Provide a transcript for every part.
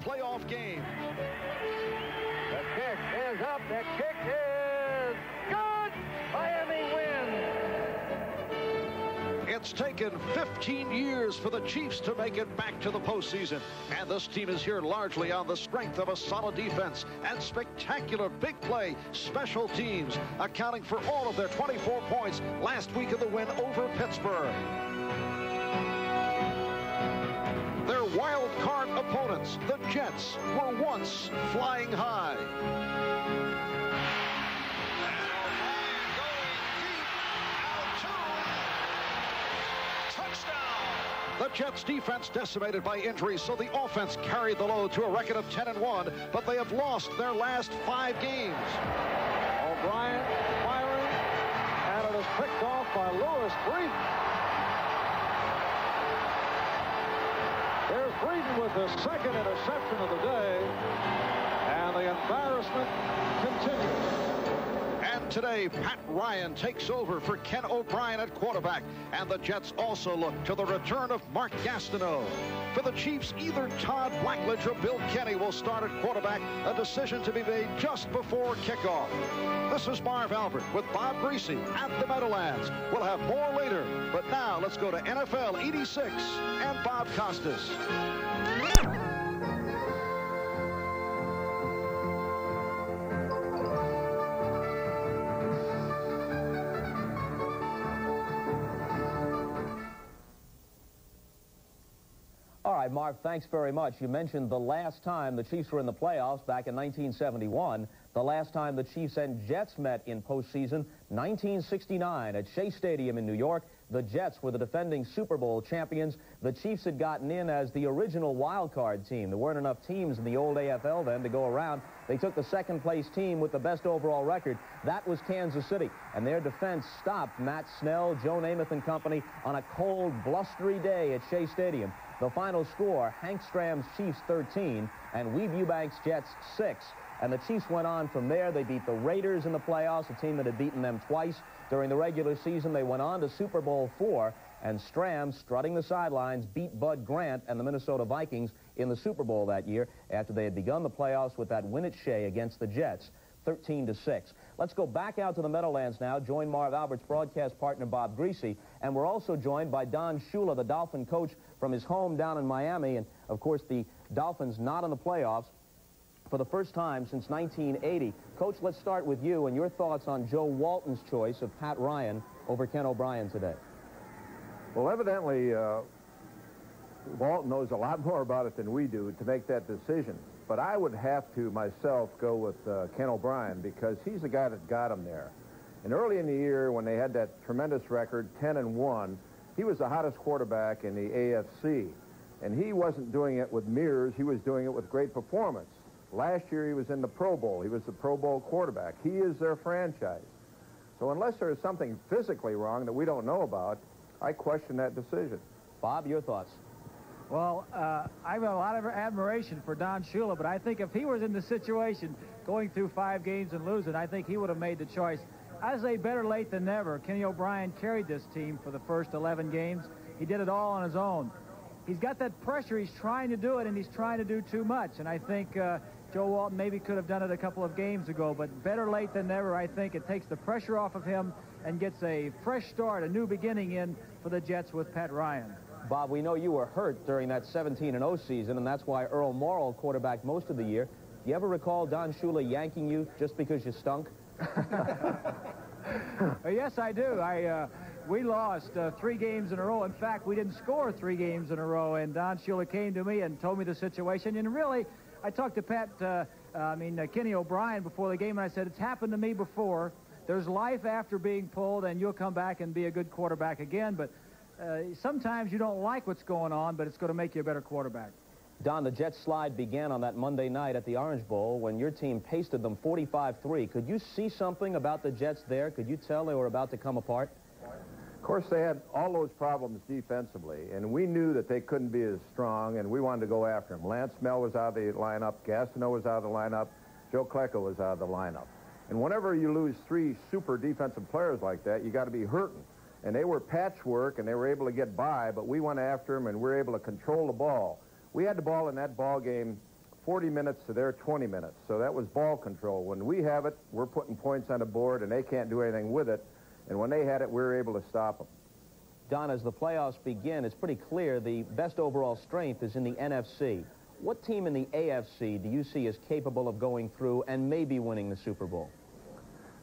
playoff game. The kick is up. The kick is good. Miami wins. It's taken 15 years for the Chiefs to make it back to the postseason. And this team is here largely on the strength of a solid defense and spectacular big play special teams, accounting for all of their 24 points last week of the win over Pittsburgh. Their wild card the Jets, were once flying high. The Jets defense decimated by injuries, so the offense carried the load to a record of 10 and 1, but they have lost their last five games. O'Brien firing, and it is picked off by Louis Breeden. There's Breeden with the second interception of the day, and the embarrassment continues. Today, Pat Ryan takes over for Ken O'Brien at quarterback. And the Jets also look to the return of Mark Gastineau. For the Chiefs, either Todd Blackledge or Bill Kenny will start at quarterback, a decision to be made just before kickoff. This is Marv Albert with Bob Griese at the Meadowlands. We'll have more later, but now let's go to NFL 86 and Bob Costas. Right, Mark, thanks very much. You mentioned the last time the Chiefs were in the playoffs back in 1971. The last time the Chiefs and Jets met in postseason, 1969 at Shea Stadium in New York. The Jets were the defending Super Bowl champions. The Chiefs had gotten in as the original wild card team. There weren't enough teams in the old AFL then to go around. They took the second place team with the best overall record. That was Kansas City. And their defense stopped Matt Snell, Joe Namath and company on a cold, blustery day at Shea Stadium. The final score, Hank Stram's Chiefs 13 and Weeb Ewbank's Jets 6. And the Chiefs went on from there. They beat the Raiders in the playoffs, a team that had beaten them twice. During the regular season, they went on to Super Bowl four, and Stram, strutting the sidelines, beat Bud Grant and the Minnesota Vikings in the Super Bowl that year after they had begun the playoffs with that win at Shea against the Jets, 13 to 6. Let's go back out to the Meadowlands now, join Marv Albert's broadcast partner Bob Griese, and we're also joined by Don Shula, the Dolphin coach from his home down in Miami, and of course the Dolphins not in the playoffs for the first time since 1980. Coach, let's start with you and your thoughts on Joe Walton's choice of Pat Ryan over Ken O'Brien today. Well, evidently, uh, Walton knows a lot more about it than we do to make that decision. But I would have to myself go with uh, Ken O'Brien because he's the guy that got him there. And early in the year, when they had that tremendous record, 10 and 1, he was the hottest quarterback in the AFC. And he wasn't doing it with mirrors. He was doing it with great performance. Last year, he was in the Pro Bowl. He was the Pro Bowl quarterback. He is their franchise. So unless there is something physically wrong that we don't know about, I question that decision. Bob, your thoughts? Well, uh, I have got a lot of admiration for Don Shula, but I think if he was in the situation going through five games and losing, I think he would have made the choice. I say better late than never. Kenny O'Brien carried this team for the first 11 games. He did it all on his own. He's got that pressure. He's trying to do it, and he's trying to do too much. And I think uh, Joe Walton maybe could have done it a couple of games ago, but better late than never. I think it takes the pressure off of him and gets a fresh start, a new beginning in for the Jets with Pat Ryan. Bob, we know you were hurt during that 17-0 season, and that's why Earl Morrall quarterbacked most of the year. Do you ever recall Don Shula yanking you just because you stunk? Uh, yes, I do. I uh, we lost uh, three games in a row. In fact, we didn't score three games in a row. And Don Shula came to me and told me the situation. And really, I talked to Pat, uh, I mean uh, Kenny O'Brien before the game, and I said it's happened to me before. There's life after being pulled, and you'll come back and be a good quarterback again. But uh, sometimes you don't like what's going on, but it's going to make you a better quarterback. Don, the Jets slide began on that Monday night at the Orange Bowl when your team pasted them 45-3. Could you see something about the Jets there? Could you tell they were about to come apart? Of course, they had all those problems defensively, and we knew that they couldn't be as strong, and we wanted to go after them. Lance Mehl was out of the lineup. Gastineau was out of the lineup. Joe Klecko was out of the lineup. And whenever you lose three super defensive players like that, you got to be hurting. And they were patchwork, and they were able to get by, but we went after them, and we were able to control the ball. We had the ball in that ball game 40 minutes to their 20 minutes. So that was ball control. When we have it, we're putting points on the board, and they can't do anything with it. And when they had it, we were able to stop them. Don, as the playoffs begin, it's pretty clear the best overall strength is in the NFC. What team in the AFC do you see as capable of going through and maybe winning the Super Bowl?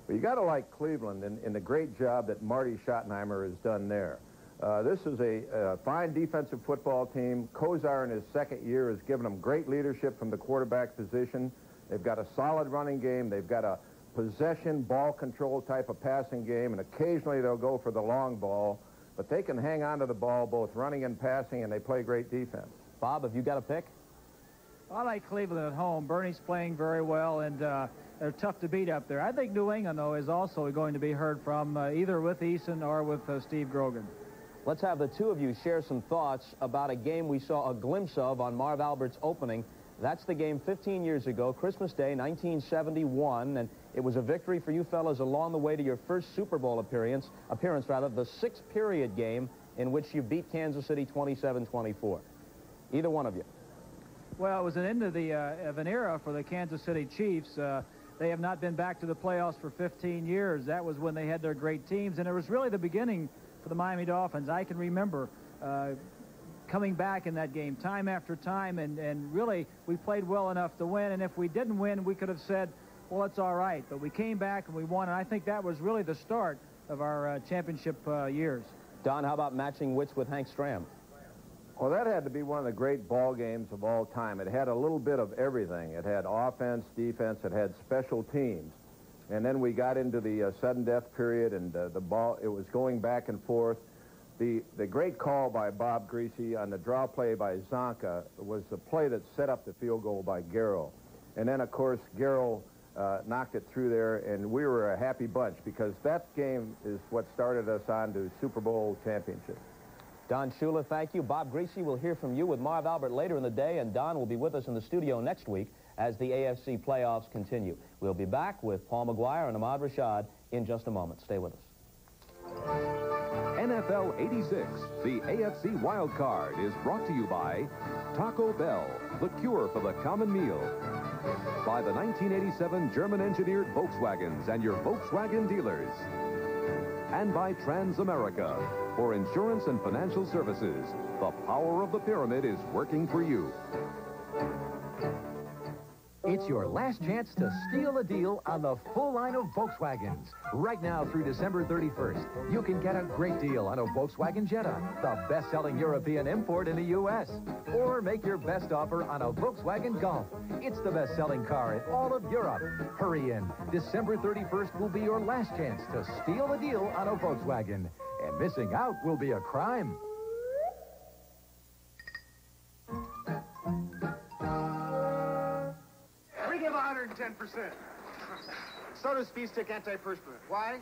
Well, you got to like Cleveland in, in the great job that Marty Schottenheimer has done there. Uh, this is a, a, fine defensive football team. Kosar in his second year has given them great leadership from the quarterback position. They've got a solid running game. They've got a possession, ball control type of passing game, and occasionally they'll go for the long ball. But they can hang on to the ball both running and passing, and they play great defense. Bob, have you got a pick? I like Cleveland at home. Bernie's playing very well, and uh, they're tough to beat up there. I think New England, though, is also going to be heard from uh, either with Eason or with uh, Steve Grogan. Let's have the two of you share some thoughts about a game we saw a glimpse of on Marv Albert's opening. That's the game 15 years ago, Christmas Day, 1971, and it was a victory for you fellas along the way to your first Super Bowl appearance, appearance rather, the six-period game in which you beat Kansas City 27-24. Either one of you. Well, it was an end of, the, uh, of an era for the Kansas City Chiefs. Uh, they have not been back to the playoffs for 15 years. That was when they had their great teams, and it was really the beginning for the Miami Dolphins. I can remember uh, coming back in that game time after time, and, and really we played well enough to win. And if we didn't win, we could have said, well, it's all right. But we came back and we won, and I think that was really the start of our uh, championship uh, years. Don, how about matching wits with Hank Stram? Well, that had to be one of the great ball games of all time. It had a little bit of everything. It had offense, defense, it had special teams. And then we got into the uh, sudden death period, and uh, the ball, it was going back and forth. The, the great call by Bob Griese on the draw play by Csonka was the play that set up the field goal by Garo. And then, of course, Garo uh, knocked it through there, and we were a happy bunch because that game is what started us on to Super Bowl championship. Don Shula, thank you. Bob Griese, we'll hear from you with Marv Albert later in the day, and Don will be with us in the studio next week as the AFC playoffs continue. We'll be back with Paul Maguire and Ahmad Rashad in just a moment. Stay with us. NFL 86, the AFC Wild Card, is brought to you by Taco Bell, the cure for the common meal. By the 1987 German-engineered Volkswagens and your Volkswagen dealers. And by Transamerica, for insurance and financial services. The power of the pyramid is working for you. It's your last chance to steal a deal on the full line of Volkswagens. Right now through December 31st, you can get a great deal on a Volkswagen Jetta, the best-selling European import in the U.S. Or make your best offer on a Volkswagen Golf. It's the best-selling car in all of Europe. Hurry in. December 31st will be your last chance to steal a deal on a Volkswagen. And missing out will be a crime. We give 110%. so does Speed Stick Antiperspirant. Why?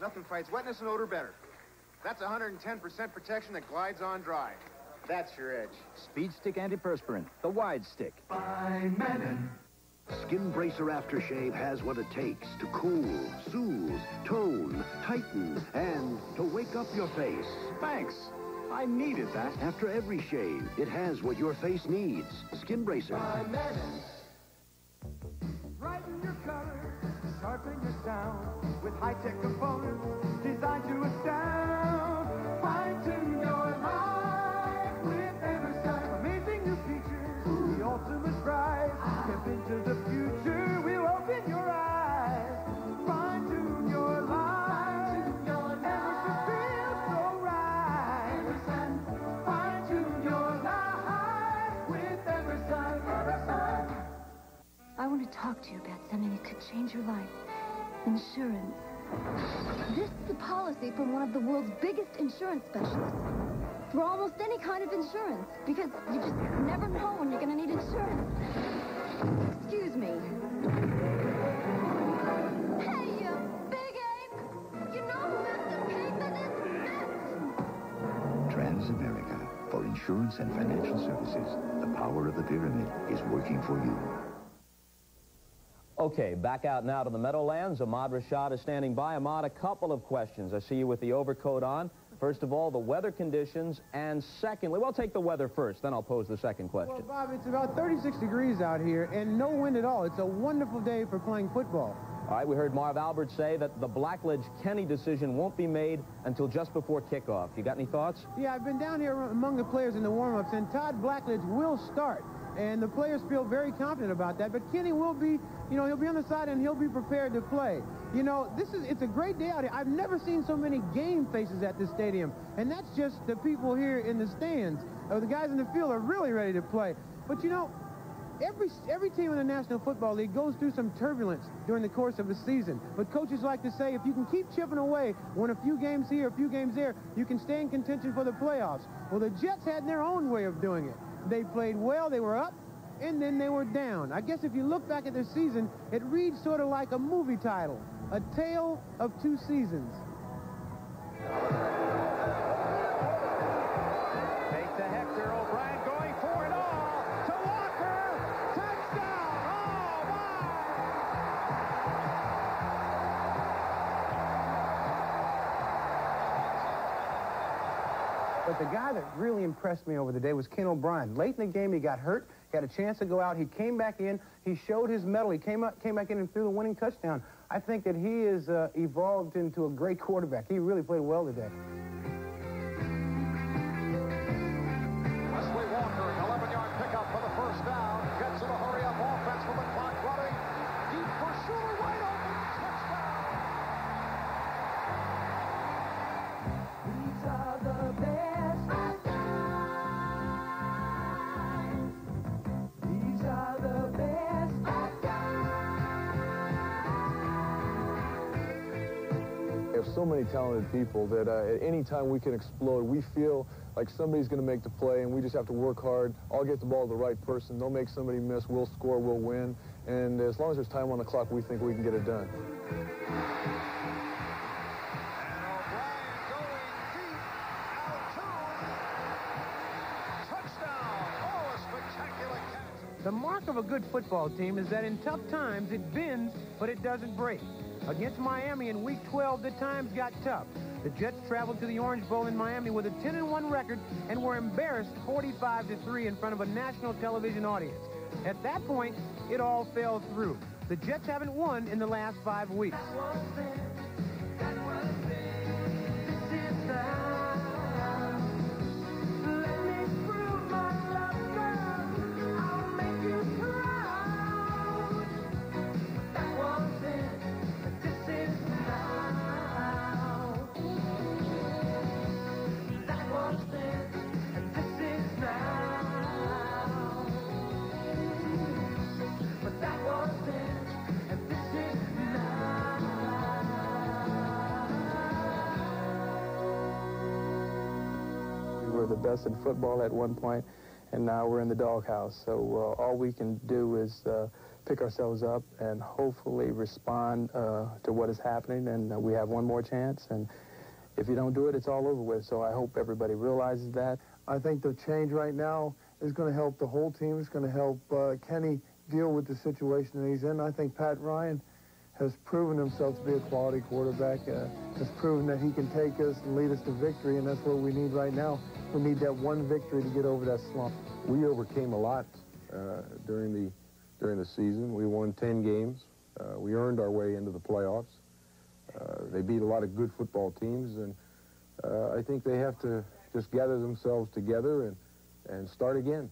Nothing fights wetness and odor better. That's 110% protection that glides on dry. That's your edge. Speed Stick Antiperspirant, the wide stick. By Mennen. Skin Bracer Aftershave has what it takes to cool, soothe, tone, tighten, and to wake up your face. Thanks. I needed that. After every shave, it has what your face needs. Skin Bracer. Brighten your color, sharpen your sound with high-tech components to you something that could change your life. Insurance. This is a policy from one of the world's biggest insurance specialists. For almost any kind of insurance. Because you just never know when you're going to need insurance. Excuse me. Hey, you big! You know who? Transamerica. For insurance and financial services, the power of the pyramid is working for you. Okay, back out now to the Meadowlands. Ahmad Rashad is standing by. Ahmad, a couple of questions. I see you with the overcoat on. First of all, the weather conditions, and secondly, well, take the weather first, then I'll pose the second question. Well, Bob, it's about 36 degrees out here and no wind at all. It's a wonderful day for playing football. All right, we heard Marv Albert say that the Blackledge-Kenny decision won't be made until just before kickoff. You got any thoughts? Yeah, I've been down here among the players in the warm-ups, and Todd Blackledge will start. And the players feel very confident about that. But Kenny will be, you know, he'll be on the side and he'll be prepared to play. You know, this is, it's a great day out here. I've never seen so many game faces at this stadium. And that's just the people here in the stands. Uh, the guys in the field are really ready to play. But, you know, every, every team in the National Football League goes through some turbulence during the course of a season. But coaches like to say, if you can keep chipping away, win a few games here, a few games there, you can stay in contention for the playoffs. Well, the Jets had their own way of doing it. They played well, they were up, and then they were down. I guess if you look back at their season, it reads sort of like a movie title, A Tale of Two Seasons. The guy that really impressed me over the day was Ken O'Brien. Late in the game, he got hurt. He had a chance to go out. He came back in. He showed his mettle. He came, up, came back in and threw the winning touchdown. I think that he has uh, evolved into a great quarterback. He really played well today. Many talented people that uh, at any time we can explode. We feel like somebody's going to make the play, and we just have to work hard. I'll get the ball to the right person. They'll make somebody miss. We'll score. We'll win. And as long as there's time on the clock, we think we can get it done. The mark of a good football team is that in tough times it bends, but it doesn't break. Against Miami in Week 12, the times got tough. The Jets traveled to the Orange Bowl in Miami with a 10-1 record and were embarrassed 45-3 in front of a national television audience. At that point, it all fell through. The Jets haven't won in the last five weeks. Best in football at one point, and now we're in the doghouse. So uh, all we can do is uh, pick ourselves up and hopefully respond uh, to what is happening. And uh, we have one more chance. And if you don't do it, it's all over with. So I hope everybody realizes that. I think the change right now is going to help the whole team. It's going to help uh, Kenny deal with the situation that he's in. I think Pat Ryan has proven himself to be a quality quarterback, uh, has proven that he can take us and lead us to victory, and that's what we need right now. We need that one victory to get over that slump. We overcame a lot uh, during the during the season. We won 10 games. Uh, we earned our way into the playoffs. Uh, they beat a lot of good football teams, and uh, I think they have to just gather themselves together and, and start again.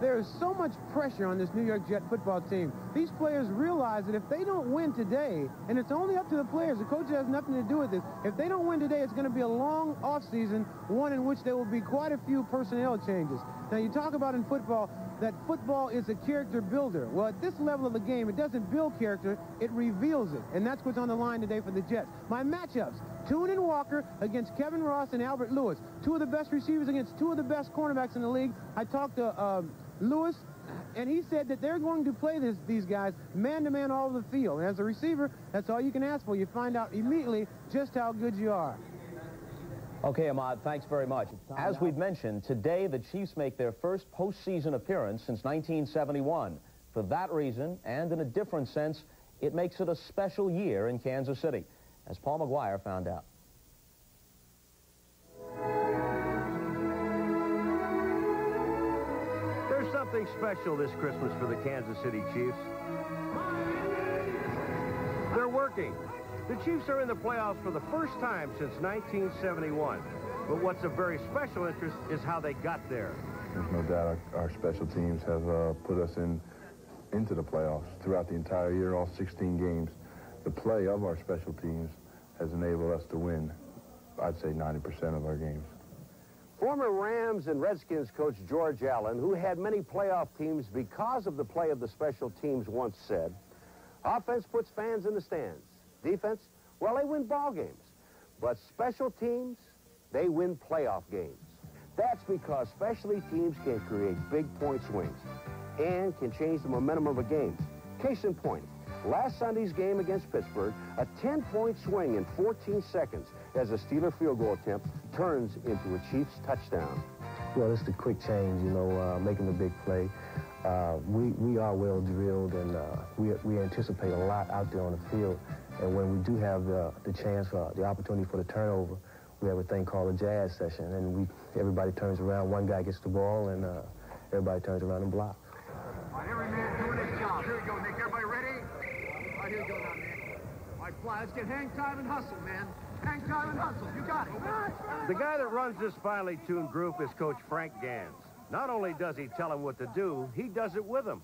There is so much pressure on this New York Jet football team. These players realize that if they don't win today, and it's only up to the players, the coach has nothing to do with this. If they don't win today, it's going to be a long offseason, one in which there will be quite a few personnel changes. Now, you talk about in football that football is a character builder. Well, at this level of the game, it doesn't build character, it reveals it. And that's what's on the line today for the Jets. My matchups, Toon and Walker against Kevin Ross and Albert Lewis. Two of the best receivers against two of the best cornerbacks in the league. I talked to um, Lewis, and he said that they're going to play this, these guys man-to-man all over the field. And as a receiver, that's all you can ask for. You find out immediately just how good you are. Okay, Ahmad, thanks very much. As we've mentioned, today the Chiefs make their first postseason appearance since 1971. For that reason, and in a different sense, it makes it a special year in Kansas City, as Paul Maguire found out. Something special this Christmas for the Kansas City Chiefs. They're working. The Chiefs are in the playoffs for the first time since 1971. But what's of very special interest is how they got there. There's no doubt our, our special teams have uh, put us in into the playoffs throughout the entire year, all 16 games. The play of our special teams has enabled us to win, I'd say 90% of our games. Former Rams and Redskins coach George Allen, who had many playoff teams because of the play of the special teams, once said, offense puts fans in the stands. Defense, well, they win ball games. But special teams, they win playoff games. That's because specialty teams can create big point swings and can change the momentum of a game. Case in point, last Sunday's game against Pittsburgh, a 10-point swing in 14 seconds as a Steeler field goal attempt turns into a Chiefs touchdown. Well, it's the quick change, you know, uh, making the big play. Uh, we, we are well drilled, and uh, we, we anticipate a lot out there on the field. And when we do have the, the chance, for the opportunity for the turnover, we have a thing called a jazz session, and we everybody turns around. One guy gets the ball, and uh, everybody turns around and blocks. All right, every man doing his job. Here we go, Nick. Everybody ready? All right, here we go now, Nick. All right, fly. Let's get hang time and hustle, man. Hang time and hustle. You got it. The guy that runs this finely tuned group is Coach Frank Gansz. Not only does he tell them what to do, he does it with them.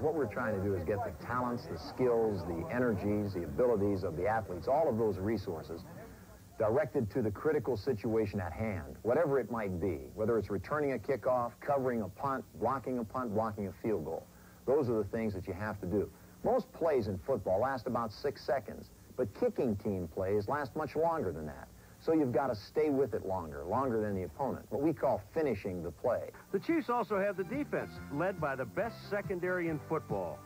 What we're trying to do is get the talents, the skills, the energies, the abilities of the athletes, all of those resources directed to the critical situation at hand, whatever it might be, whether it's returning a kickoff, covering a punt, blocking a punt, blocking a field goal. Those are the things that you have to do. Most plays in football last about six seconds, but kicking team plays last much longer than that. So you've got to stay with it longer, longer than the opponent, what we call finishing the play. The Chiefs also have the defense, led by the best secondary in football.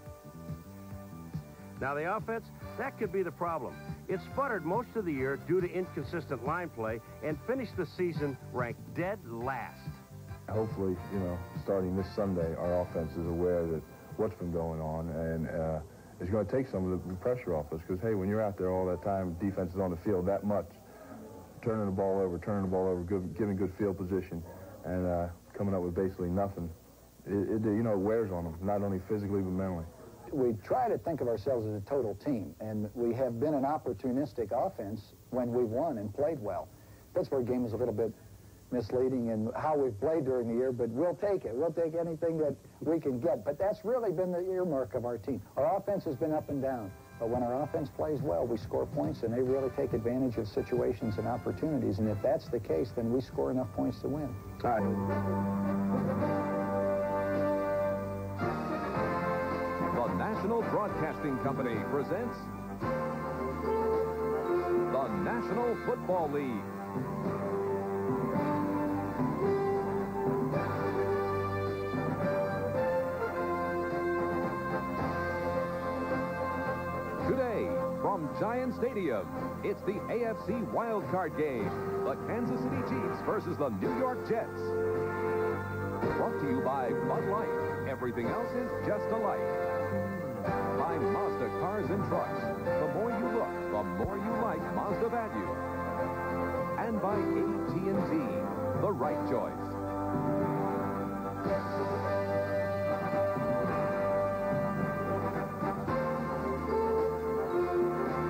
Now the offense, that could be the problem. It sputtered most of the year due to inconsistent line play and finished the season ranked dead last. Hopefully, you know, starting this Sunday, our offense is aware that what's been going on and uh, is going to take some of the pressure off us because, hey, when you're out there all that time, defense is on the field that much, turning the ball over, turning the ball over, good, giving good field position, and uh, coming up with basically nothing, it, it, you know, it wears on them, not only physically but mentally we try to think of ourselves as a total team, and we have been an opportunistic offense when we've won and played well. Pittsburgh game was a little bit misleading in how we've played during the year, but we'll take it. We'll take anything that we can get. But that's really been the earmark of our team. Our offense has been up and down, but when our offense plays well, we score points, and they really take advantage of situations and opportunities. And if that's the case, then we score enough points to win. All right. National Broadcasting Company presents the National Football League. Today, from Giant Stadium, it's the AFC wildcard game. The Kansas City Chiefs versus the New York Jets. Brought to you by Bud Light. Everything else is just a light by Mazda Cars and Trucks. The more you look, the more you like Mazda value. And by AT&T, the right choice.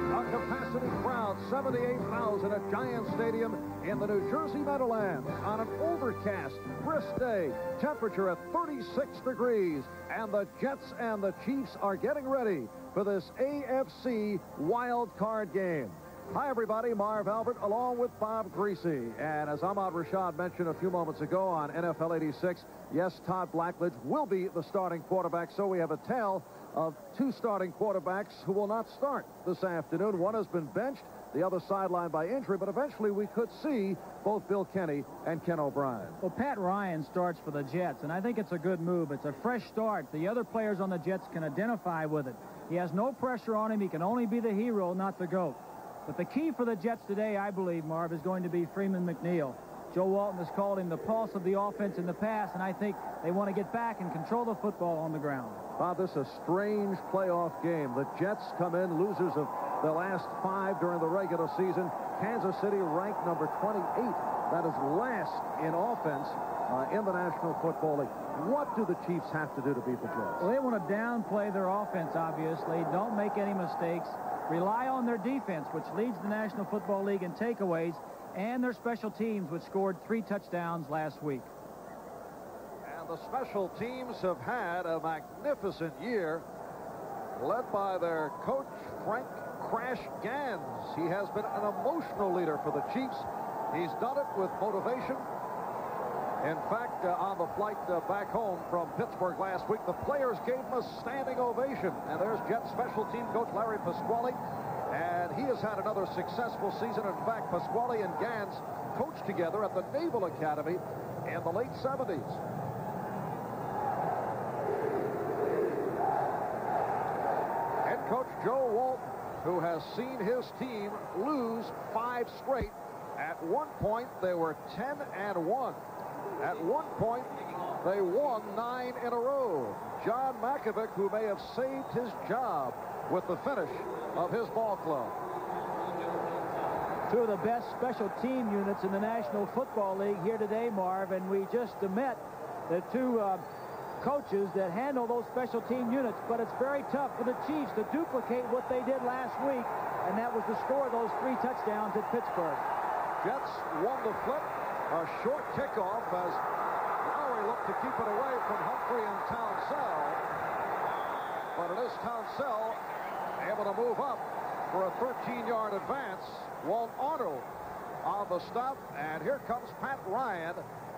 A capacity crowd, 78,000 at Giant Stadium in the New Jersey Meadowlands on an overcast, brisk day. Temperature at 36 degrees. And the Jets and the Chiefs are getting ready for this AFC wild card game. Hi, everybody. Marv Albert along with Bob Griese. And as Ahmad Rashad mentioned a few moments ago on NFL 86, yes, Todd Blackledge will be the starting quarterback. So we have a tale of two starting quarterbacks who will not start this afternoon. One has been benched, the other sidelined by injury, but eventually we could see both Bill Kenny and Ken O'Brien. Well, Pat Ryan starts for the Jets, and I think it's a good move. It's a fresh start. The other players on the Jets can identify with it. He has no pressure on him. He can only be the hero, not the GOAT. But the key for the Jets today, I believe, Marv, is going to be Freeman McNeil. Joe Walton has called him the pulse of the offense in the past, and I think they want to get back and control the football on the ground. Bob, this is a strange playoff game. The Jets come in losers of the last five during the regular season. Kansas City ranked number 28. That is last in offense. uh, in the National Football League. What do the Chiefs have to do to beat the Jets? Well, they want to downplay their offense, obviously. Don't make any mistakes. Rely on their defense, which leads the National Football League in takeaways, and their special teams, which scored three touchdowns last week. And the special teams have had a magnificent year, led by their coach, Frank Crash Gansz. He has been an emotional leader for the Chiefs. He's done it with motivation. In fact, uh, on the flight uh, back home from Pittsburgh last week, the players gave him a standing ovation. And there's Jets special team coach Larry Pasquale. And he has had another successful season. In fact, Pasquale and Gansz coached together at the Naval Academy in the late 70s. Head coach Joe Walton, who has seen his team lose five straight. At one point, they were 10 and 1. At one point, they won nine in a row. John Mackovic, who may have saved his job with the finish of his ball club. Two of the best special team units in the National Football League here today, Marv, and we just met the two uh, coaches that handle those special team units, but it's very tough for the Chiefs to duplicate what they did last week, and that was to score those three touchdowns at Pittsburgh. Jets won the flip, a short kickoff as Lowery looked to keep it away from Humphery and Townsell, but it is Townsell able to move up for a 13-yard advance. Walt Arnold on the stop, and here comes Pat Ryan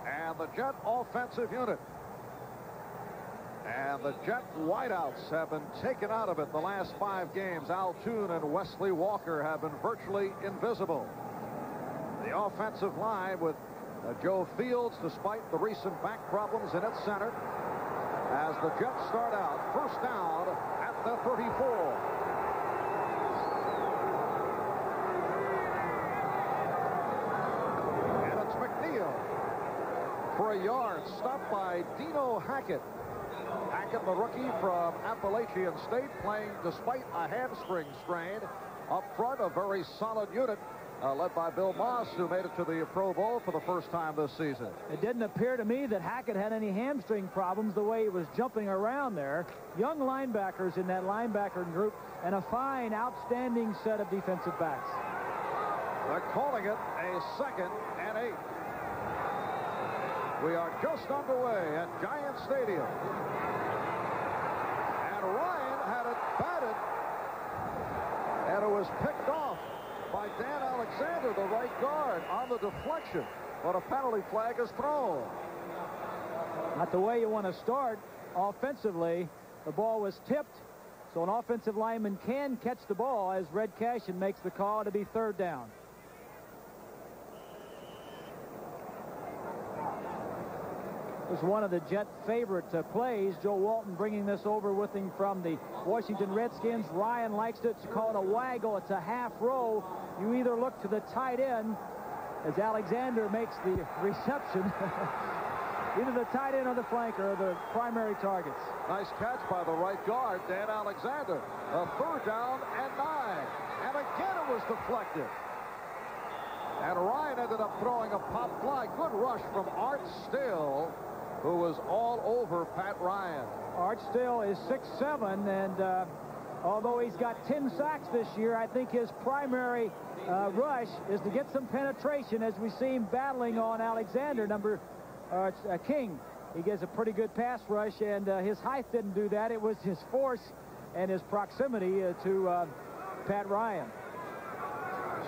and the Jet offensive unit. And the Jet wideouts have been taken out of it the last five games. Al Toon and Wesley Walker have been virtually invisible. The offensive line with uh, Joe Fields, despite the recent back problems in its center, as the Jets start out first down at the 34. And it's McNeil for a yard, stopped by Dino Hackett. Hackett, the rookie from Appalachian State, playing despite a hamstring strain. Up front, a very solid unit uh, led by Bill Maas, who made it to the Pro Bowl for the first time this season. It didn't appear to me that Hackett had any hamstring problems the way he was jumping around there. Young linebackers in that linebacker group and a fine, outstanding set of defensive backs. They're calling it a second and eight. We are just underway at Giant Stadium. And Ryan had it batted. And it was picked off by Dan Alexander, the right guard, on the deflection. But a penalty flag is thrown. Not the way you want to start offensively. The ball was tipped, so an offensive lineman can catch the ball as Red Cashion makes the call to be third down. Was one of the Jet favorite uh, plays. Joe Walton bringing this over with him from the Washington Redskins. Ryan likes it. It's called a waggle. It's a half row. You either look to the tight end as Alexander makes the reception. either the tight end or the flanker are the primary targets. Nice catch by the right guard, Dan Alexander. A third down and nine. And again it was deflected. And Ryan ended up throwing a pop fly. Good rush from Art Still, who was all over Pat Ryan. Art Still is 6'7", and uh, although he's got 10 sacks this year, I think his primary uh, rush is to get some penetration as we see him battling on Alexander, number uh, King. He gets a pretty good pass rush, and uh, his height didn't do that. It was his force and his proximity uh, to uh, Pat Ryan.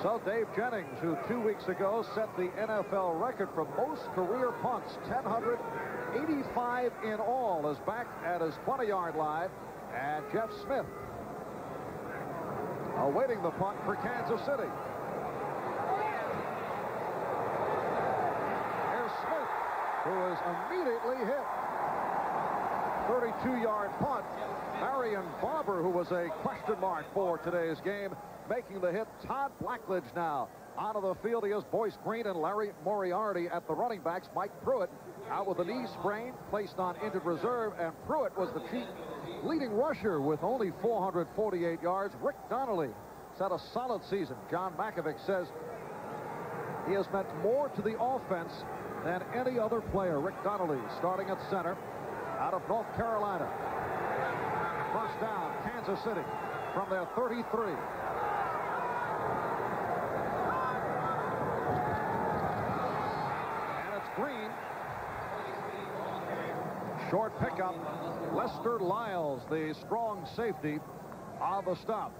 So Dave Jennings, who two weeks ago set the NFL record for most career punts, 1,085 in all, is back at his 20-yard line. And Jeff Smith awaiting the punt for Kansas City. Here's Smith, who is immediately hit. 32-yard punt. Marion Barber, who was a question mark for today's game, making the hit. Todd Blackledge now out of the field. He has Boyce Green and Larry Moriarty at the running backs. Mike Pruitt out with a knee sprain, placed on injured reserve, and Pruitt was the chief leading rusher with only 448 yards. Rick Donnalley had a solid season. John Mackovic says he has meant more to the offense than any other player. Rick Donnalley starting at center out of North Carolina. First down, Kansas City from their 33. And it's Green. Short pickup. Lester Lyles, the strong safety, of the stop.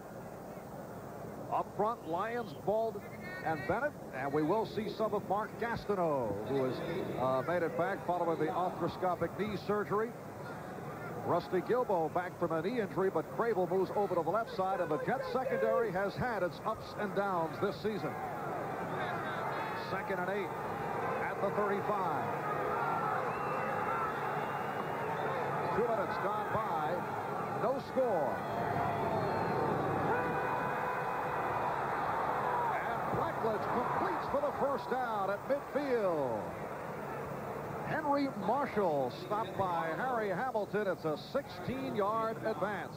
Up front, Lyons, Bald, and Bennett. And we will see some of Mark Gastineau, who has uh, made it back following the arthroscopic knee surgery. Rusty Guilbeau back from a knee injury, but Crable moves over to the left side, and the Jets secondary has had its ups and downs this season. Second and eight at the 35. Two minutes gone by. No score. And Blackledge completes for the first down at midfield. Henry Marshall stopped by Harry Hamilton. It's a 16-yard advance.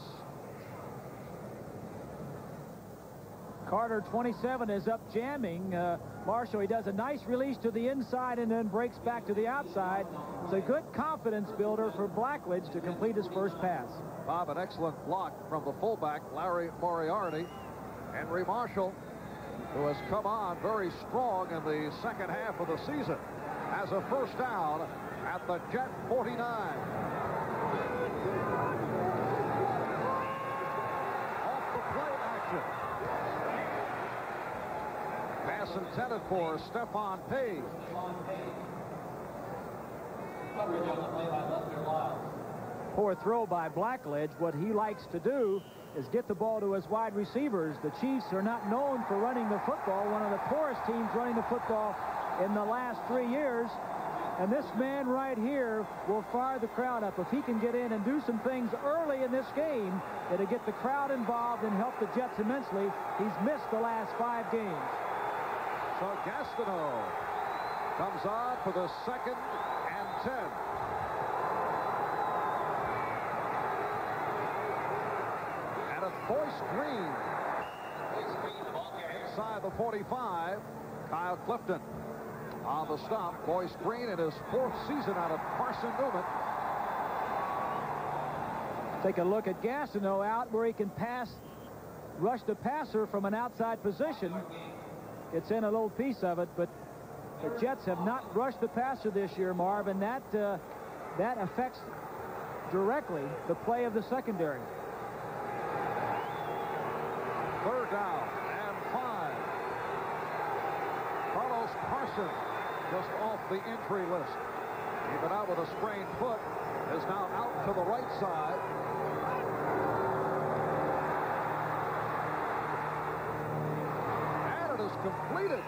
Carter 27 is up jamming. Uh, Marshall, he does a nice release to the inside and then breaks back to the outside. It's a good confidence builder for Blackledge to complete his first pass. Bob, an excellent block from the fullback, Larry Moriarty. Henry Marshall, who has come on very strong in the second half of the season, has a first down at the Jet 49. Off the play action. Intended for Stephone Paige. Poor throw by Blackledge. What he likes to do is get the ball to his wide receivers. The Chiefs are not known for running the football. One of the poorest teams running the football in the last three years. And this man right here will fire the crowd up. If he can get in and do some things early in this game that'll get the crowd involved and help the Jets immensely, he's missed the last five games. So Gastineau comes on for the second and 10. And a Boyce Green. Inside the 45, Kyle Clifton on the stop. Boyce Green in his fourth season out of Carson Newman. Take a look at Gastineau out where he can pass, rush the passer from an outside position. It's in a little piece of it, but the Jets have not rushed the passer this year, Marv, and that, uh, that affects directly the play of the secondary. Third down and five. Carlos Carson just off the injury list. He's out with a sprained foot, is now out to the right side. And it is completed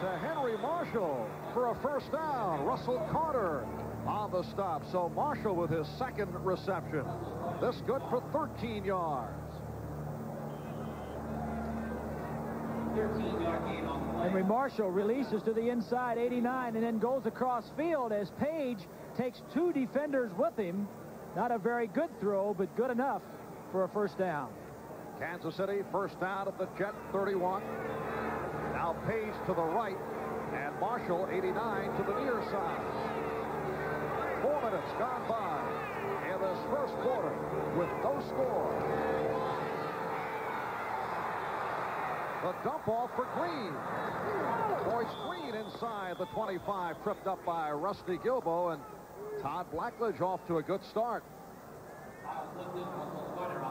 to Henry Marshall for a first down. Russell Carter on the stop. So Marshall with his second reception. This good for 13 yards. Henry Marshall releases to the inside 89 and then goes across field as Paige takes two defenders with him. Not a very good throw, but good enough for a first down. Kansas City first down at the Jet 31. Paige to the right and Marshall 89 to the near side. Four minutes gone by in this first quarter with no score. The dump off for Green. Boyce Green inside the 25, tripped up by Rusty Guilbeau, and Todd Blackledge off to a good start.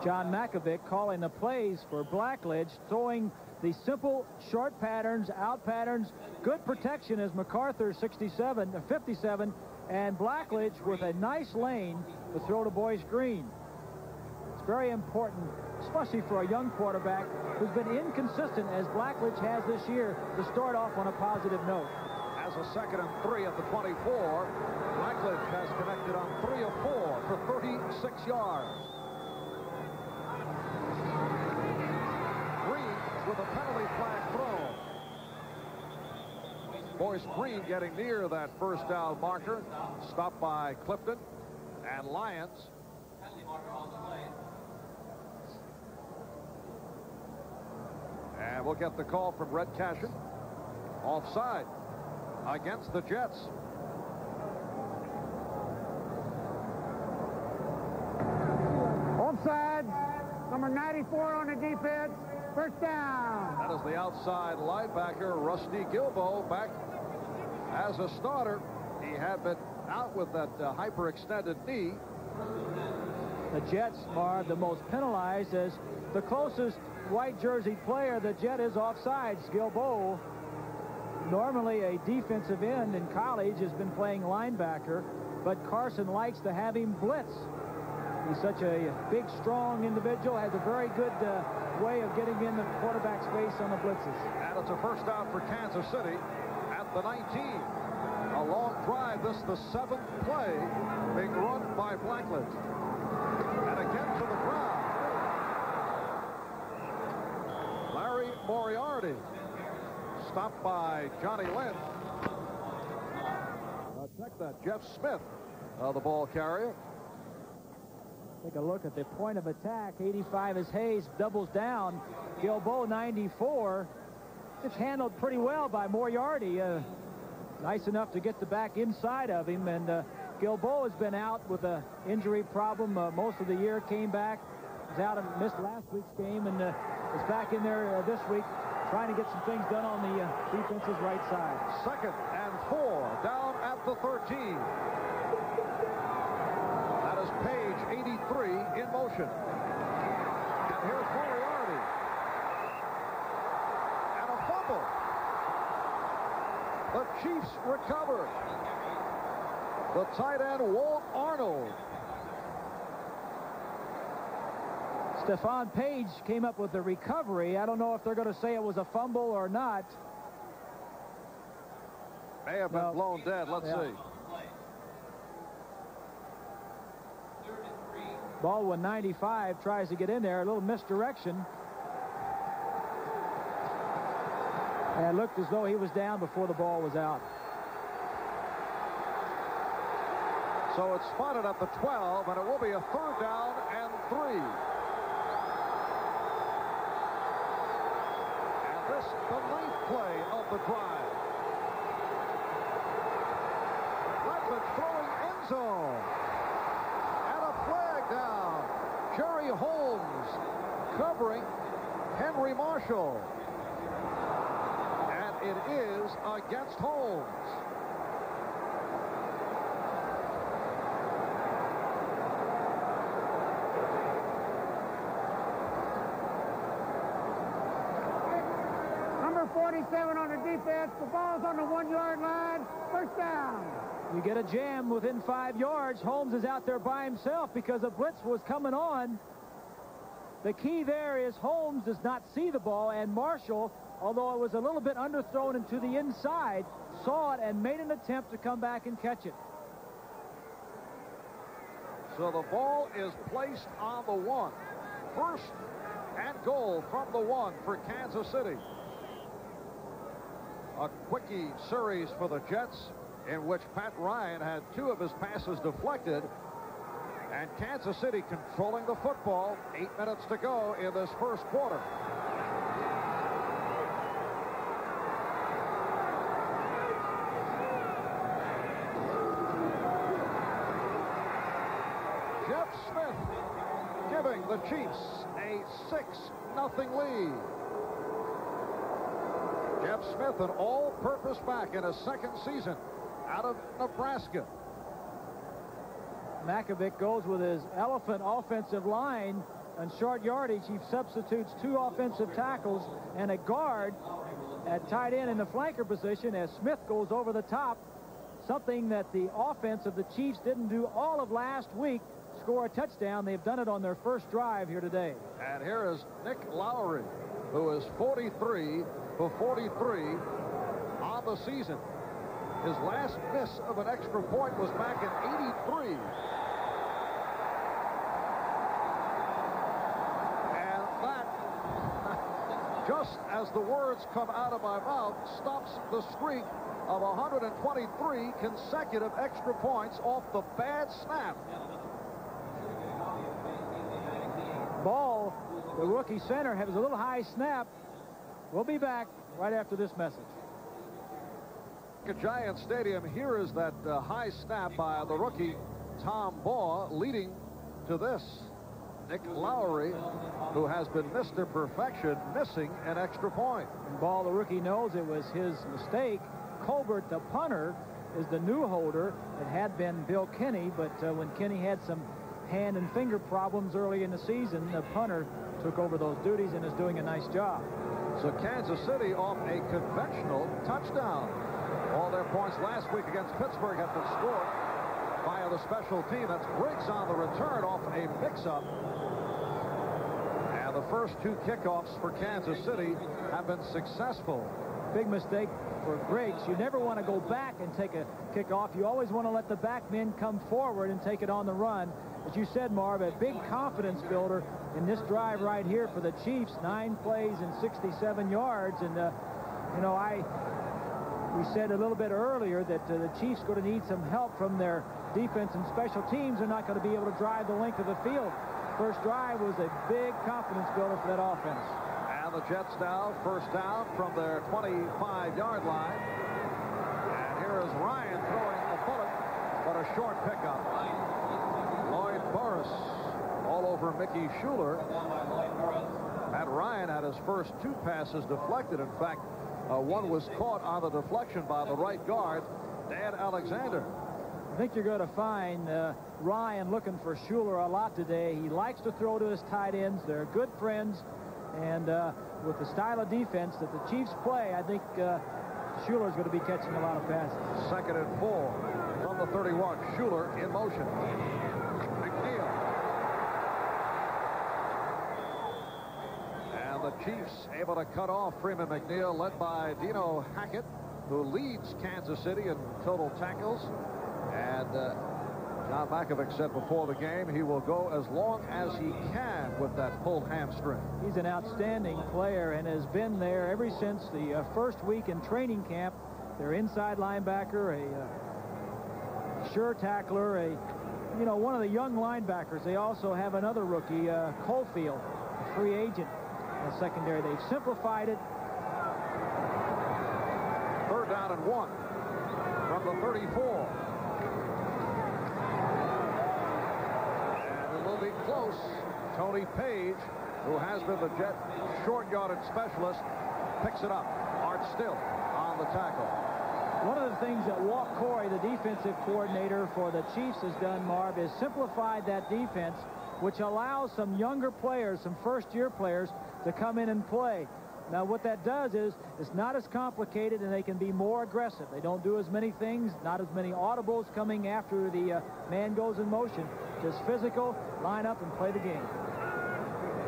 John Mackovic calling the plays for Blackledge, throwing the simple short patterns, out patterns, good protection as MacArthur 67, uh, 57, and Blackledge with a nice lane to throw to Boyce Green. It's very important, especially for a young quarterback who's been inconsistent as Blackledge has this year to start off on a positive note. As a second and three at the 24, Blackledge has connected on three of four for 36 yards. Green with a penalty flag throw. Boyce Green getting near that first down marker. Stopped by Clifton and Lyons. And we'll get the call from Red Cashion. Offside. against the Jets. Offside. Number 94 on the defense. First down. That is the outside linebacker, Rusty Guilbeau, back as a starter. He had been out with that uh, hyperextended knee. The Jets are the most penalized as the closest white jersey player the Jet is offsides. Guilbeau, normally a defensive end in college, has been playing linebacker, but Carson likes to have him blitz. He's such a big, strong individual, has a very good uh, way of getting in the quarterback space on the blitzes. And it's a first down for Kansas City at the 19. A long drive. This the seventh play being run by Blackledge. And again to the ground. Larry Moriarty. Stopped by Johnny Lynn. Check that. Jeff Smith, uh, the ball carrier. Take a look at the point of attack. 85 is Hayes, doubles down. Guilbeau, 94. It's handled pretty well by Moriarty. Uh, nice enough to get the back inside of him. And uh, Guilbeau has been out with an injury problem uh, most of the year. Came back, was out and missed last week's game, and uh, is back in there uh, this week trying to get some things done on the uh, defense's right side. Second and four down at the 13. That is 83 in motion. And here's Moriarty. And a fumble. The Chiefs recover. The tight end, Walt Arnold. Stephone Paige came up with the recovery. I don't know if they're going to say it was a fumble or not. May have been No. blown dead. Let's Yeah. see. Baldwin 95 tries to get in there, a little misdirection. And it looked as though he was down before the ball was out. So it's spotted at the 12, and it will be a third down and three. And this, the ninth play of the drive. Blackman throwing end zone. Down. Jerry Holmes covering Henry Marshall. And it is against Holmes. Number 47 on the defense. The ball's on the one-yard line. First down. You get a jam within five yards. Holmes is out there by himself because a blitz was coming on. The key there is Holmes does not see the ball, and Marshall, although it was a little bit underthrown into the inside, saw it and made an attempt to come back and catch it. So the ball is placed on the one. First and goal from the one for Kansas City. A quickie series for the Jets in which Pat Ryan had two of his passes deflected. And Kansas City controlling the football. Eight minutes to go in this first quarter. Jeff Smith giving the Chiefs a 6-0 lead. Jeff Smith, an all-purpose back in his second season out of Nebraska. Mackovic goes with his elephant offensive line on short yardage. He substitutes two offensive tackles and a guard at tight end in the flanker position as Smith goes over the top. Something that the offense of the Chiefs didn't do all of last week, score a touchdown. They've done it on their first drive here today. And here is Nick Lowery, who is 43 for 43 on the season. His last miss of an extra point was back in 83. And that, just as the words come out of my mouth, stops the streak of 123 consecutive extra points off the bad snap. Baugh, the rookie center, has a little high snap. We'll be back right after this message. At Giant Stadium, here is that uh, high snap by the rookie Tom Baugh leading to this. Nick Lowery, who has been Mr. Perfection, missing an extra point. And Baugh, the rookie, knows it was his mistake. Colbert, the punter, is the new holder. It had been Bill Kenney, but uh, when Kenney had some hand and finger problems early in the season, the punter took over those duties and is doing a nice job. So Kansas City off a conventional touchdown. All their points last week against Pittsburgh have been scored via the special team. That's Briggs on the return off a mix-up. And the first two kickoffs for Kansas City have been successful. Big mistake for Briggs. You never want to go back and take a kickoff. You always want to let the back men come forward and take it on the run. As you said, Marv, a big confidence builder in this drive right here for the Chiefs. Nine plays and 67 yards. And, uh, you know, I we said a little bit earlier that uh, the Chiefs going to need some help from their defense and special teams. They're not going to be able to drive the length of the field. First drive was a big confidence builder for that offense. And the Jets now first down from their 25-yard line. And here is Ryan throwing a bullet, but a short pickup. Lloyd Burruss all over Mickey Shuler. Pat Ryan had his first two passes deflected. In fact, uh, one was caught on the deflection by the right guard, Dan Alexander. I think you're going to find uh, Ryan looking for Shuler a lot today. He likes to throw to his tight ends. They're good friends. And uh, with the style of defense that the Chiefs play, I think uh, Shuler's going to be catching a lot of passes. Second and four from the 31. Shuler in motion. the Chiefs able to cut off Freeman McNeil, led by Dino Hackett, who leads Kansas City in total tackles. And uh, John Mackovic said before the game he will go as long as he can with that pulled hamstring. He's an outstanding player and has been there ever since the uh, first week in training camp. Their inside linebacker, a uh, sure tackler, a you know one of the young linebackers. They also have another rookie, uh, Cofield, a free agent the secondary. They've simplified it. Third down and one from the 34. And it will be close. Tony Paige, who has been the Jet short yardage specialist, picks it up. Art Still on the tackle. One of the things that Walt Corey, the defensive coordinator for the Chiefs, has done, Marv, is simplified that defense, which allows some younger players, some first-year players, to come in and play. Now, what that does is it's not as complicated and they can be more aggressive. They don't do as many things, not as many audibles coming after the uh, man goes in motion. Just physical, line up and play the game.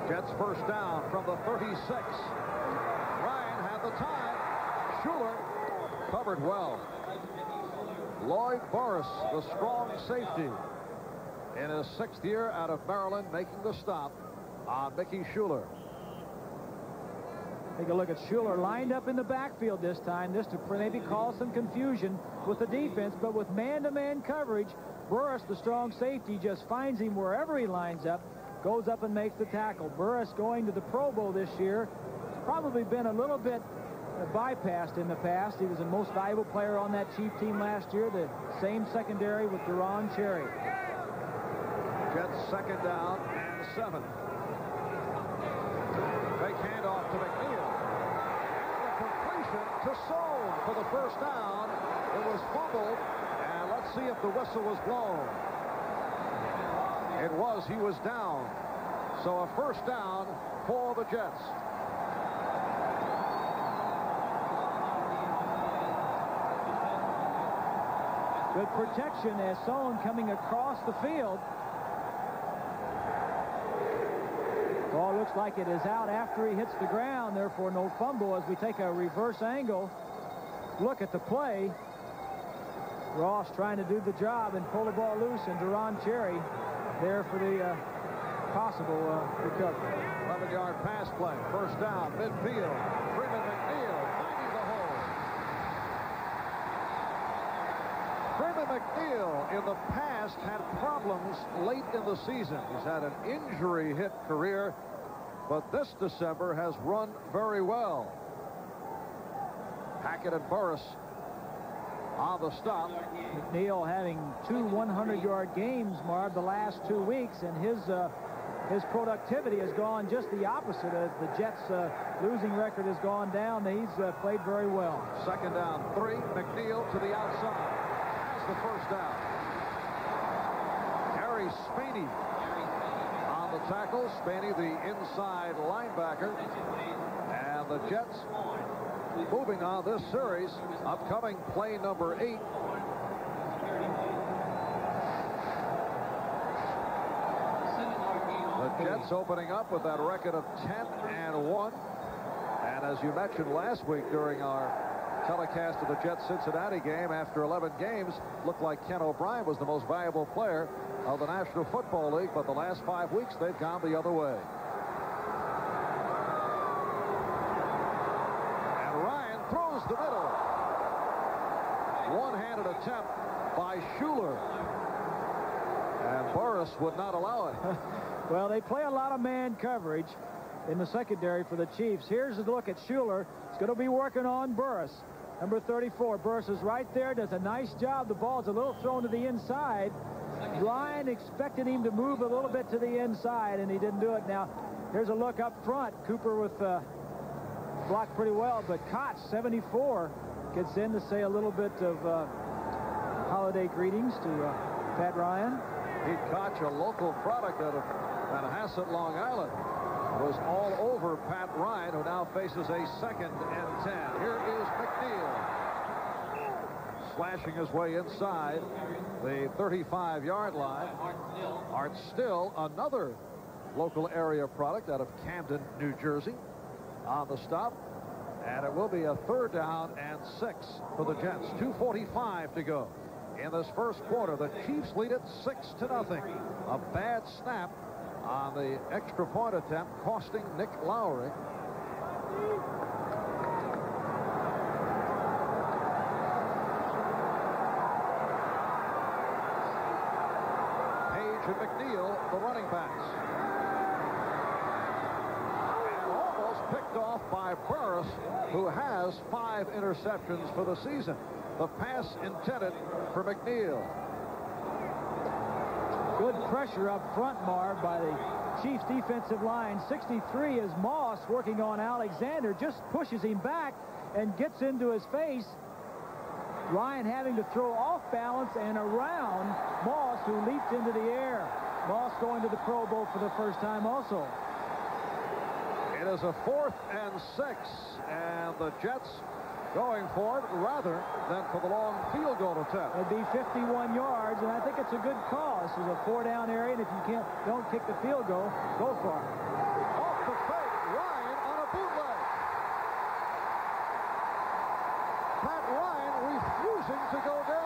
Jets first down from the 36. Ryan had the time. Shuler covered well. Lloyd Burruss, the strong safety, in his sixth year out of Maryland, making the stop on Mickey Shuler. Take a look at Shuler lined up in the backfield this time, this to maybe cause some confusion with the defense, but with man-to-man -man coverage, Burruss, the strong safety, just finds him wherever he lines up, goes up and makes the tackle. Burruss going to the Pro Bowl this year, probably been a little bit bypassed in the past. He was the most valuable player on that Chief team last year, the same secondary with Deron Cherry. Jets second down and seven. Fake handoff to McNeil for the first down. It was fumbled, and let's see if the whistle was blown. It was. He was down. So a first down for the Jets. Good protection as Sohn coming across the field. Looks like it is out after he hits the ground, therefore no fumble as we take a reverse angle. Look at the play. Ross trying to do the job and pull the ball loose, and Deron Cherry there for the uh, possible uh, recovery. 11-yard pass play, first down, midfield. Freeman McNeil finding the hole. Freeman McNeil in the past had problems late in the season. He's had an injury-hit career but this December has run very well. Hackett and Burruss on the stop. McNeil having two 100-yard games, Marv, the last two weeks, and his uh, his productivity has gone just the opposite. Uh, the Jets' uh, losing record has gone down. He's uh, played very well. Second down, three. McNeil to the outside. Has the first down. Gary Spani tackle. Spani, the inside linebacker. And the Jets moving on this series. Upcoming play number eight. The Jets opening up with that record of 10 and 1. And as you mentioned last week during our telecast of the Jets-Cincinnati game, after 11 games, looked like Ken O'Brien was the most valuable player of the National Football League, but the last five weeks they've gone the other way. And Ryan throws the middle. One-handed attempt by Shuler. And Burruss would not allow it. Well, they play a lot of man coverage in the secondary for the Chiefs. Here's a look at Shuler. He's going to be working on Burruss. Number 34. Burruss is right there. Does a nice job. The ball's a little thrown to the inside. Ryan expected him to move a little bit to the inside, and he didn't do it. Now, here's a look up front. Cooper with uh, blocked pretty well, but Koch, 74, gets in to say a little bit of uh, holiday greetings to uh, Pat Ryan. Pete Koch, a local product out of Manhasset, Long Island, was all over Pat Ryan, who now faces a second and 10. Here is McNeil. Slashing his way inside the 35-yard line. Art Still, another local area product out of Camden, New Jersey, on the stop. And it will be a third down and six for the Jets. 2.45 to go. In this first quarter, the Chiefs lead it 6 to nothing. A bad snap on the extra point attempt, costing Nick Lowery. Paige and McNeil, the running backs. Almost picked off by Burruss, who has five interceptions for the season. The pass intended for McNeil. Good pressure up front, Marv, by the Chiefs defensive line. 63 is Maas working on Alexander. Just pushes him back and gets into his face. Ryan having to throw off balance and around Maas, who leaped into the air. The Pro Bowl for the first time also. It is a fourth and six, and the Jets going for it rather than for the long field goal attempt. It'd be 51 yards, and I think it's a good call. This is a four-down area, and if you can't don't kick the field goal, go for it. Off the fake, Ryan on a bootleg. Pat Ryan refusing to go down.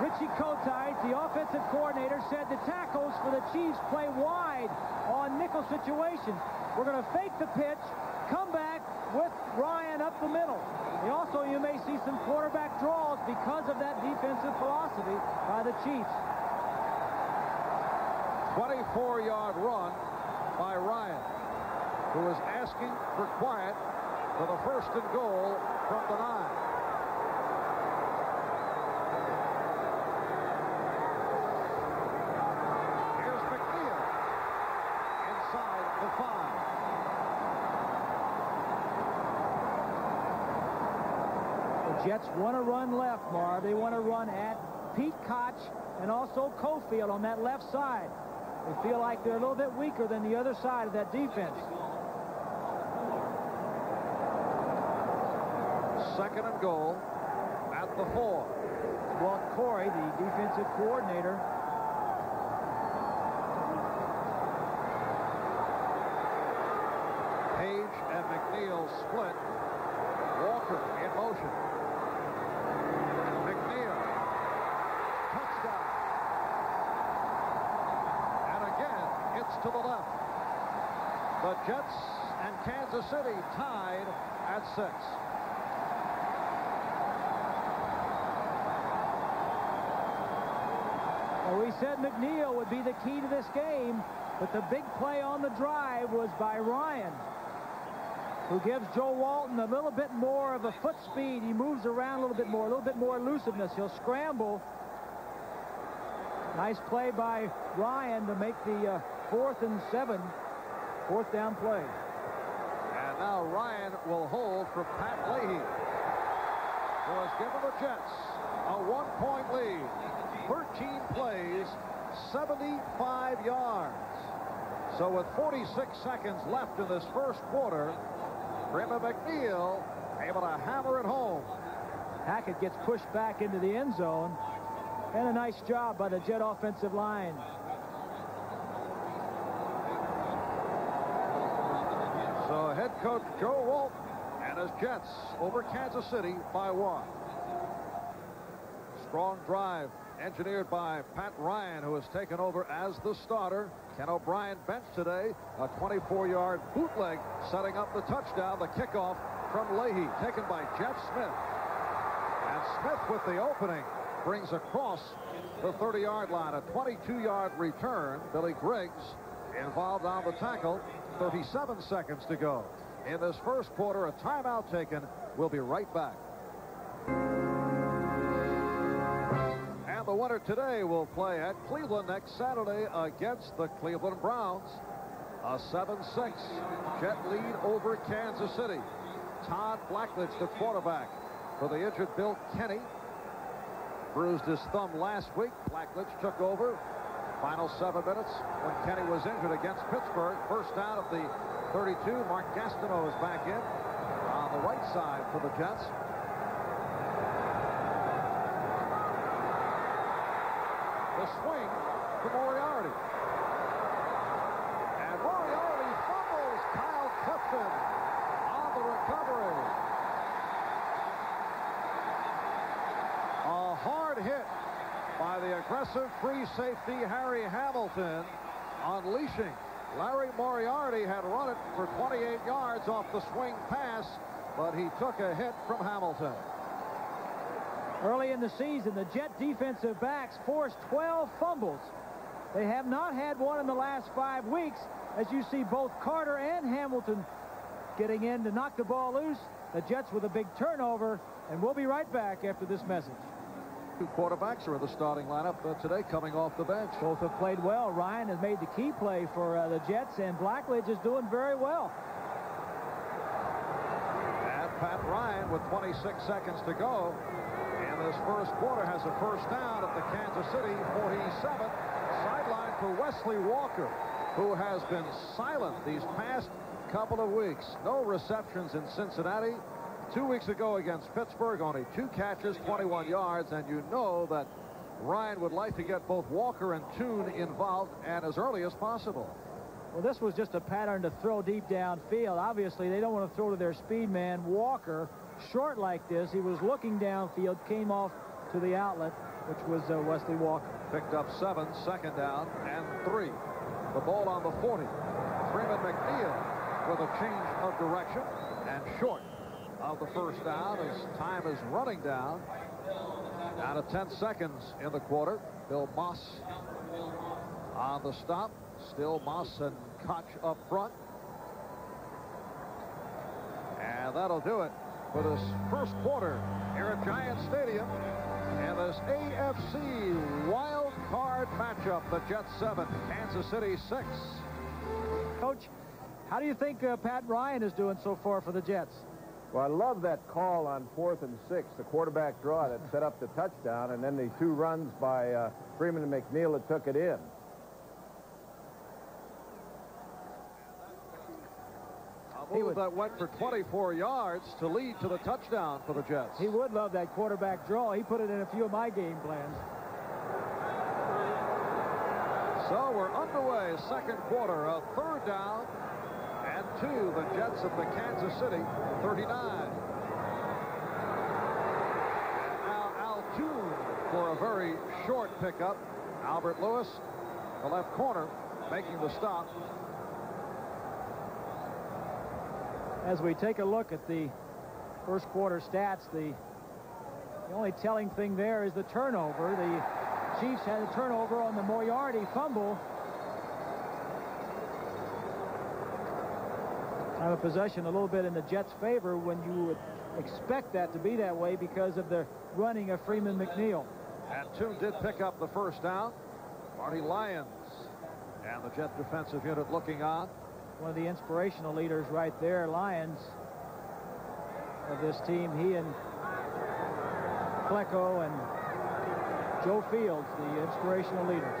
Richie Kotite, the offensive coordinator, said the tackles for the Chiefs play wide on nickel situations. We're going to fake the pitch, come back with Ryan up the middle. And also, you may see some quarterback draws because of that defensive philosophy by the Chiefs. 24-yard run by Ryan, who is asking for quiet for the first and goal from the nine. Here's McNeil inside the five. The Jets want to run left, Marv. They want to run at Pete Koch and also Cofield on that left side. They feel like they're a little bit weaker than the other side of that defense. Second and goal at the four. Walt Corey, the defensive coordinator, Paige and McNeil split. Walker in motion. McNeil. Touchdown. And again, it's to the left. The Jets and Kansas City tied at six. Well, we said McNeil would be the key to this game, but the big play on the drive was by Ryan, who gives Joe Walton a little bit more of a foot speed. He moves around a little bit more, a little bit more elusiveness. He'll scramble. Nice play by Ryan to make the uh, fourth and seven, fourth down play. And now Ryan will hold for Pat Leahy, who has given the Jets a one-point lead. 13 plays, 75 yards. So with 46 seconds left in this first quarter, Freeman McNeil able to hammer it home. Hackett gets pushed back into the end zone. And a nice job by the Jet offensive line. So head coach Joe Walton and his Jets over Kansas City by one. Strong drive engineered by Pat Ryan, who has taken over as the starter. Ken O'Brien benched today. A 24-yard bootleg setting up the touchdown, the kickoff from Leahy, taken by Jeff Smith. And Smith with the opening brings across the 30-yard line. A 22-yard return. Billy Griggs involved on the tackle. 37 seconds to go. In this first quarter, a timeout taken. We'll be right back. And the winner today will play at Cleveland next Saturday against the Cleveland Browns. A 7-6 Jet lead over Kansas City. Todd Blackledge, the quarterback for the injured Bill Kenney. Bruised his thumb last week. Blackledge took over. Final seven minutes when Kenney was injured against Pittsburgh. First down of the 32. Mark Gastineau is back in on the right side for the Jets. The swing to Moriarty. And Moriarty fumbles Kyle Clifton on the recovery. A hard hit by the aggressive free safety Harry Hamilton unleashing. Larry Moriarty had run it for 28 yards off the swing pass, but he took a hit from Hamilton. Early in the season, the Jet defensive backs forced 12 fumbles. They have not had one in the last five weeks, as you see both Carter and Hamilton getting in to knock the ball loose. The Jets with a big turnover, and we'll be right back after this message. Two quarterbacks are in the starting lineup uh, today coming off the bench. Both have played well. Ryan has made the key play for uh, the Jets, and Blackledge is doing very well. And Pat Ryan with 26 seconds to go in this first quarter has a first down at the Kansas City 47. Sideline for Wesley Walker, who has been silent these past couple of weeks. No receptions in Cincinnati. Two weeks ago against Pittsburgh, only two catches, 21 yards, and you know that Ryan would like to get both Walker and Toon involved and as early as possible. Well, this was just a pattern to throw deep downfield. Obviously, they don't want to throw to their speed man, Walker. Short like this, he was looking downfield, came off to the outlet, which was uh, Wesley Walker. Picked up seven, second down, and three. The ball on the 40. Freeman McNeil with a change of direction and short of the first down as time is running down. Out of 10 seconds in the quarter. Bill Maas on the stop. Still Maas and Koch up front. And that'll do it for this first quarter here at Giant Stadium. And this AFC wild card matchup, the Jets 7, Kansas City 6. Coach, how do you think uh, Pat Ryan is doing so far for the Jets? Well, I love that call on fourth and six, the quarterback draw that set up the touchdown, and then the two runs by uh, Freeman and McNeil that took it in. A move that went for 24 yards to lead to the touchdown for the Jets. He would love that quarterback draw. He put it in a few of my game plans. So we're underway, second quarter, a third down and two, the Jets of the Kansas City 39. Now Al Toon for a very short pickup. Albert Lewis, the left corner, making the stop. As we take a look at the first quarter stats, the, the only telling thing there is the turnover. The Chiefs had a turnover on the Moriarty fumble. Have a possession a little bit in the Jets' favor when you would expect that to be that way because of the running of Freeman McNeil. And Toon did pick up the first down. Marty Lyons and the Jet defensive unit looking on. One of the inspirational leaders right there, Lyons, of this team. He and Klecko and Joe Fields, the inspirational leaders.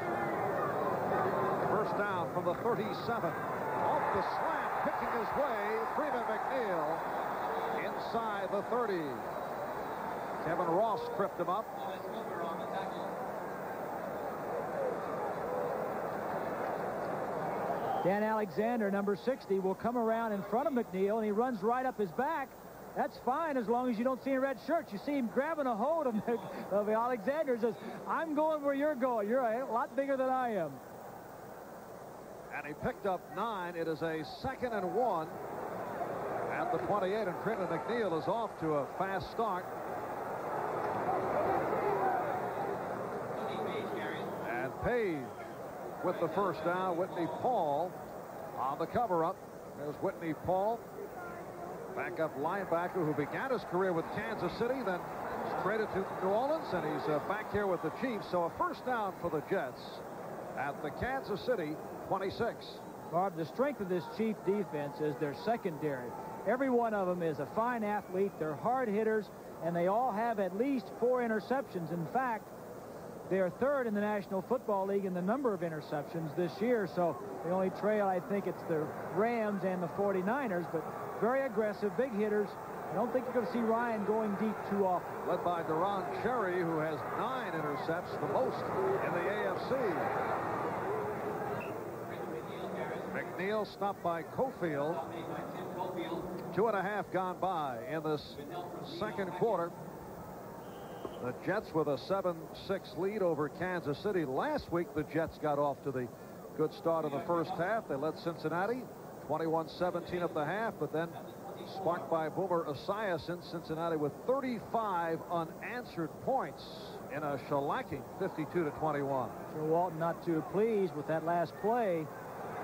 First down from the 37. Off the slant, picking his way, Freeman McNeil inside the 30. Kevin Ross tripped him up. Dan Alexander, number 60, will come around in front of McNeil, and he runs right up his back. That's fine as long as you don't see a red shirt. You see him grabbing a hold of, of Alexander says, I'm going where you're going. You're a lot bigger than I am. And he picked up nine. It is a second and one at the 28, and Freeman McNeil is off to a fast start. And Paige with the first down. Whitney Paul on the cover-up. There's Whitney Paul, backup linebacker who began his career with Kansas City, then traded to New Orleans, and he's uh, back here with the Chiefs. So a first down for the Jets at the Kansas City 26. Bob, the strength of this Chief defense is their secondary. Every one of them is a fine athlete. They're hard hitters, and they all have at least four interceptions. In fact, they're third in the National Football League in the number of interceptions this year, so the only trail, I think it's the Rams and the 49ers, but very aggressive, big hitters. I don't think you're going to see Ryan going deep too often. Led by Deron Cherry, who has nine intercepts, the most in the AFC. McNeil stopped by Cofield. Two and a half gone by in this second quarter. The Jets with a 7-6 lead over Kansas City. Last week, the Jets got off to the good start in the first half. They led Cincinnati 21-17 at the half, but then sparked by Boomer Esiason, Cincinnati with 35 unanswered points in a shellacking 52 to 21. Joe Walton not too pleased with that last play.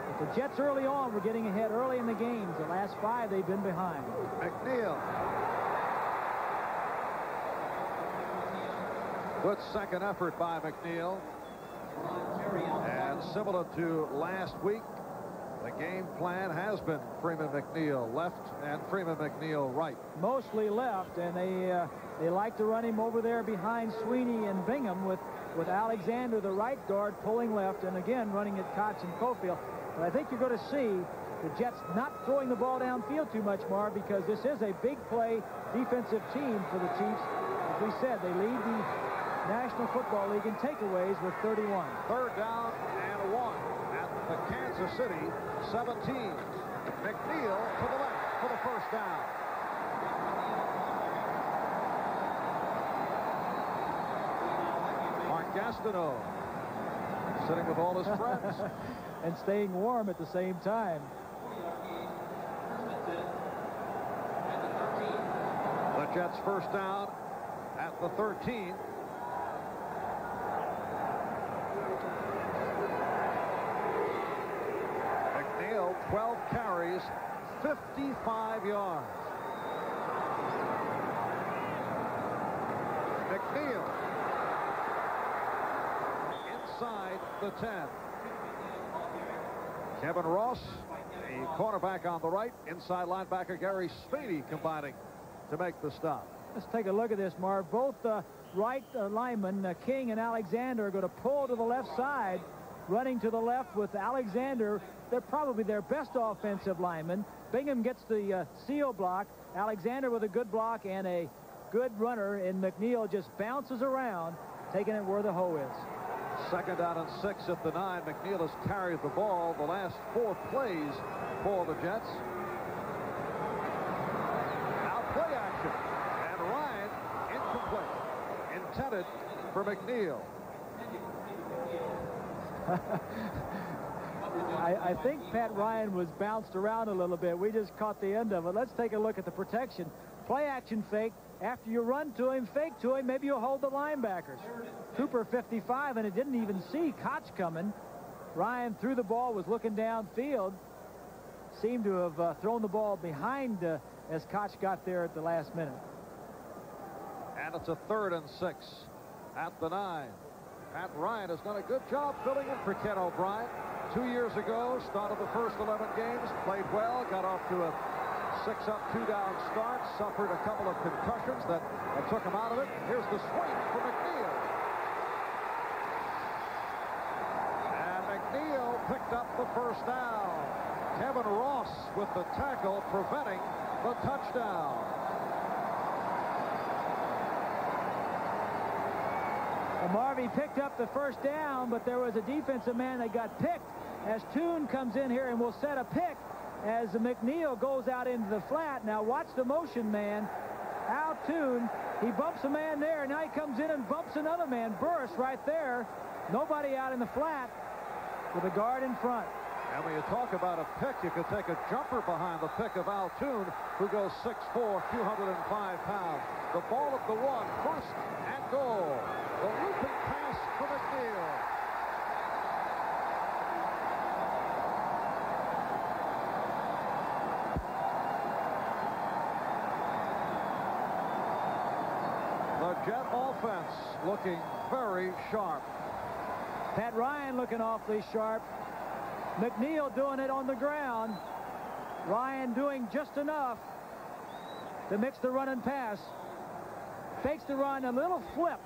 But the Jets early on were getting ahead early in the games. The last five they've been behind. McNeil. Good second effort by McNeil. And similar to last week, the game plan has been Freeman McNeil left and Freeman McNeil right. Mostly left, and they uh, they like to run him over there behind Sweeney and Bingham with, with Alexander, the right guard, pulling left, and again running at Koch and Cofield. But I think you're going to see the Jets not throwing the ball downfield too much, Marv, because this is a big play defensive team for the Chiefs. As we said, they lead the National Football League in takeaways with 31. Third down and one at the Kansas City 17. McNeil to the left for the first down. Mark Gastineau sitting with all his friends. and staying warm at the same time. The Jets first down at the 13. McNeil, 12 carries, 55 yards. McNeil inside the 10. Kevin Ross, a cornerback on the right. Inside linebacker Gary Spani combining to make the stop. Let's take a look at this, Marv. Both uh, right uh, linemen, uh, King and Alexander, are going to pull to the left side, running to the left with Alexander. They're probably their best offensive lineman. Bingham gets the uh, seal block. Alexander with a good block and a good runner, and McNeil just bounces around, taking it where the hole is. Second down and six at the nine. McNeil has carried the ball the last four plays for the Jets. Now play action. And Ryan incomplete. Intended for McNeil. I, I think Pat Ryan was bounced around a little bit. We just caught the end of it. Let's take a look at the protection. Play action fake. After you run to him, fake to him, maybe you'll hold the linebackers. Cooper 55, and it didn't even see Koch coming. Ryan threw the ball, was looking downfield. Seemed to have uh, thrown the ball behind uh, as Koch got there at the last minute. And it's a third and six at the nine. Pat Ryan has done a good job filling in for Ken O'Brien. Two years ago, started the first 11 games, played well, got off to a six-up, two-down start, suffered a couple of concussions that, took him out of it. Here's the swing for McNeil. And McNeil picked up the first down. Kevin Ross with the tackle preventing the touchdown. Marvy picked up the first down, but there was a defensive man that got picked as Toon comes in here and will set a pick as McNeil goes out into the flat. Now watch the motion man. Al Toon, he bumps a man there. Now he comes in and bumps another man. Burruss right there. Nobody out in the flat with a guard in front. And when you talk about a pick, you could take a jumper behind the pick of Al Toon, who goes 6'4", 205 pounds. The ball at the one, first and goal. The looping pass for McNeil. The Jet offense looking very sharp. Pat Ryan looking awfully sharp. McNeil doing it on the ground. Ryan doing just enough to mix the run and pass. Fakes the run, a little flip.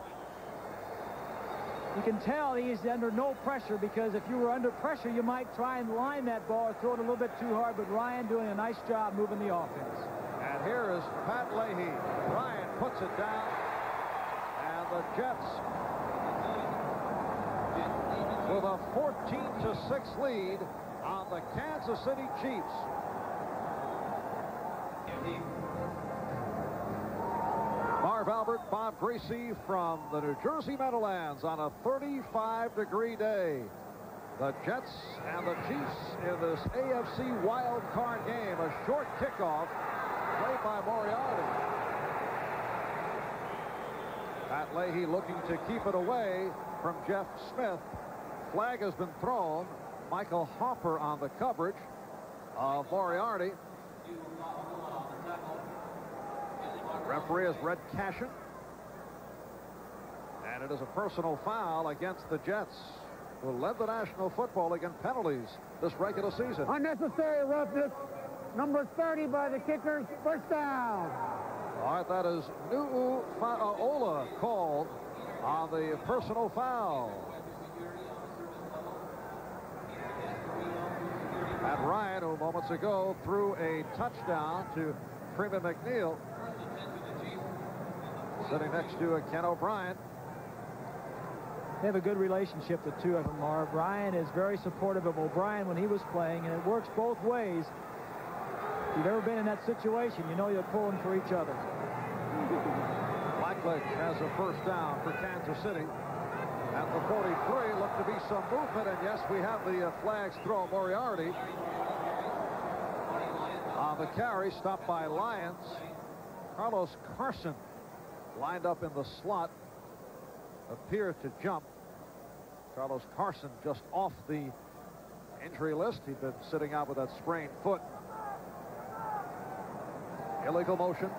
You can tell he's under no pressure because if you were under pressure, you might try and line that ball or throw it a little bit too hard, but Ryan doing a nice job moving the offense. And here is Pat Leahy. Ryan puts it down, the Jets with a 14 to 6 lead on the Kansas City Chiefs. Marv Albert, Bob Griese from the New Jersey Meadowlands on a 35 degree day. The Jets and the Chiefs in this AFC wild card game. A short kickoff played by Moriarty. Pat Leahy looking to keep it away from Jeff Smith. Flag has been thrown. Michael Hopper on the coverage of Moriarty. Referee is Red Cashion. And it is a personal foul against the Jets, who led the National Football League in penalties this regular season. Unnecessary roughness. Number 30 by the kickers. First down. All right, that is Nu'u Ola called on the personal foul. Pat Ryan, who moments ago threw a touchdown to Freeman McNeil, sitting next to Ken O'Brien. They have a good relationship, the two of them are. Ryan is very supportive of O'Brien when he was playing, and it works both ways. If you've ever been in that situation, you know you're pulling for each other. Blackledge has a first down for Kansas City. At the 43, look to be some movement, and yes, we have the uh, flags throw Moriarty. On the carry, stopped by Lyons. Carlos Carson lined up in the slot, appeared to jump. Carlos Carson just off the injury list. He'd been sitting out with that sprained foot. Illegal motion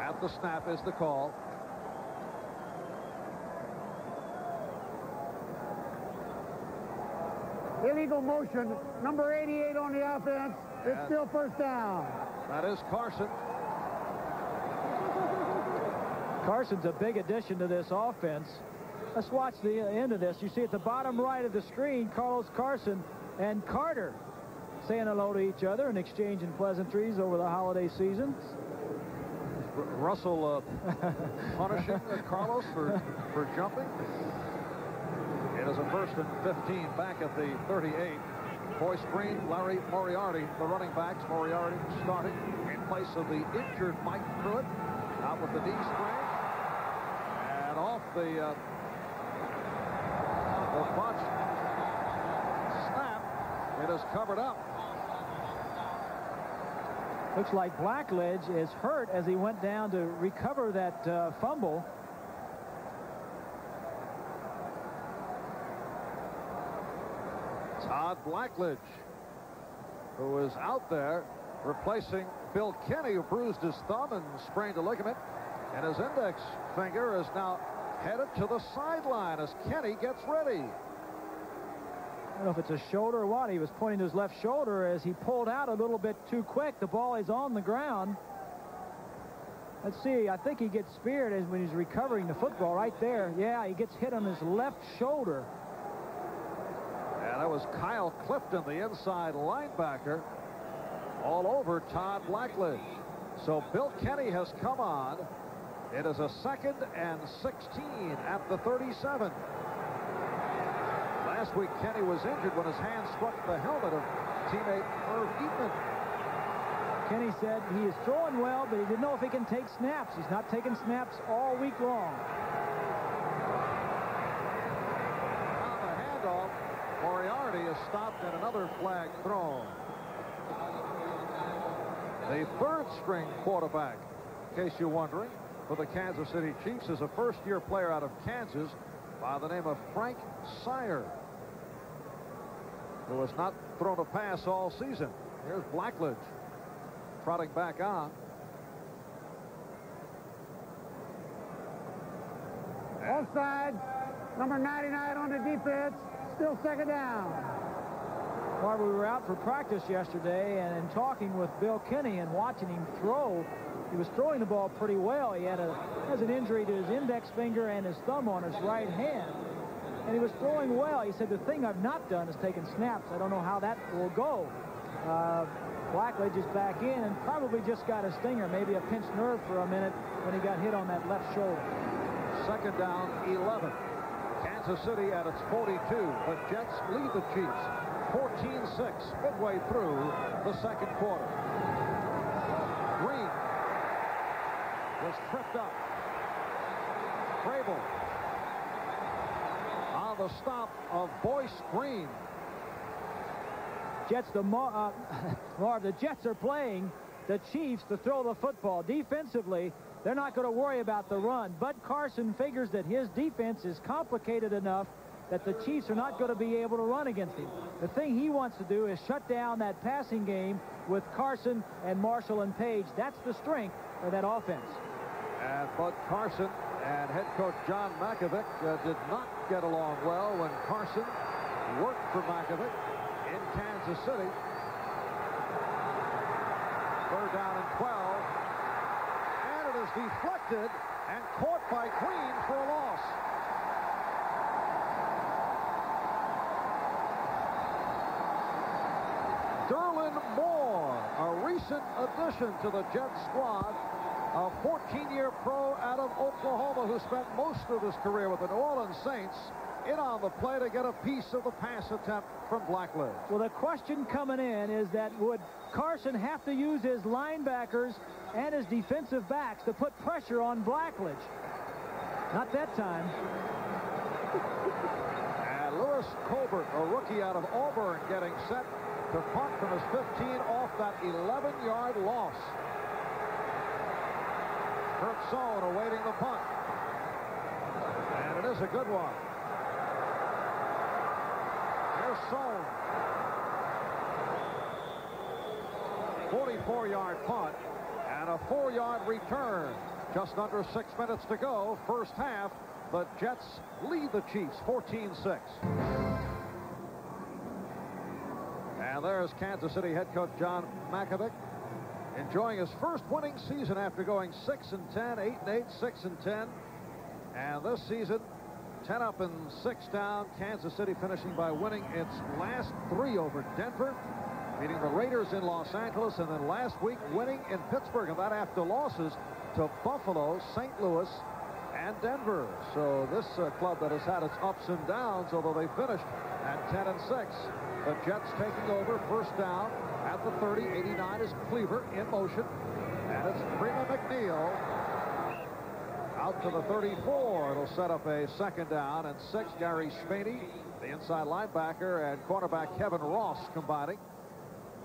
at the snap is the call. Illegal motion. Number 88 on the offense. It's And- still first down. That is Carson. Carson's a big addition to this offense. Let's watch the end of this. You see at the bottom right of the screen, Carlos Carson and Carter saying hello to each other and exchanging pleasantries over the holiday season. R- Russell uh, punishing uh, Carlos for, for jumping. It is a first and 15 back at the 38. Boyce Green, Larry Moriarty, the running backs. Moriarty starting in place of the injured Mike Pruitt. Out with the knee sprain. And off the, uh, the botched snap. It is covered up. Looks like Blackledge is hurt as he went down to recover that uh, fumble. Todd Blackledge, who was out there replacing Bill Kenney, who bruised his thumb and sprained a ligament. And his index finger is now headed to the sideline as Kenney gets ready. I don't know if it's a shoulder or what. He was pointing to his left shoulder as he pulled out a little bit too quick. The ball is on the ground. Let's see. I think he gets speared as when he's recovering the football right there. Yeah, he gets hit on his left shoulder. And that was Kyle Clifton, the inside linebacker, all over Todd Blackledge. So Bill Kenney has come on. It is a second and 16 at the 37. Last week, Kenney was injured when his hand struck the helmet of teammate Irv Eatman. Kenney said he is throwing well, but he didn't know if he can take snaps. He's not taking snaps all week long. On the handoff, Moriarty is stopped and another flag thrown. The third string quarterback, in case you're wondering, for the Kansas City Chiefs is a first-year player out of Kansas by the name of Frank Seurer who has not thrown a pass all season. Here's Blackledge trotting back on. Offside. Number 99 on the defense. Still second down. While we were out for practice yesterday and in talking with Bill Kenney and watching him throw, he was throwing the ball pretty well. He had a has an injury to his index finger and his thumb on his right hand. And he was throwing well. He said, the thing I've not done is taken snaps. I don't know how that will go. Uh, Blackledge is back in and probably just got a stinger, maybe a pinched nerve for a minute when he got hit on that left shoulder. Second down, 11. Kansas City at its 42. The Jets lead the Chiefs 14-6 midway through the second quarter. Green was tripped up. Crable on the stop of Boyce Green. Jets, the uh, Marv, the Jets are playing the Chiefs to throw the football. Defensively, they're not going to worry about the run. Bud Carson figures that his defense is complicated enough that the Chiefs are not going to be able to run against him. The thing he wants to do is shut down that passing game with Carson and Marshall and Paige. That's the strength of that offense. And Bud Carson and head coach John Mackovic uh, did not get along well when Carson worked for Mackovic in Kansas City. Third down and 12. And it is deflected and caught by Green for a loss. Derland Moore, a recent addition to the Jets squad, a 14-year pro out of Oklahoma who spent most of his career with the New Orleans Saints in on the play to get a piece of the pass attempt from Blackledge. Well, the question coming in is that would Carson have to use his linebackers and his defensive backs to put pressure on Blackledge? Not that time. And Lewis Colbert, a rookie out of Auburn, getting set to punt from his 15 off that 11-yard loss. Kurt Sohn awaiting the punt. And it is a good one. Here's Sohn. 44-yard punt and a four-yard return. Just under six minutes to go. First half, the Jets lead the Chiefs 14-6. And there's Kansas City head coach John Mackovic enjoying his first winning season after going 6 and 10, 8 and 8, 6 and 10. And this season, 10 up and 6 down. Kansas City finishing by winning its last three over Denver, beating the Raiders in Los Angeles, and then last week winning in Pittsburgh, and that after losses to Buffalo, St. Louis, and Denver. So this uh, club that has had its ups and downs, although they finished at 10 and 6. The Jets taking over first down at the 30. 89 is Cleaver in motion. And it's Freeman McNeil Out to the 34. It'll set up a second down and six. Gary Spani, the inside linebacker, and cornerback Kevin Ross combining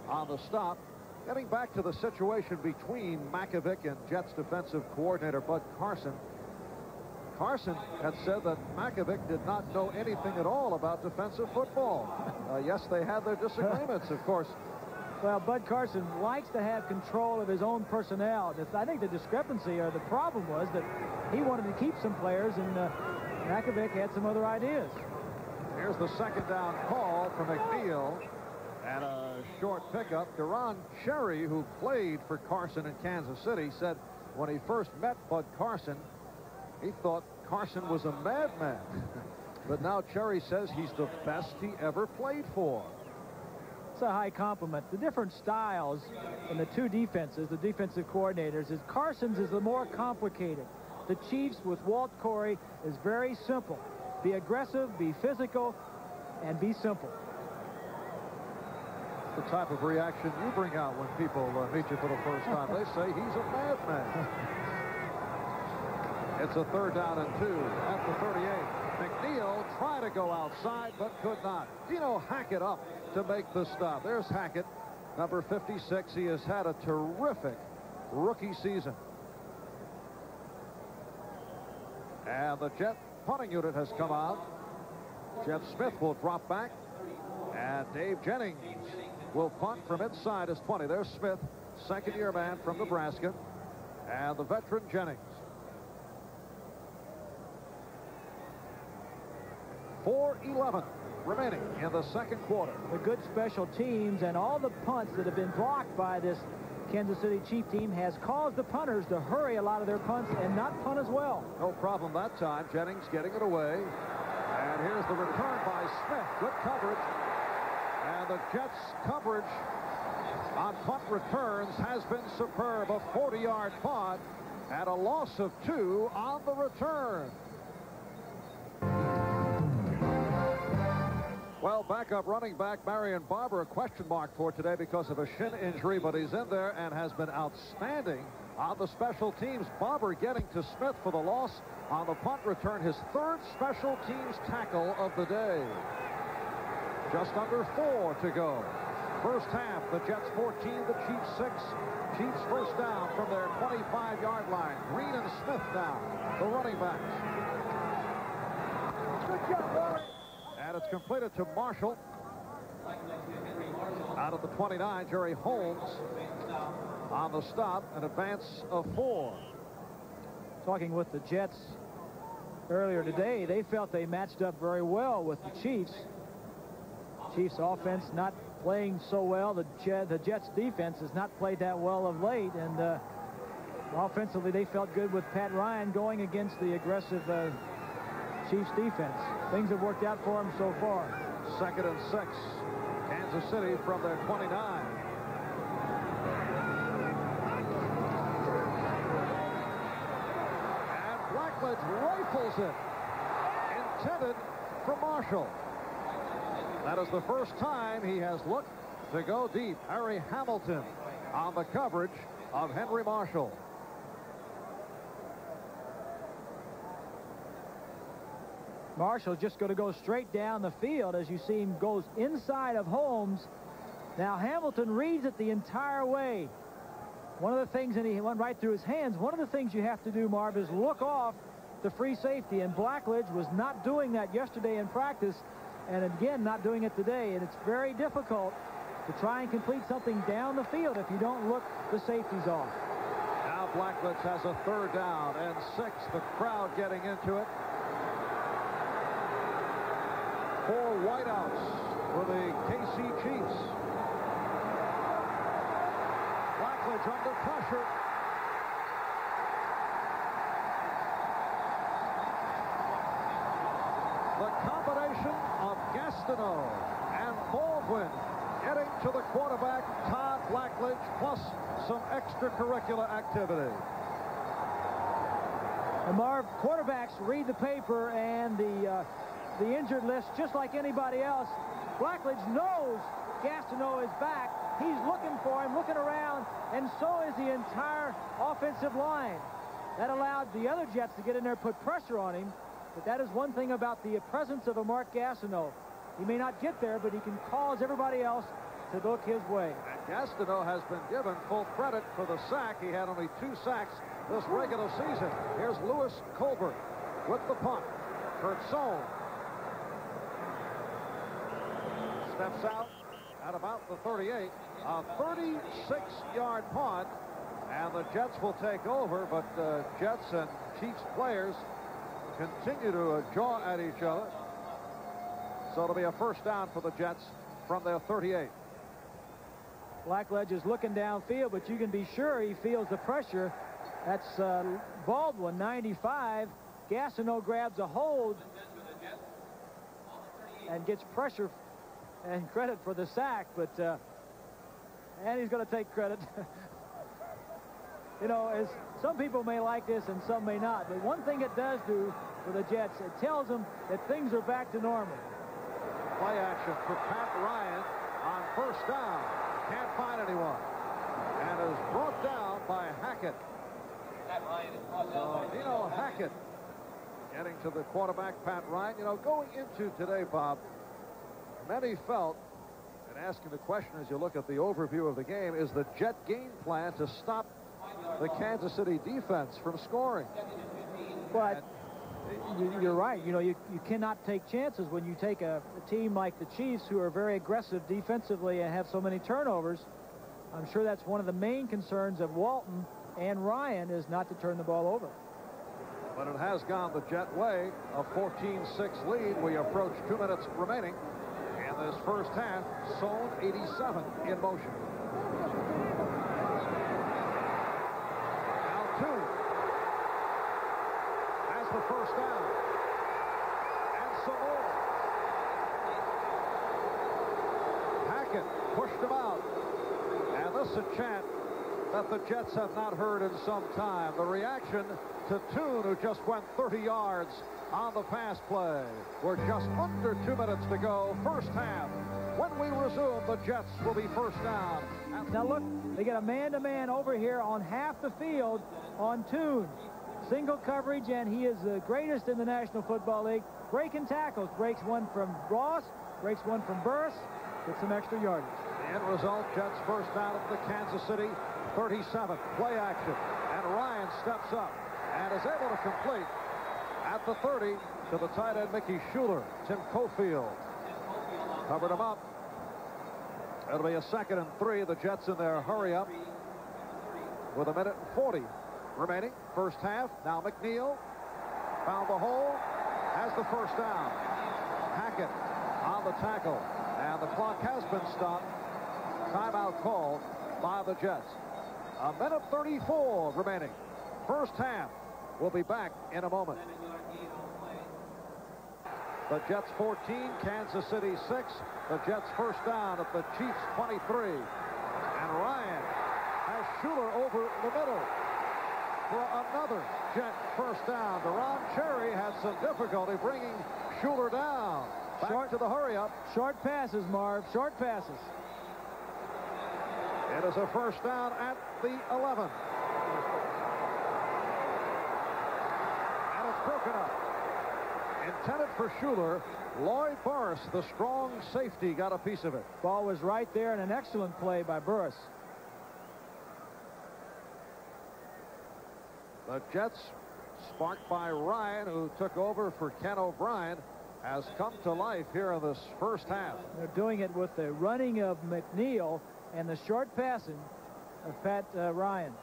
on the stop. Getting back to the situation between Mackovic and Jets defensive coordinator Bud Carson. Carson had said that Mackovic did not know anything at all about defensive football. Uh, yes, they had their disagreements, of course. Well, Bud Carson likes to have control of his own personnel. I think the discrepancy or the problem was that he wanted to keep some players, and uh, Mackovic had some other ideas. Here's the second down call from McNeil. And a short pickup. Deron Cherry, who played for Carson in Kansas City, said when he first met Bud Carson, he thought Carson was a madman. but now Cherry says he's the best he ever played for. It's a high compliment. The different styles in the two defenses, the defensive coordinators, is Carson's is the more complicated. The Chiefs with Walt Corey is very simple. Be aggressive, be physical, and be simple the type of reaction you bring out when people uh, meet you for the first time. They say he's a madman. it's a third down and two at the 38. McNeil tried to go outside, but could not. Dino Hackett up to make the stop. There's Hackett, number 56. He has had a terrific rookie season. And the Jet punting unit has come out. Jeff Smith will drop back. And Dave Jennings will punt from inside his 20. There's Smith, second-year man from Nebraska, and the veteran Jennings. 4-11 remaining in the second quarter. The good special teams and all the punts that have been blocked by this Kansas City Chief team has caused the punters to hurry a lot of their punts and not punt as well. No problem that time. Jennings getting it away. And here's the return by Smith. Good coverage. And the Jets' coverage on punt returns has been superb. A 40-yard punt and a loss of two on the return. Well, backup running back Marion Barber, a question mark for today because of a shin injury, but he's in there and has been outstanding on the special teams. Barber getting to Smith for the loss on the punt return, his third special teams tackle of the day. Just under four to go. First half, the Jets 14, the Chiefs 6. Chiefs first down from their 25-yard line. Green and Smith now, the running backs. Good job, And it's completed to Marshall. Out of the 29, Jerry Holmes on the stop, an advance of four. Talking with the Jets earlier today, they felt they matched up very well with the Chiefs. Chiefs offense not playing so well. The, Jet, the Jets defense has not played that well of late. And uh, offensively, they felt good with Pat Ryan going against the aggressive uh, Chiefs defense. Things have worked out for them so far. Second and six. Kansas City from their 29. And Blackledge rifles it. Intended for Marshall. That is the first time he has looked to go deep. Harry Hamilton on the coverage of Henry Marshall. Marshall just going to go straight down the field as you see him goes inside of Holmes. Now Hamilton reads it the entire way. One of the things, and he went right through his hands, one of the things you have to do, Marv, is look off the free safety, and Blackledge was not doing that yesterday in practice and again not doing it today and it's very difficult to try and complete something down the field if you don't look the safeties off. Now Blackledge has a third down and six. The crowd getting into it. Four whiteouts for the KC Chiefs. Blackledge under pressure. The combination of Gastineau and Baldwin getting to the quarterback, Todd Blackledge, plus some extracurricular activity. And Marv, quarterbacks read the paper and the uh, the injured list just like anybody else. Blackledge knows Gastineau is back. He's looking for him, looking around, and so is the entire offensive line. That allowed the other Jets to get in there put pressure on him. But that is one thing about the presence of a Mark Gastineau. He may not get there, but he can cause everybody else to look his way. And Gastineau has been given full credit for the sack. He had only two sacks this regular season. Here's Lewis Colbert with the punt. Kurt Sohn steps out at about the 38. A 36-yard punt, and the Jets will take over, but uh, Jets and Chiefs players continue to jaw at each other. So it'll be a first down for the Jets from their 38. Blackledge is looking downfield, but you can be sure he feels the pressure. That's uh, Baldwin, 95. Gastineau grabs a hold and gets pressure and credit for the sack, but uh, and he's going to take credit. you know, as some people may like this and some may not, but one thing it does do for the Jets, it tells them that things are back to normal. Play action for Pat Ryan on first down. Can't find anyone. And is brought down by Hackett. So Dino Hackett getting to the quarterback, Pat Ryan. You know, going into today, Bob, many felt, and asking the question as you look at the overview of the game, is the Jet game plan to stop the Kansas City defense from scoring. But you're right. You know, you, you cannot take chances when you take a, a, team like the Chiefs who are very aggressive defensively and have so many turnovers. I'm sure that's one of the main concerns of Walton and Ryan is not to turn the ball over. But it has gone the Jet way. A 14-6 lead. We approach two minutes remaining in this first half. Sohn 87 in motion. Now two. Has the first down. And some more. Hackett pushed him out. And this is a chant that the Jets have not heard in some time. The reaction to Toon, who just went 30 yards on the pass play. We're just under two minutes to go, first half. When we resume, the Jets will be first down. Now look, they get a man-to-man -man over here on half the field on Toon. Single coverage, and he is the greatest in the National Football League. Breaking tackles, breaks one from Ross, breaks one from Burruss, gets some extra yardage. The end result, Jets first down at the Kansas City 37. Play action, and Ryan steps up and is able to complete at the 30 to the tight end Mickey Shuler. Tim Cofield covered him up. It'll be a second and three. The Jets in their hurry up with a minute and 40 remaining. First half. Now McNeil found the hole. Has the first down. Hackett on the tackle. And the clock has been stopped. Timeout called by the Jets. A minute 34 remaining. First half. We'll be back in a moment. The Jets 14, Kansas City 6. The Jets first down at the Chiefs 23. And Ryan has Shuler over the middle for another Jet first down. Deron Cherry had some difficulty bringing Shuler down. Back short, to the hurry up. Short passes, Marv. Short passes. It is a first down at the 11. And it's broken up. Intended for Shuler. Lloyd Burruss, the strong safety, got a piece of it. Ball was right there and an excellent play by Burruss. The Jets, sparked by Ryan, who took over for Ken O'Brien, has come to life here in this first half. They're doing it with the running of McNeil and the short passing of Pat uh, Ryan.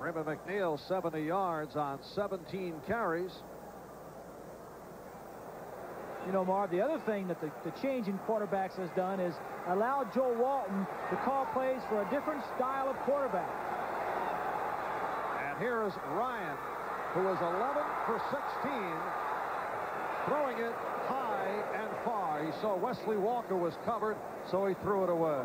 Raymond McNeil, 70 yards on 17 carries. You know, Marv, the other thing that the, the change in quarterbacks has done is allowed Joe Walton to call plays for a different style of quarterback. And here is Ryan, who is 11 for 16, throwing it high and far. He saw Wesley Walker was covered, so he threw it away.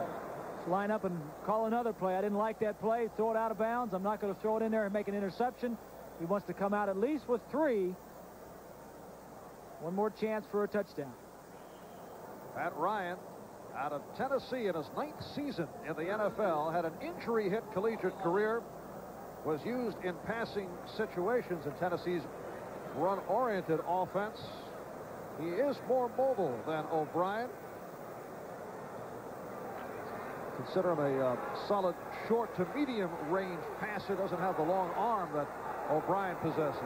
Line up and call another play. I didn't like that play. Throw it out of bounds. I'm not going to throw it in there and make an interception. He wants to come out at least with three one more chance for a touchdown. Pat Ryan out of Tennessee in his ninth season in the NFL had an injury hit collegiate career was used in passing situations in Tennessee's run-oriented offense. He is more mobile than O'Brien. Consider him a uh, solid short to medium range passer. Doesn't have the long arm that O'Brien possesses.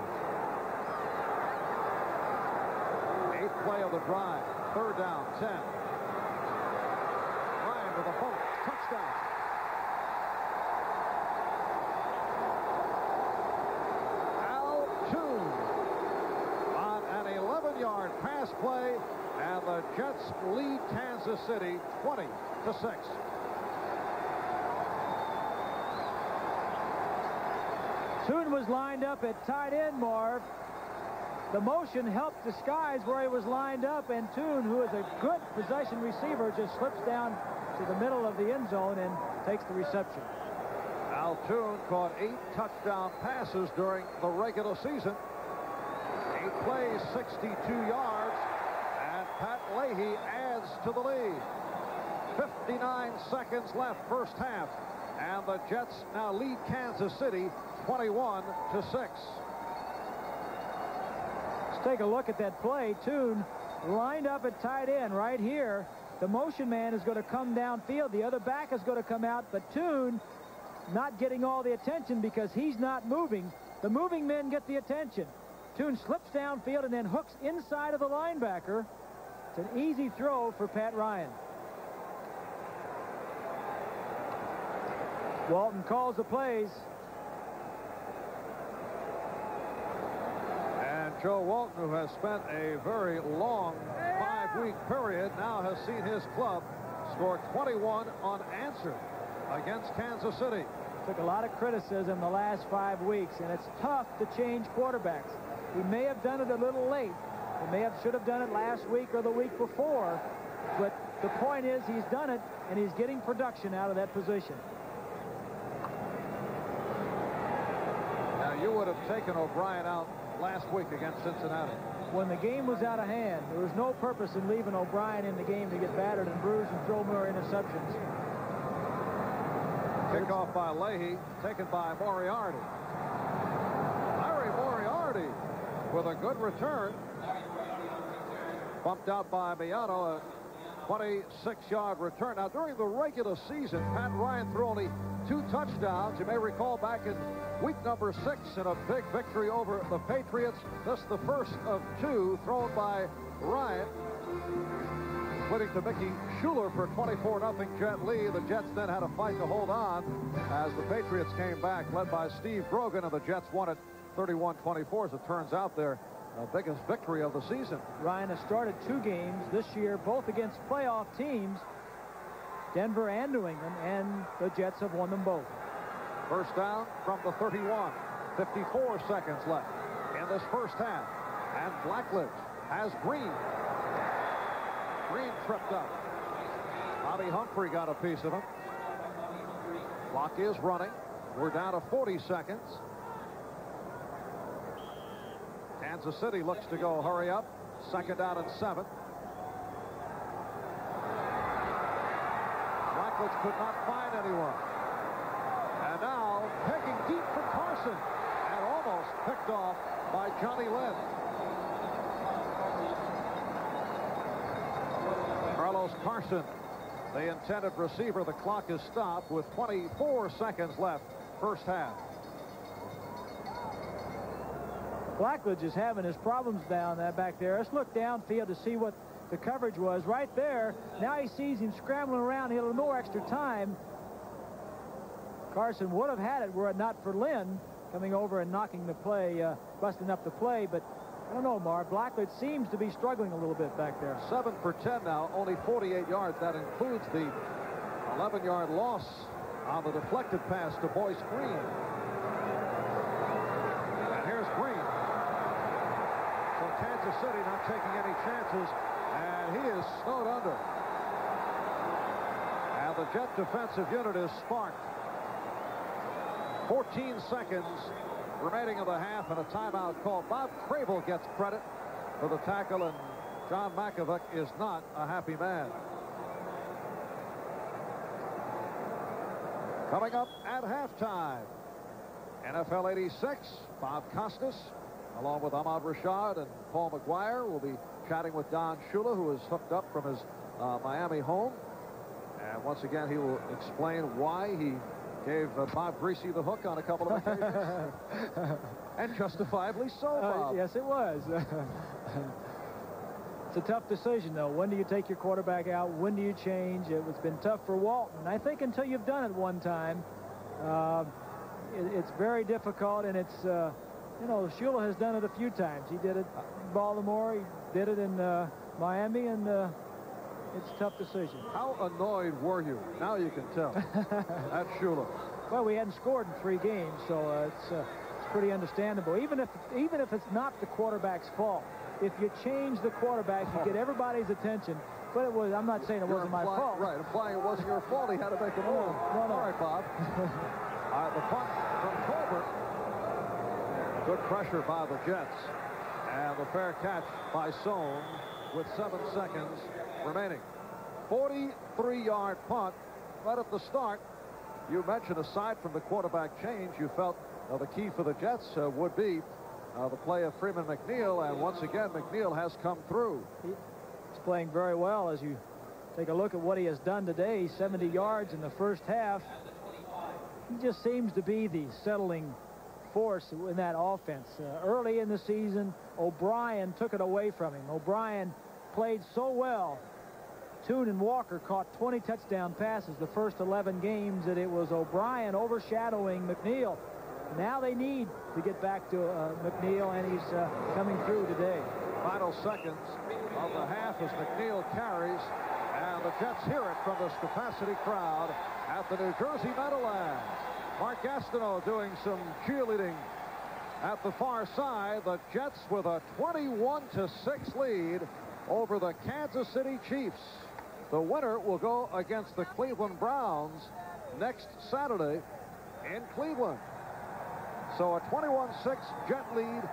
Eighth play of the drive. Third down, 10. Ryan with a bump. Touchdown. Al Toon on an 11-yard pass play, and the Jets lead Kansas City 20 to 6. Toon was lined up at tight end, Marv. The motion helped disguise where he was lined up, and Toon, who is a good possession receiver, just slips down to the middle of the end zone and takes the reception. Al Toon caught eight touchdown passes during the regular season. Eight plays, 62 yards, and Pat Leahy adds to the lead. 59 seconds left first half, and the Jets now lead Kansas City 21 to 6. Take a look at that play. Toon lined up at tight end right here. The motion man is going to come downfield. The other back is going to come out, but Toon not getting all the attention because he's not moving. The moving men get the attention. Toon slips downfield and then hooks inside of the linebacker. It's an easy throw for Pat Ryan. Walton calls the plays. And Joe Walton, who has spent a very long five-week period, now has seen his club score 21 unanswered against Kansas City. Took a lot of criticism the last five weeks, and it's tough to change quarterbacks. He may have done it a little late. He may have should have done it last week or the week before, but the point is he's done it, and he's getting production out of that position. Now, you would have taken O'Brien out last week against Cincinnati. When the game was out of hand, there was no purpose in leaving O'Brien in the game to get battered and bruised and throw more interceptions. Kickoff by Leahy, taken by Moriarty. Larry Moriarty with a good return. Bumped out by a 26-yard return. Now, during the regular season, Pat Ryan threw only two touchdowns. You may recall back in week number six in a big victory over the Patriots. This the first of two thrown by Ryan. Splitting to Mickey Shuler for 24-0 Jet Lee. The Jets then had a fight to hold on as the Patriots came back, led by Steve Grogan, and the Jets won it 31-24. As it turns out, their uh, biggest victory of the season. Ryan has started two games this year, both against playoff teams, Denver and New England, and the Jets have won them both. First down from the 31. 54 seconds left in this first half. And Blackledge has Green. Green tripped up. Bobby Humphery got a piece of him. Clock is running. We're down to 40 seconds. Kansas City looks to go hurry up. Second down and seven. Blackledge could not find anyone. And now picking deep for Carson. And almost picked off by Johnny Lynn. Carlos Carson, the intended receiver. The clock is stopped with 24 seconds left, first half. Blackledge is having his problems down there back there. Let's look downfield to see what the coverage was. Right there, now he sees him scrambling around. He'll have no extra time. Carson would have had it were it not for Lynn coming over and knocking the play, uh, busting up the play. But I don't know, Marv. Blackledge seems to be struggling a little bit back there. 7 for 10 now, only 48 yards. That includes the 11-yard loss on the deflected pass to Boyce Green. And here's Green. So Kansas City not taking any chances, and he is snowed under. And the Jet defensive unit is sparked. 14 seconds remaining of the half and a timeout call. Bob Crable gets credit for the tackle, and John Mackovic is not a happy man. Coming up at halftime, NFL 86, Bob Costas, along with Ahmad Rashad and Paul Maguire, We'll be chatting with Don Shula, who is hooked up from his uh, Miami home. And once again, he will explain why he gave uh, Bob Griese the hook on a couple of occasions. and justifiably so, Uh, Bob. yes, it was. it's a tough decision, though. When do you take your quarterback out? When do you change? It was been tough for Walton. I think until you've done it one time, uh, it, it's very difficult, and it's, uh, you know, Shula has done it a few times. He did it in Baltimore. He did it in uh, Miami, and uh, it's a tough decision. How annoyed were you? Now you can tell. That's Shula. Well, we hadn't scored in three games, so uh, it's uh, it's pretty understandable. Even if even if it's not the quarterback's fault, if you change the quarterback, you get everybody's attention. But it was. I'm not saying it You're wasn't my fault. Right, implying it wasn't your fault. He had to make a move. no, no. All right, Bob. All right, the punt from Colbert. Good pressure by the Jets. And the fair catch by Sohn with seven seconds remaining. 43-yard punt right at the start. You mentioned, aside from the quarterback change, you felt uh, the key for the Jets uh, would be uh, the play of Freeman McNeil. And once again, McNeil has come through. He's playing very well as you take a look at what he has done today. 70 yards in the first half. He just seems to be the settling force in that offense. Uh, early in the season, O'Brien took it away from him. O'Brien played so well. Toon and Walker caught 20 touchdown passes the first 11 games that it was O'Brien overshadowing McNeil. Now they need to get back to uh, McNeil, and he's uh, coming through today. Final seconds of the half as McNeil carries, and the Jets hear it from this capacity crowd at the New Jersey Meadowlands. Mark Gastineau doing some cheerleading at the far side. The Jets with a 21 to 6 lead over the Kansas City Chiefs. The winner will go against the Cleveland Browns next Saturday in Cleveland. So a 21-6 Jet lead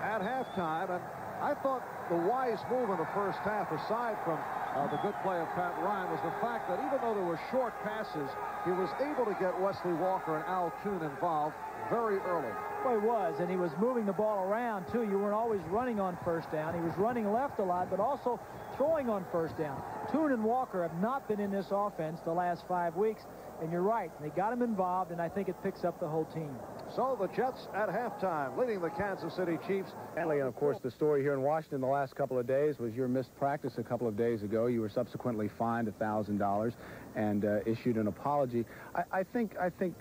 at halftime, and I thought the wise move in the first half, aside from uh, the good play of Pat Ryan, was the fact that even though there were short passes, he was able to get Wesley Walker and Al Toon involved very early. Well, he was, and he was moving the ball around, too. You weren't always running on first down. He was running left a lot, but also throwing on first down. Toon and Walker have not been in this offense the last five weeks, and you're right. They got him involved, and I think it picks up the whole team. So the Jets at halftime leading the Kansas City Chiefs. And of course, the story here in Washington the last couple of days was your missed practice a couple of days ago. You were subsequently fined $1,000 and uh, issued an apology. I, I think I think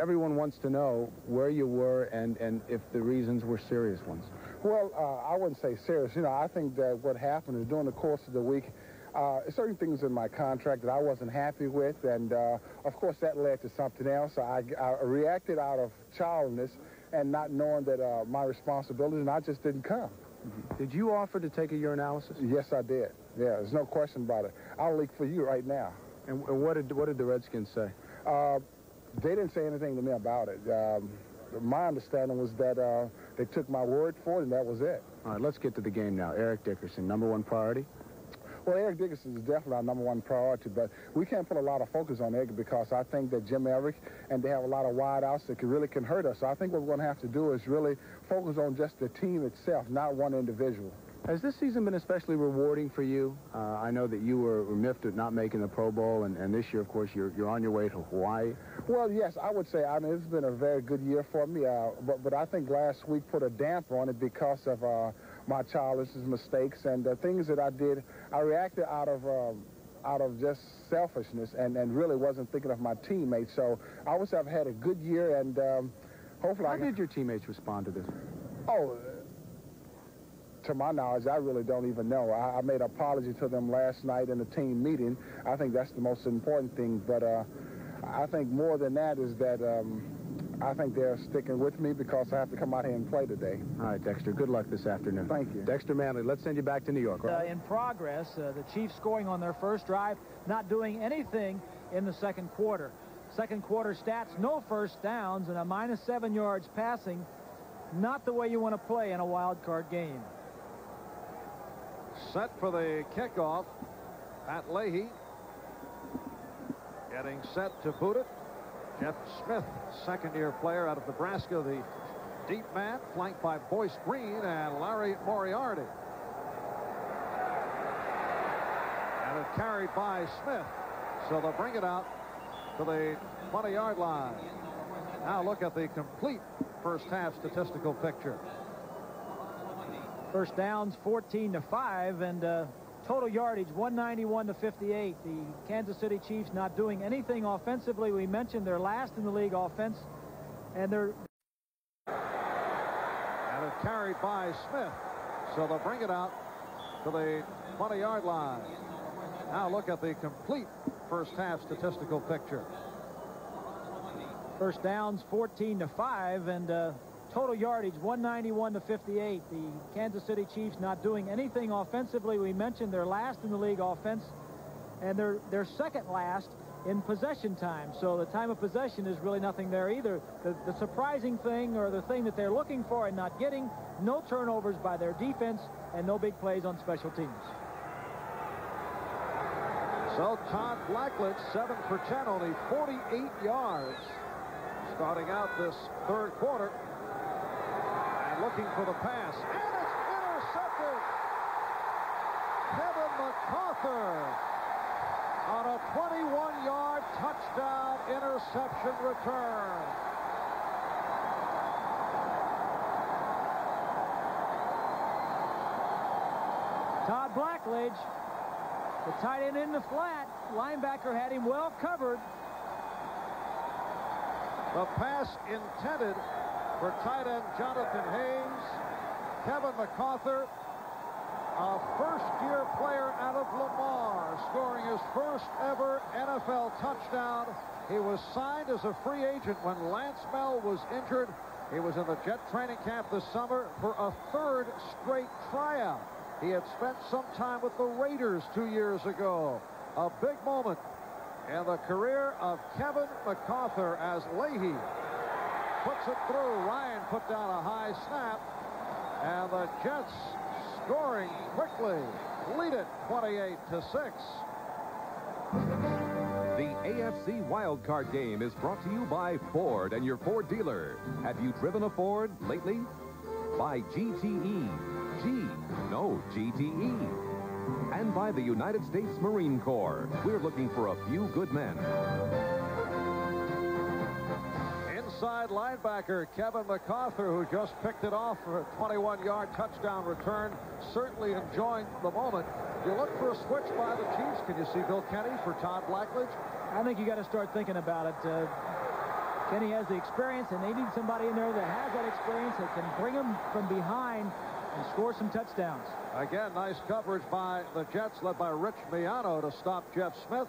everyone wants to know where you were and, and if the reasons were serious ones. Well, uh, I wouldn't say serious. You know, I think that what happened is during the course of the week, uh, certain things in my contract that I wasn't happy with, and uh, of course that led to something else. I, I reacted out of childness and not knowing that uh, my responsibilities, and I just didn't come. Did you offer to take a urinalysis? Yes, I did. Yeah, there's no question about it. I'll leak for you right now. And, and what did what did the Redskins say? Uh, they didn't say anything to me about it. Um, my understanding was that uh, they took my word for it, and that was it. All right, let's get to the game now. Eric Dickerson, number one priority. Well, Eric Dickerson is definitely our number one priority, but we can't put a lot of focus on Eric because I think that Jim Eric and they have a lot of wideouts that can, really can hurt us. So I think what we're going to have to do is really focus on just the team itself, not one individual. Has this season been especially rewarding for you? Uh, I know that you were miffed at not making the Pro Bowl, and, and this year, of course, you're, you're on your way to Hawaii. Well, yes, I would say, I mean, it's been a very good year for me, uh, but, but I think last week put a damper on it because of uh, my childish mistakes and the things that I did. I reacted out of um, out of just selfishness and, and really wasn't thinking of my teammates. So I would say I've had a good year, and um, hopefully How I did your teammates respond to this? Oh, to my knowledge, I really don't even know. I, I made an apology to them last night in a team meeting. I think that's the most important thing. But uh, I think more than that is that um, I think they're sticking with me because I have to come out here and play today. All right, Dexter, good luck this afternoon. Thank you. Dexter Manley, let's send you back to New York. Uh, in progress, uh, the Chiefs scoring on their first drive, not doing anything in the second quarter. Second quarter stats, no first downs and a minus seven yards passing. Not the way you want to play in a wild card game. Set for the kickoff. Pat Leahy getting set to boot it. Jeff Smith, second-year player out of Nebraska, the deep man, flanked by Boyce Green and Larry Moriarty. And it carried by Smith. So they'll bring it out to the 20-yard line. Now look at the complete first half statistical picture. First downs 14 to 5 and uh, total yardage 191 to 58. The Kansas City Chiefs not doing anything offensively. We mentioned they're last in the league offense and they're and it carried by Smith. So they'll bring it out to the 20-yard line. Now look at the complete first half statistical picture. First downs 14 to 5 and uh, total yardage 191 to 58. The Kansas City Chiefs not doing anything offensively. We mentioned they're last in the league offense and they're they're second last in possession time. So the time of possession is really nothing there either. The, the surprising thing or the thing that they're looking for and not getting, no turnovers by their defense and no big plays on special teams. So Todd Blackledge, 7 for 10, only 48 yards starting out this third quarter. Looking for the pass. And it's intercepted. Kevin McArthur on a 21-yard touchdown interception return. Todd Blackledge, the tight end in the flat. Linebacker had him well covered. The pass intended for tight end Jonathan Hayes. Kevin McArthur, a first-year player out of Lamar, scoring his first ever NFL touchdown. He was signed as a free agent when Lance Bell was injured. He was in the Jet training camp this summer for a third straight tryout. He had spent some time with the Raiders two years ago. A big moment in the career of Kevin McArthur as Leahy puts it through. Ryan put down a high snap, and the Jets scoring quickly. Lead it 28 to 6. The AFC wildcard game is brought to you by Ford and your Ford dealer. Have you driven a Ford lately? By GTE. G, no, GTE. And by the United States Marine Corps. We're looking for a few good men. Inside linebacker Kevin McArthur, who just picked it off for a 21-yard touchdown return, certainly enjoying the moment. You look for a switch by the Chiefs. Can you see Bill Kenney for Todd Blackledge? I think you got to start thinking about it. Uh, Kenney has the experience, and they need somebody in there that has that experience that can bring them from behind and score some touchdowns. Again, nice coverage by the Jets, led by Rich Miano to stop Jeff Smith.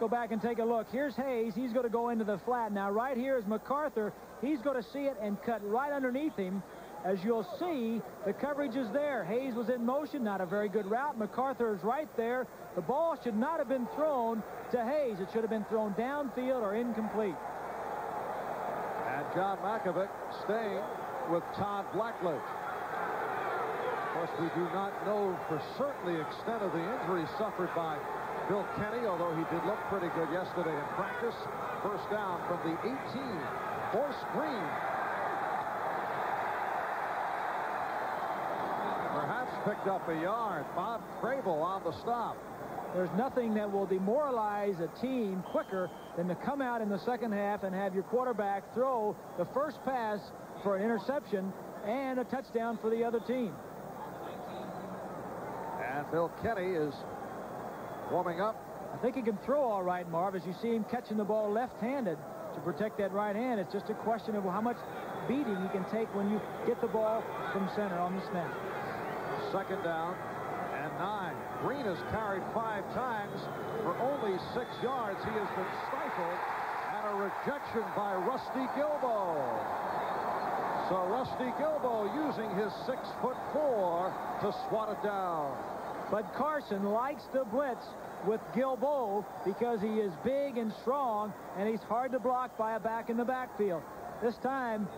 Go back and take a look. Here's Hayes. He's going to go into the flat. Now, right here is McArthur. He's going to see it and cut right underneath him. As you'll see, the coverage is there. Hayes was in motion, not a very good route. McArthur is right there. The ball should not have been thrown to Hayes. It should have been thrown downfield or incomplete. And John Mackovic staying with Todd Blackledge. Of course, we do not know for certain the extent of the injury suffered by Bill Kenney, although he did look pretty good yesterday in practice. First down from the 18. Boyce Green. Perhaps picked up a yard. Bob Crable on the stop. There's nothing that will demoralize a team quicker than to come out in the second half and have your quarterback throw the first pass for an interception and a touchdown for the other team. And Bill Kenney is warming up. I think he can throw all right, Marv, as you see him catching the ball left-handed to protect that right hand. It's just a question of how much beating he can take when you get the ball from center on the snap. Second down and nine. Green has carried five times for only six yards. He has been stifled and a rejection by Rusty Guilbeau. So Rusty Guilbeau using his six foot four to swat it down. But Carson likes to blitz with Guilbeau because he is big and strong and he's hard to block by a back in the backfield. This time,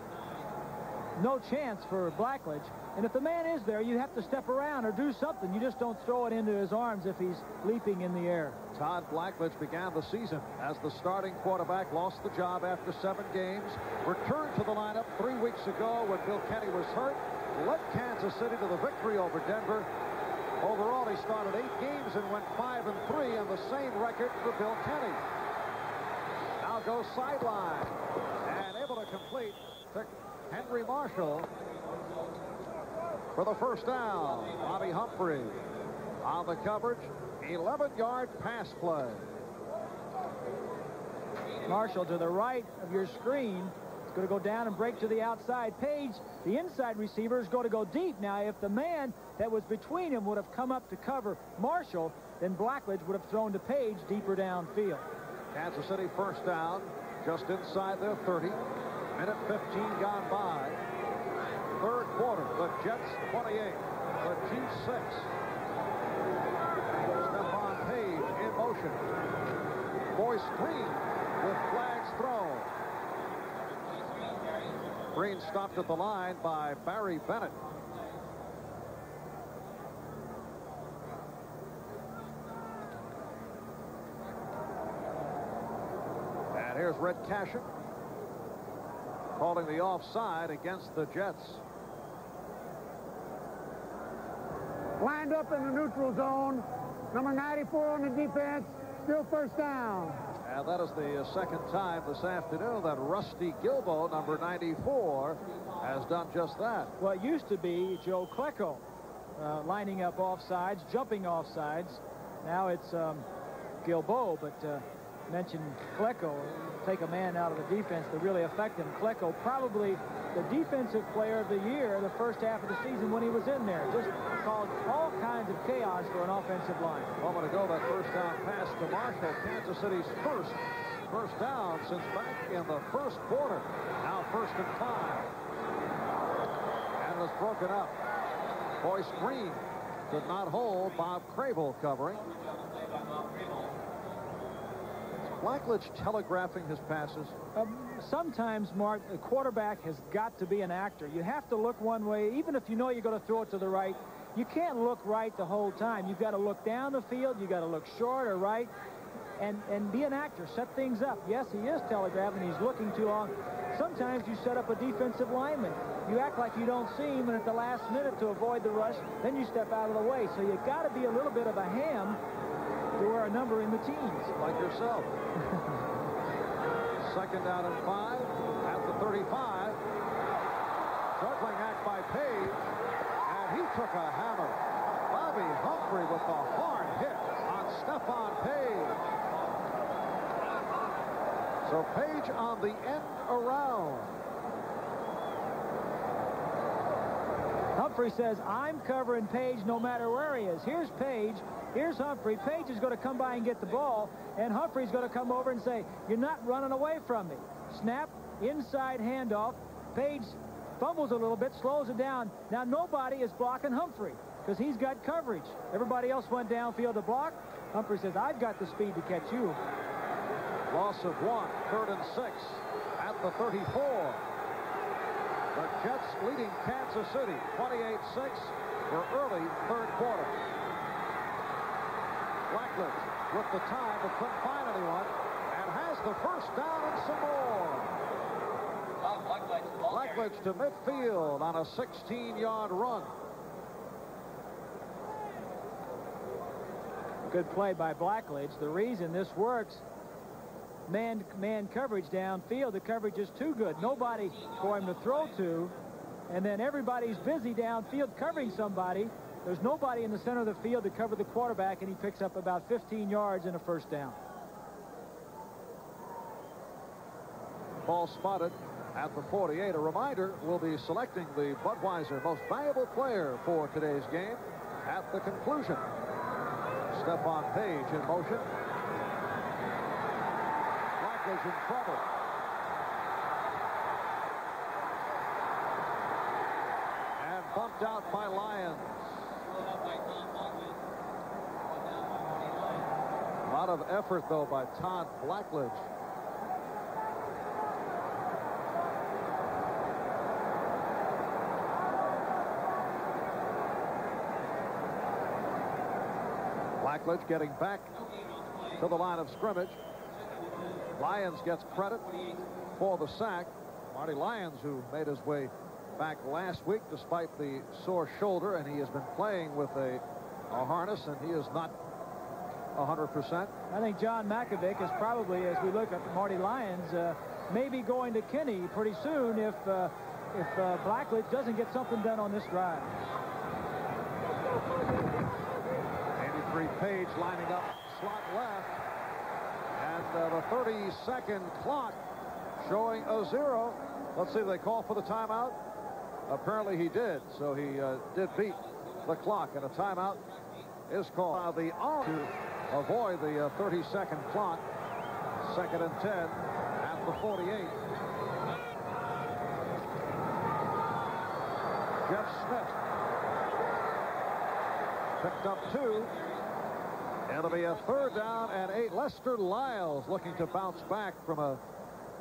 no chance for Blackledge. And if the man is there, you have to step around or do something. You just don't throw it into his arms if he's leaping in the air. Todd Blackledge began the season as the starting quarterback, lost the job after seven games, returned to the lineup three weeks ago when Bill Kenney was hurt, led Kansas City to the victory over Denver. Overall, he started eight games and went five and three, and the same record for Bill Kenney. Now goes sideline, and able to complete to Henry Marshall for the first down. Bobby Humphery on the coverage. 11-yard pass play. Marshall to the right of your screen. It's going to go down and break to the outside. Paige, the inside receiver, is going to go deep. Now, if the man that was between him would have come up to cover Marshall, then Blackledge would have thrown to Paige deeper downfield. Kansas City first down, just inside their 30. Minute 15 gone by. Third quarter, the Jets 28, the Chiefs 6. Stephone Paige in motion. Boyce Green with flags thrown. Green stopped at the line by Barry Bennett. And here's Red Cashion calling the offside against the Jets. Lined up in the neutral zone. Number 94 on the defense. Still first down. And that is the second time this afternoon that Rusty Guilbeau, number 94, has done just that. Well, it used to be Joe Klecko uh, lining up offsides, jumping offsides. Now it's um, Guilbeau, but uh, mentioned Klecko, take a man out of the defense to really affect him. Klecko probably the defensive player of the year the first half of the season when he was in there. Just caused all kinds of chaos for an offensive line. A moment ago, that first down pass to Marshall, Kansas City's first first down since back in the first quarter. Now first and five. And was broken up. Boyce Green did not hold Bob Crable covering. Blackledge telegraphing his passes? Um, sometimes, Mark, the quarterback has got to be an actor. You have to look one way, even if you know you're going to throw it to the right. You can't look right the whole time. You've got to look down the field. You've got to look short or right and, and be an actor. Set things up. Yes, he is telegraphing. He's looking too long. Sometimes you set up a defensive lineman. You act like you don't see him, and at the last minute to avoid the rush, then you step out of the way. So you've got to be a little bit of a ham to wear a number in the teens. Like yourself. Second down and five at the 35. Juggling act by Paige, and he took a hammer. Bobby Humphery with the hard hit on Stephone Paige. So Paige on the end around. Humphery says, I'm covering Paige no matter where he is. Here's Paige. Here's Humphery. Paige is going to come by and get the ball, and Humphery's going to come over and say, you're not running away from me. Snap, inside handoff. Paige fumbles a little bit, slows it down. Now, nobody is blocking Humphery because he's got coverage. Everybody else went downfield to block. Humphery says, I've got the speed to catch you. Loss of one, third and six at the 34. The Jets leading Kansas City 28-6 for early third quarter. Blackledge with the time but couldn't find anyone and has the first down and some more. Blackledge to midfield on a 16-yard run. Good play by Blackledge. The reason this works, man man coverage downfield, the coverage is too good. Nobody for him to throw to, and then everybody's busy downfield covering somebody. There's nobody in the center of the field to cover the quarterback, and he picks up about 15 yards and a first down. Ball spotted at the 48. A reminder, we'll be selecting the Budweiser most valuable player for today's game at the conclusion. Stephone Paige in motion. Blackledge in trouble. And bumped out by Lyons. A lot of effort, though, by Todd Blackledge. Blackledge getting back to the line of scrimmage. Lyons gets credit for the sack. Marty Lyons, who made his way back last week despite the sore shoulder, and he has been playing with a, a harness, and he is not 100%. I think John Mackovic is probably, as we look at Marty Lyons, uh, maybe going to Kenney pretty soon if uh, if uh, Blackledge doesn't get something done on this drive. 83 Paige lining up slot left. And uh, the 30-second clock showing a zero. Let's see if they call for the timeout. Apparently he did, so he uh, did beat the clock, and a timeout is called. Now the arm to avoid the 30-second clock. Second and 10 at the 48. Jeff Smith picked up two. It'll be a third down and eight. Lester Lyles looking to bounce back from a,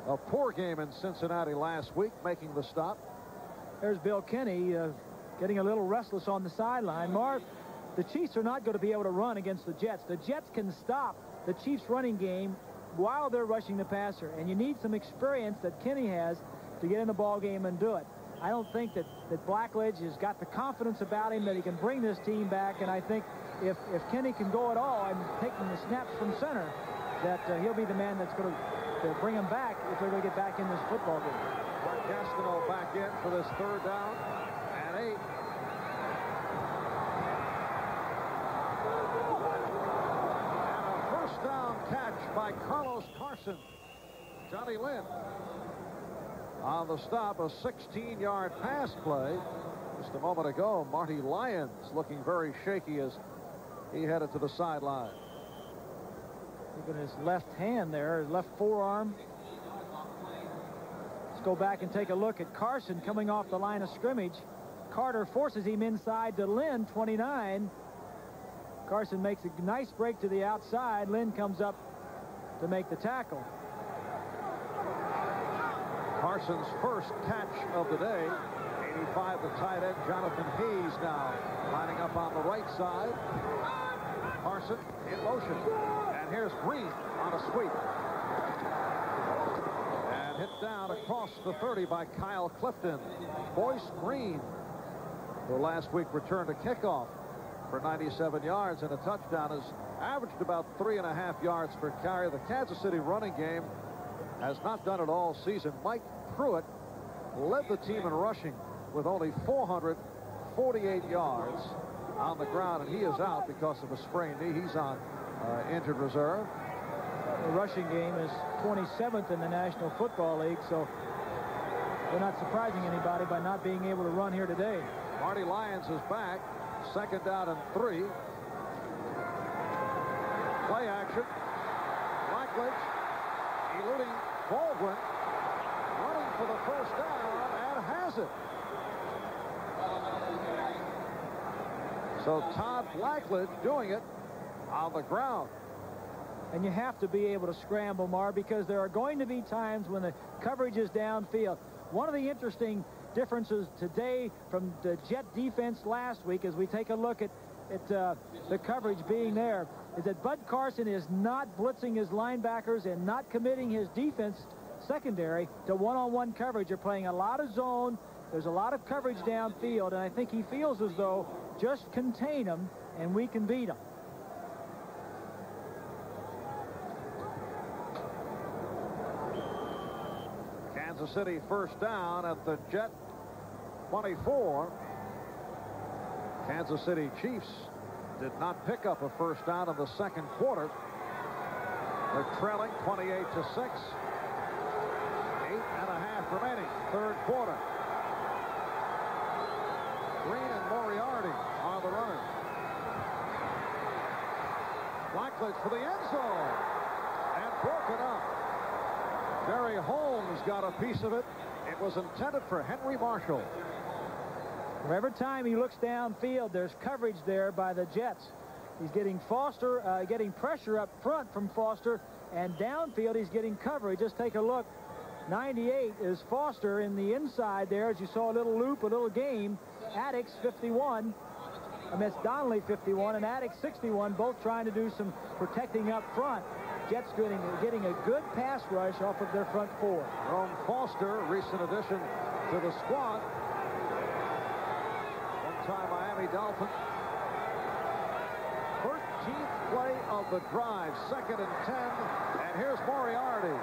a poor game in Cincinnati last week, making the stop. There's Bill Kenney uh, getting a little restless on the sideline. Marv, the Chiefs are not going to be able to run against the Jets. The Jets can stop the Chiefs running game while they're rushing the passer, and you need some experience that Kenney has to get in the ball game and do it. I don't think that, that Blackledge has got the confidence about him that he can bring this team back, and I think if, if Kenney can go at all and taking the snaps from center, that uh, he'll be the man that's going to bring him back if they're going to get back in this football game. Gastineau back in for this third down and eight. And a first down catch by Carlos Carson. Johnny Lynn on the stop, a 16-yard pass play. Just a moment ago, Marty Lyons looking very shaky as he headed to the sideline. Look at his left hand there, his left forearm. Let's go back and take a look at Carson coming off the line of scrimmage. Carter forces him inside to Lynn, 29. Carson makes a nice break to the outside. Lynn comes up to make the tackle. Carson's first catch of the day. 85, the tight end, Jonathan Hayes now lining up on the right side. Carson in motion. And here's Green on a sweep. Hit down across the 30 by Kyle Clifton. Boyce Green, who last week returned a kickoff for 97 yards and a touchdown, has averaged about three and a half yards per carry. The Kansas City running game has not done it all season. Mike Pruitt led the team in rushing with only 448 yards on the ground, and he is out because of a sprained knee. He's on uh, injured reserve. The rushing game is 27th in the National Football League, so they're not surprising anybody by not being able to run here today. Marty Lyons is back. Second down and three. Play action. Blackledge eluding Baldwin. Running for the first down and has it. So Todd Blackledge doing it on the ground. And you have to be able to scramble, Mar, because there are going to be times when the coverage is downfield. One of the interesting differences today from the Jet defense last week as we take a look at, at uh, the coverage being there is that Bud Carson is not blitzing his linebackers and not committing his defense secondary to one-on-one -on -one coverage. They're playing a lot of zone. There's a lot of coverage downfield, and I think he feels as though just contain them and we can beat them. Kansas City first down at the Jet 24. Kansas City Chiefs did not pick up a first down in the second quarter. They're trailing 28 to 6. Eight and a half remaining. Third quarter. Green and Moriarty are the runners. Blackledge for the end zone. And broken up. Jerry Holmes got a piece of it. It was intended for Henry Marshall. Every time he looks downfield, there's coverage there by the Jets. He's getting Foster, uh, getting pressure up front from Foster, and downfield he's getting coverage. Just take a look. 98 is Foster in the inside there, as you saw a little loop, a little game. Adickes, 51. I Donnalley 51 and Adickes 61, both trying to do some protecting up front. Jets getting, getting a good pass rush off of their front four. Jerome Foster, recent addition to the squad. One-time Miami Dolphin. 13th play of the drive, second and 10. And here's Moriarty.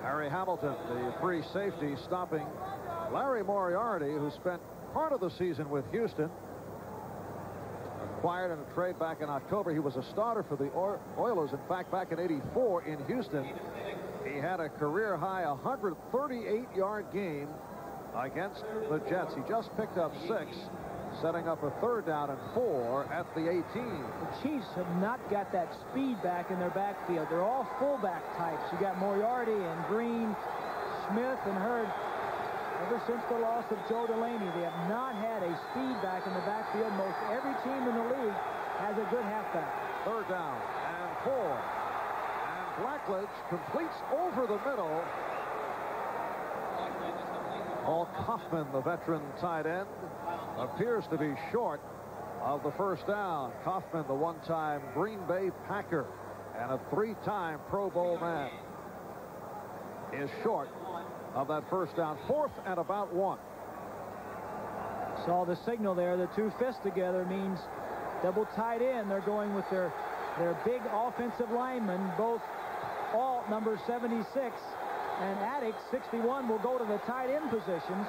Harry Hamilton, the free safety, stopping Larry Moriarty, who spent part of the season with Houston. Acquired in a trade back in October. He was a starter for the Oilers. In fact, back in 84 in Houston, he had a career-high 138-yard game against the Jets. He just picked up six setting up a third down and four at the 18. The Chiefs have not got that speed back in their backfield. They're all fullback types. You got Moriarty and Green, Smith and Hurd. Ever since the loss of Joe Delaney, they have not had a speed back in the backfield. Most every team in the league has a good halfback. Third down and four. And Blackledge completes over the middle. Paul Coffman, the veteran tight end, appears to be short of the first down. Coffman, the one-time Green Bay Packer and a three-time Pro Bowl man, is short of that first down. Fourth and about one. Saw the signal there. The two fists together means double tight end. They're going with their, their big offensive linemen, both all number 76 and Adickes 61 will go to the tight end positions.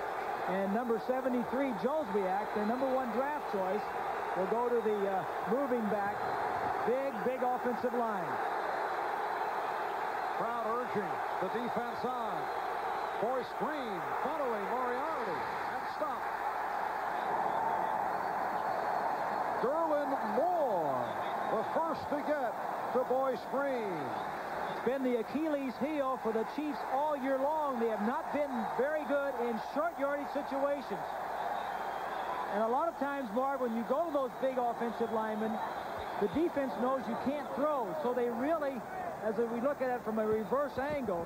And number 73, Jozwiak, their number one draft choice, will go to the uh, moving back, big, big offensive line. Crowd urging the defense on. Boyce Green following Moriarty and stop. Derland Moore, the first to get to Boyce Green It's been the Achilles heel for the Chiefs all year long. They have not been very good in short yardage situations. And a lot of times, Marv, when you go to those big offensive linemen, the defense knows you can't throw. So they really, as we look at it from a reverse angle,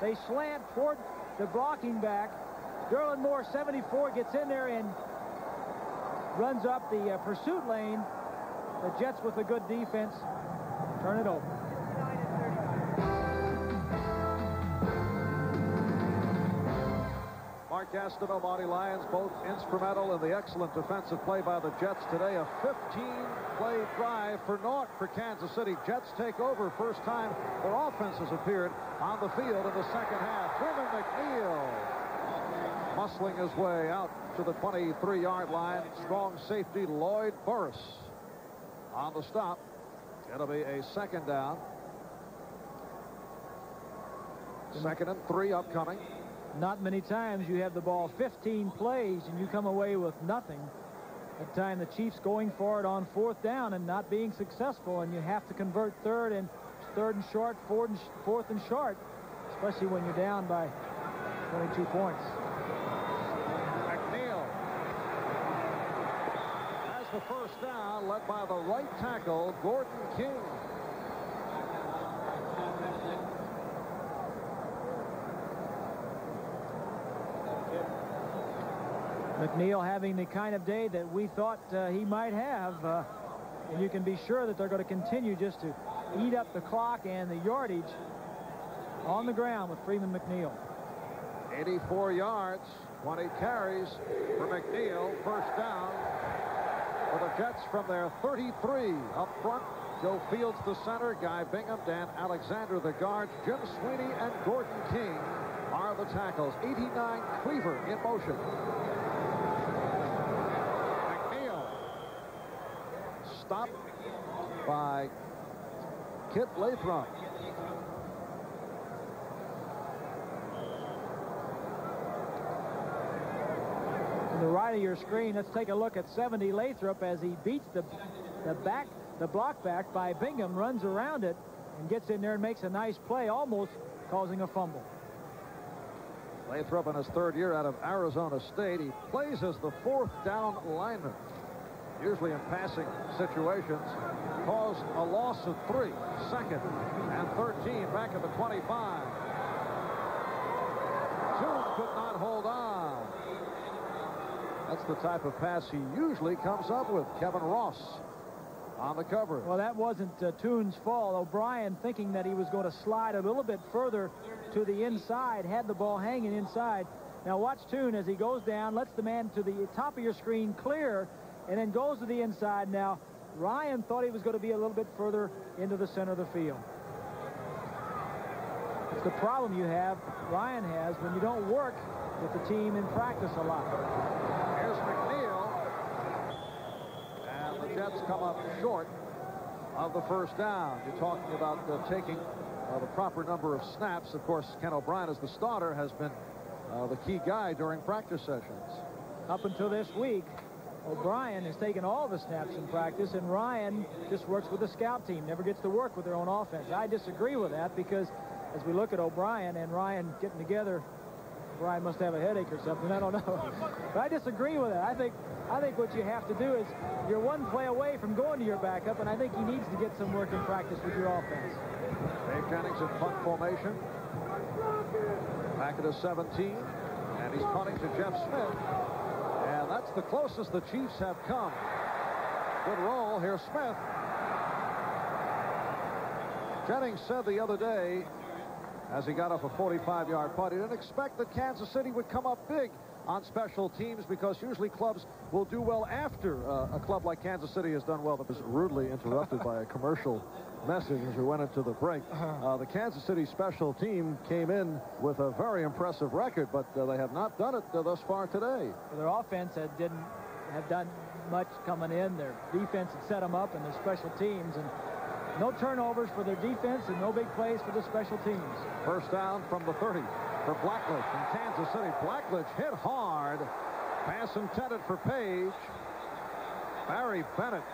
they slant toward the blocking back. Derland Moore, 74, gets in there and runs up the uh, pursuit lane. The Jets with a good defense turn it over. Gastineau, Marty Lyons, both instrumental in the excellent defensive play by the Jets today. A 15-play drive for naught for Kansas City. Jets take over. First time their offense has appeared on the field in the second half. Freeman McNeil muscling his way out to the 23-yard line. Strong safety Lloyd Burruss on the stop. It'll be a second down. Second and three upcoming. Not many times you have the ball 15 plays and you come away with nothing. At time the Chiefs going for it on fourth down and not being successful and you have to convert third and third and short, fourth and, fourth and short, especially when you're down by 22 points. McNeil has the first down led by the right tackle, Gordon King. McNeil having the kind of day that we thought uh, he might have. Uh, and you can be sure that they're going to continue just to eat up the clock and the yardage on the ground with Freeman McNeil. 84 yards, 20 carries for McNeil. First down for the Jets from their 33 up front. Joe Fields, the center. Guy Bingham, Dan Alexander, the guards. Jim Sweeney and Gordon King are the tackles. 89 Klever in motion. Stopped by Kit Lathrop. On the right of your screen, let's take a look at 70 Lathrop as he beats the, the back, the block back by Bingham, runs around it, and gets in there and makes a nice play, almost causing a fumble. Lathrop in his third year out of Arizona State. He plays as the fourth down lineman usually in passing situations, caused a loss of three, second and 13 back at the 25. Toon could not hold on. That's the type of pass he usually comes up with. Kevin Ross on the cover. Well, that wasn't uh, Toon's fault. O'Brien, thinking that he was going to slide a little bit further to the inside, had the ball hanging inside. Now watch Toone as he goes down, lets the man to the top of your screen clear, and then goes to the inside. Now, Ryan thought he was going to be a little bit further into the center of the field. It's the problem you have, Ryan has, when you don't work with the team in practice a lot. Here's McNeil. And the Jets come up short of the first down. You're talking about uh, taking uh, the proper number of snaps. Of course, Ken O'Brien as the starter has been uh, the key guy during practice sessions. Up until this week, O'Brien has taken all the snaps in practice, and Ryan just works with the scout team, never gets to work with their own offense. I disagree with that because as we look at O'Brien and Ryan getting together, Ryan must have a headache or something. I don't know. but I disagree with that. I think I think what you have to do is you're one play away from going to your backup, and I think he needs to get some work in practice with your offense. Dave Jennings in punt formation. Back at the 17, and he's punting to Jeff Smith. That's the closest the Chiefs have come. Good roll. Here's Smith. Jennings said the other day, as he got off a 45-yard punt, he didn't expect that Kansas City would come up big on special teams because usually clubs will do well after uh, a club like Kansas City has done well. That was rudely interrupted by a commercial message as we went into the break. Uh, the Kansas City special team came in with a very impressive record, but uh, they have not done it uh, thus far today. Their offense had, didn't have done much coming in. Their defense had set them up, and their special teams, and no turnovers for their defense, and no big plays for the special teams. First down from the 30 for Blackledge from Kansas City. Blackledge hit hard. Pass intended for Page. Barry Bennett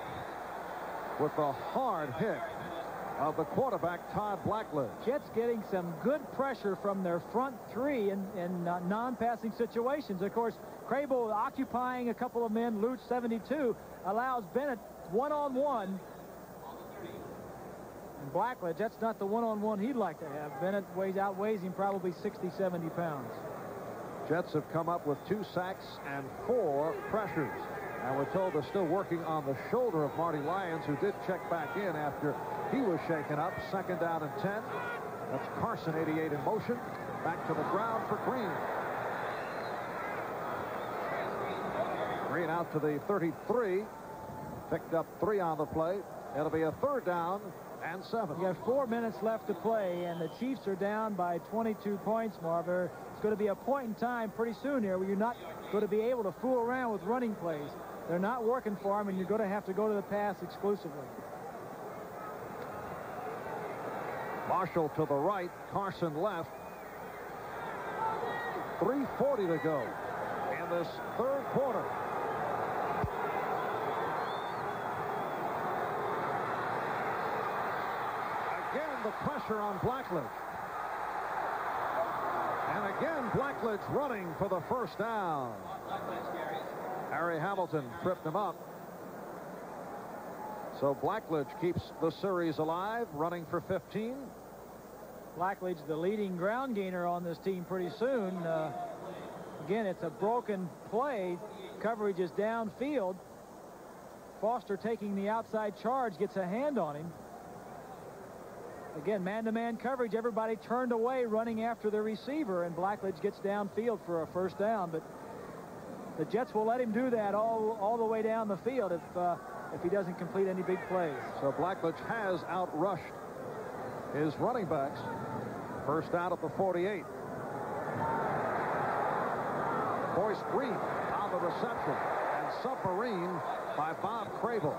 with the hard hit of the quarterback, Todd Blackledge. Jets getting some good pressure from their front three in, in uh, non-passing situations. Of course, Crable occupying a couple of men, Lutz 72, allows Bennett one-on-one. -on -one. And Blackledge, that's not the one-on-one -on -one he'd like to have. Bennett weighs outweighs him probably 60, 70 pounds. Jets have come up with two sacks and four pressures. And we're told they're still working on the shoulder of Marty Lyons, who did check back in after he was shaken up. Second down and 10. That's Carson, 88 in motion. Back to the ground for Green. Green out to the 33. Picked up three on the play. It'll be a third down and seven. You have four minutes left to play, and the Chiefs are down by 22 points, Marver. It's going to be a point in time pretty soon here where you're not going to be able to fool around with running plays. They're not working for him, and you're going to have to go to the pass exclusively. Marshall to the right, Carson left. 3.40 to go in this third quarter. Again, the pressure on Blackledge. And again, Blackledge running for the first down. Harry Hamilton tripped him up. So Blackledge keeps the series alive, running for 15. Blackledge, the leading ground gainer on this team pretty soon. Uh, again, it's a broken play. Coverage is downfield. Foster taking the outside charge, gets a hand on him. Again, man-to-man -man coverage. Everybody turned away running after the receiver, and Blackledge gets downfield for a first down. But the Jets will let him do that all, all the way down the field if, uh, if he doesn't complete any big plays. So Blackledge has outrushed his running backs. First out at the 48. Boyce Green on the reception. And submarine by Bob Crable.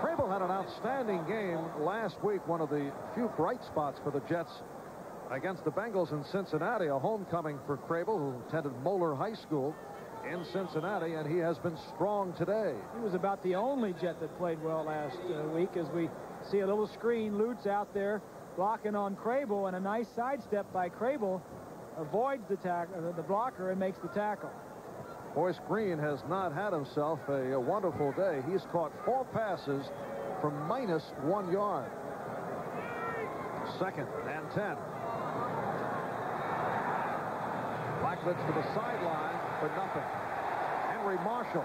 Crable had an outstanding game last week, one of the few bright spots for the Jets against the Bengals in Cincinnati, a homecoming for Crable, who attended Moeller High School in Cincinnati, and he has been strong today. He was about the only Jet that played well last uh, week as we see a little screen. Lutz out there blocking on Crable, and a nice sidestep by Crable avoids the, tack, uh, the blocker and makes the tackle. Boyce Green has not had himself a, a, wonderful day. He's caught four passes from minus one yard. Second and 10. Blackledge to the sideline for nothing. Henry Marshall.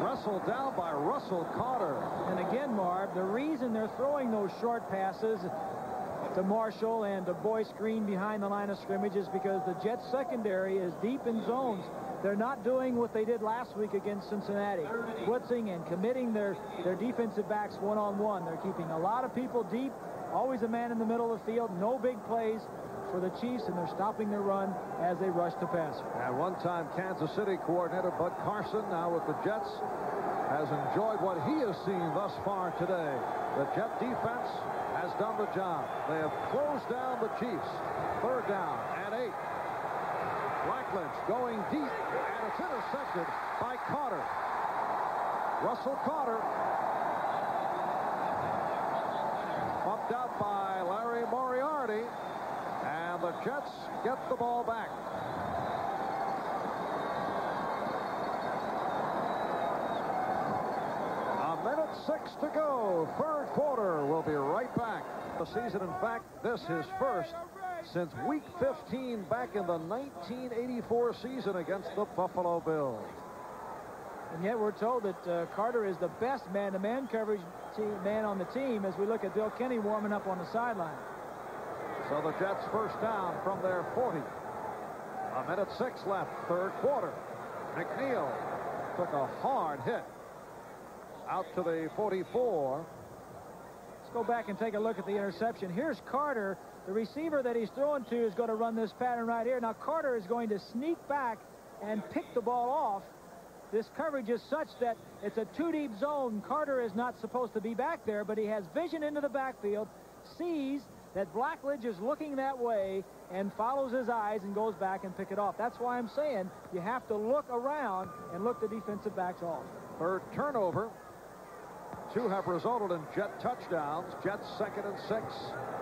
Wrestled down by Russell Carter. And again, Marv, the reason they're throwing those short passes to Marshall and to Boyce Green behind the line of scrimmage is because the Jets secondary is deep in zones. They're not doing what they did last week against Cincinnati, blitzing and committing their, their defensive backs one-on-one. -on -one. They're keeping a lot of people deep, always a man in the middle of the field, no big plays for the Chiefs, and they're stopping their run as they rush to pass. At one time, Kansas City coordinator Bud Carson, now with the Jets, has enjoyed what he has seen thus far today. The Jet defense has done the job. They have closed down the Chiefs. Third down and eight. Blackledge going deep, and it's intercepted by Carter. Russell Carter bumped out by Larry Moriarty. And the Jets get the ball back. A minute six to go. Third quarter. We'll be right back. The season, in fact, this is first since week 15 back in the 1984 season against the Buffalo Bills. And yet we're told that uh, Carter is the best man-to-man -man coverage man on the team as we look at Bill Kenney warming up on the sideline. So the Jets first down from their 40. A minute six left, third quarter. McNeil took a hard hit out to the 44. Let's go back and take a look at the interception. Here's Carter. The receiver that he's throwing to is going to run this pattern right here. Now Carter is going to sneak back and pick the ball off. This coverage is such that it's a two-deep zone. Carter is not supposed to be back there, but he has vision into the backfield, sees that Blackledge is looking that way and follows his eyes and goes back and pick it off. That's why I'm saying you have to look around and look the defensive backs off. Third turnover. Two have resulted in Jet touchdowns. Jets second and six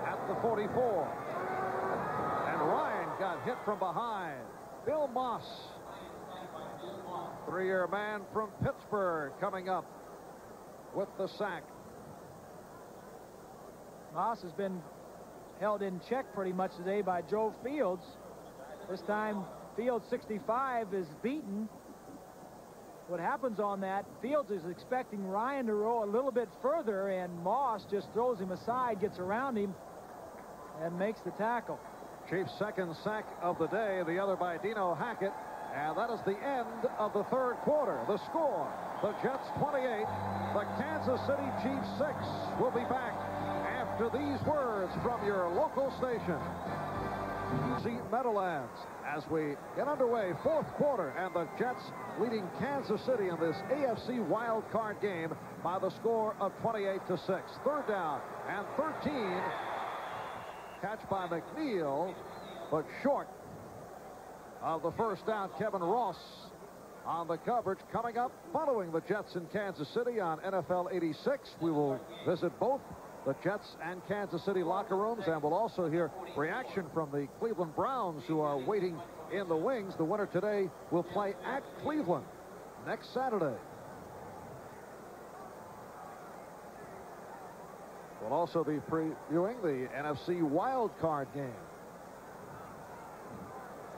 at the 44. And Ryan got hit from behind. Bill Maas, three-year man from Pittsburgh, coming up with the sack. Maas has been held in check pretty much today by Joe Fields. This time, Fields 65 is beaten. What happens on that, Fields is expecting Ryan to roll a little bit further, and Maas just throws him aside, gets around him, and makes the tackle. Chiefs' second sack of the day, the other by Dino Hackett. And that is the end of the third quarter. The score, the Jets 28, the Kansas City Chiefs 6. We'll be back after these words from your local station. See Meadowlands as we get underway, fourth quarter, and the Jets leading Kansas City in this AFC wild card game by the score of 28 to 6. Third down and 13. Catch by McNeil, but short of the first down. Kevin Ross on the coverage coming up following the Jets in Kansas City on NFL 86. We will visit both the Jets and Kansas City locker rooms, and we'll also hear reaction from the Cleveland Browns, who are waiting in the wings. The winner today will play at Cleveland next Saturday. We'll also be previewing the NFC wild card game.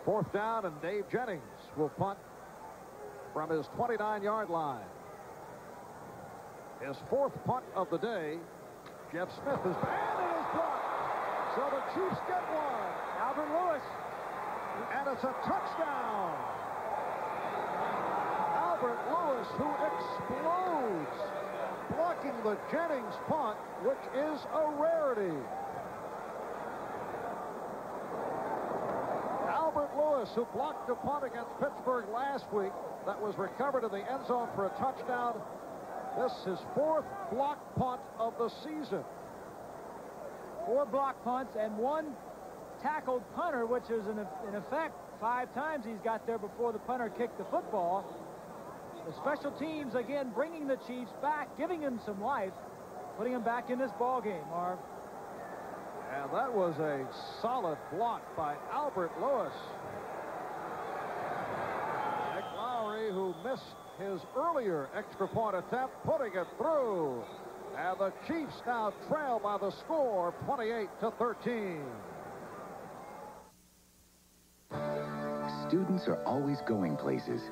Fourth down, and Dave Jennings will punt from his 29-yard line. His fourth punt of the day Jeff Smith is. And it is blocked. So the Chiefs get one. Albert Lewis. And it's a touchdown. Albert Lewis, who explodes, blocking the Jennings punt, which is a rarity. Albert Lewis, who blocked the punt against Pittsburgh last week, that was recovered in the end zone for a touchdown, this is fourth block punt of the season. Four block punts and one tackled punter, which is in, in effect five times he's got there before the punter kicked the football. The special teams, again, bringing the Chiefs back, giving them some life, putting them back in this ball game, Marv. And that was a solid block by Albert Lewis. Nick Lowery, who missed his earlier extra point attempt, putting it through. And the Chiefs now trail by the score, 28 to 13. Students are always going places.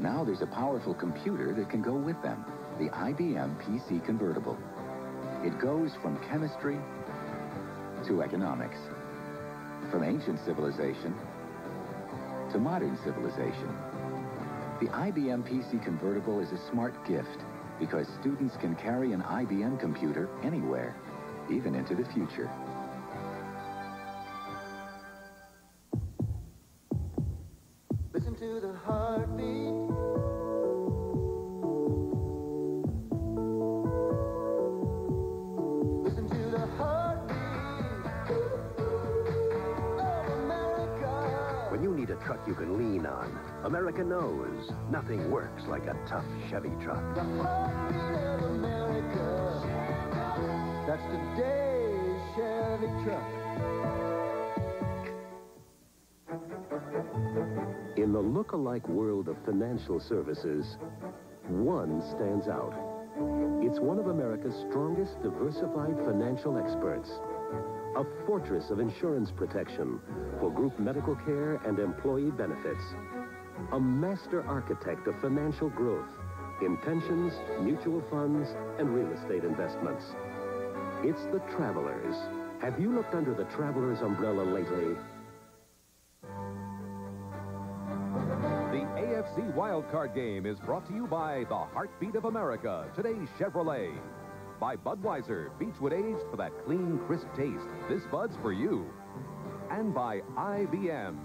Now there's a powerful computer that can go with them, the IBM PC Convertible. It goes from chemistry to economics, from ancient civilization to modern civilization. The IBM PC Convertible is a smart gift because students can carry an IBM computer anywhere, even into the future. Tough Chevy truck. The heartbeat of America. That's today's Chevy truck. In the look-alike world of financial services, one stands out. It's one of America's strongest diversified financial experts. A fortress of insurance protection for group medical care and employee benefits. A master architect of financial growth in pensions, mutual funds, and real estate investments. It's the Travelers. Have you looked under the Travelers umbrella lately? The AFC Wildcard Game is brought to you by the Heartbeat of America, today's Chevrolet. By Budweiser, Beechwood aged for that clean, crisp taste. This Bud's for you. And by IBM.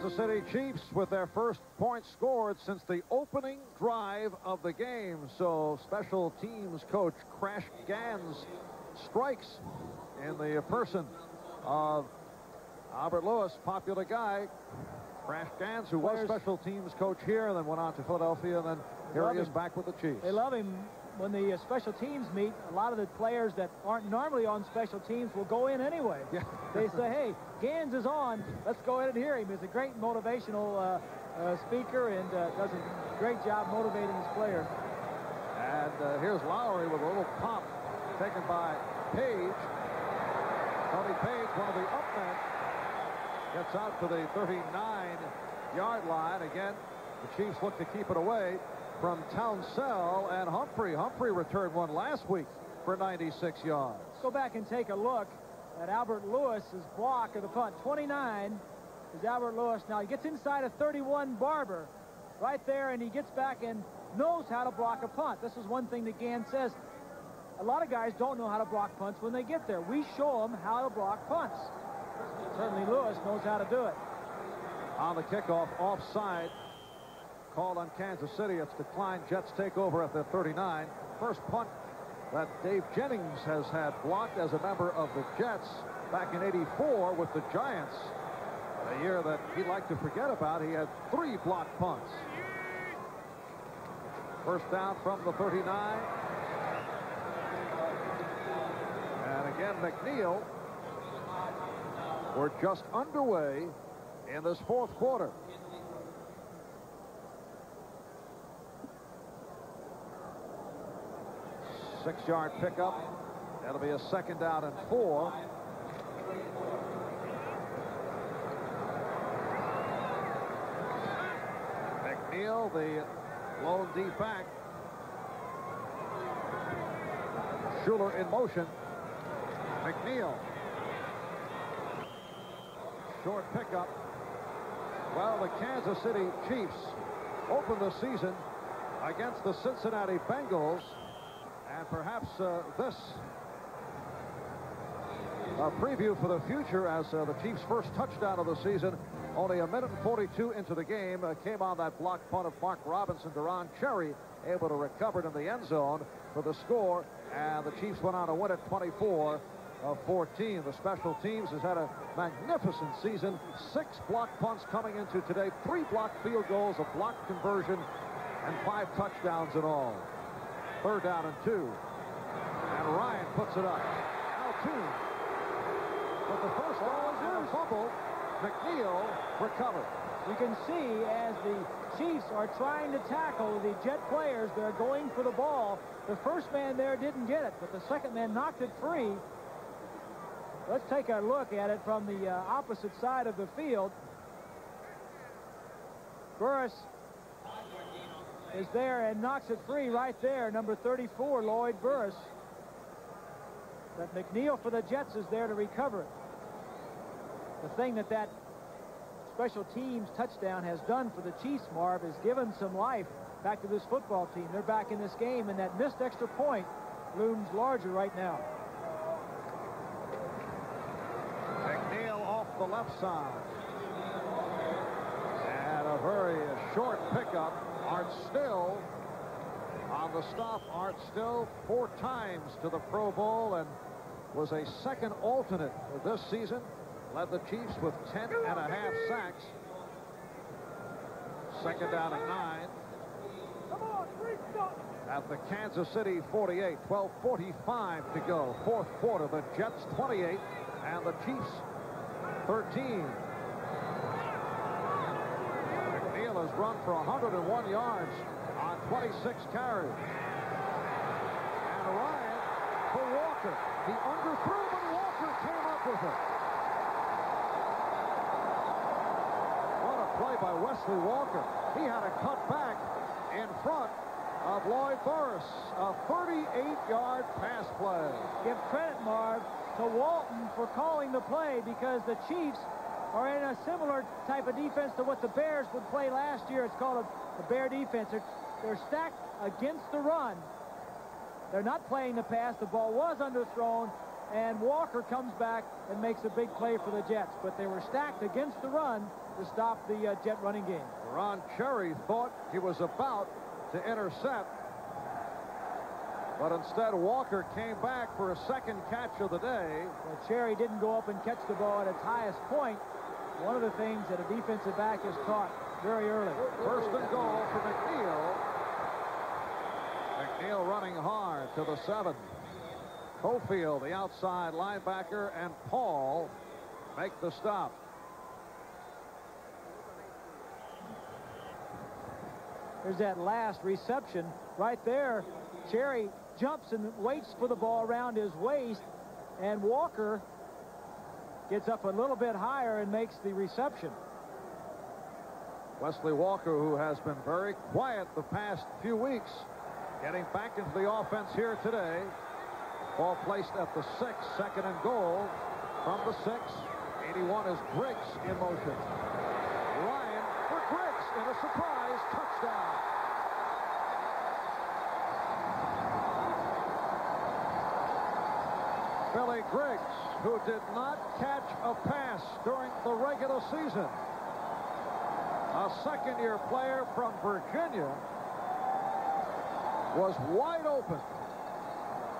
Kansas City Chiefs with their first point scored since the opening drive of the game. So special teams coach Crash Gansz strikes in the person of Albert Lewis, popular guy. Crash Gansz, who was special teams coach here and then went on to Philadelphia, and then here Love he is him. back with the Chiefs. They love him. When the uh, special teams meet, a lot of the players that aren't normally on special teams will go in anyway. They say, hey, Gansz is on. Let's go ahead and hear him. He's a great motivational uh, uh, speaker and uh, does a great job motivating his players. And uh, here's Lowery with a little pop taken by Page. Tony Paige, one of the up men, gets out to the 39-yard line. Again, the Chiefs look to keep it away from Townsell and Humphery. Humphery returned one last week for 96 yards. Go back and take a look at Albert Lewis's block of the punt. 29 is Albert Lewis. Now he gets inside of 31 Barber right there, and he gets back and knows how to block a punt. This is one thing that Gansz says. A lot of guys don't know how to block punts when they get there. We show them how to block punts. Certainly Lewis knows how to do it. On the kickoff, offside. Called on Kansas City. It's declined. Jets take over at the 39. First punt that Dave Jennings has had blocked as a member of the Jets back in 84 with the Giants. A year that he'd like to forget about. He had three blocked punts. First down from the 39. And again, McNeil. We're just underway in this fourth quarter. Six-yard pickup. That'll be a second down and four. McNeil, the lone deep back. Shuler in motion. McNeil. Short pickup. Well, the Kansas City Chiefs opened the season against the Cincinnati Bengals. Perhaps uh, this a preview for the future as uh, the Chiefs' first touchdown of the season, only a minute and 42 into the game, uh, came on that block punt of Mark Robinson. Deron Cherry able to recover it in the end zone for the score, and the Chiefs went on to win it 24 of 14. The special teams has had a magnificent season. Six block punts coming into today, three block field goals, a block conversion, and five touchdowns in all. Third down and two. And Ryan puts it up. Al Toon. But the first ball is in a fumble. McNeil recovered. You can see as the Chiefs are trying to tackle the Jet players, they're going for the ball. The first man there didn't get it, but the second man knocked it free. Let's take a look at it from the uh, opposite side of the field. Burruss is there and knocks it free right there. Number 34, Lloyd Burruss. But McNeil for the Jets is there to recover it. The thing that that special teams touchdown has done for the Chiefs, Marv, is given some life back to this football team. They're back in this game, and that missed extra point looms larger right now. McNeil off the left side. And a very short pickup. Art Still on the stop. Art Still four times to the Pro Bowl and was a second alternate this season. Led the Chiefs with 10 and a half sacks. Second down and nine. At the Kansas City 48, 12.45 to go. Fourth quarter, the Jets 28 and the Chiefs 13. McNeil has run for 101 yards on 26 carries. And Ryan for Walker. He underthrew, but Walker came up with it. What a play by Wesley Walker. He had a cut back in front of Lloyd Burruss. A 38-yard pass play. Give credit, Marv, to Walton for calling the play because the Chiefs are in a similar type of defense to what the Bears would play last year. It's called a, a Bear defense. They're, they're stacked against the run. They're not playing the pass. The ball was underthrown, and Walker comes back and makes a big play for the Jets. But they were stacked against the run to stop the uh, Jet running game. Ron Cherry thought he was about to intercept. But instead, Walker came back for a second catch of the day. Well, Cherry didn't go up and catch the ball at its highest point. One of the things that a defensive back is caught very early. First and goal for McNeil. McNeil running hard to the seven. Cofield, the outside linebacker, and Paul make the stop. There's that last reception right there. Cherry jumps and waits for the ball around his waist, and Walker gets up a little bit higher and makes the reception. Wesley Walker, who has been very quiet the past few weeks, getting back into the offense here today. Ball placed at the six, second and goal from the six. 81 is Griggs in motion. Ryan for Griggs in a surprise touchdown. Billy Griggs, who did not catch a pass during the regular season. A second-year player from Virginia was wide open,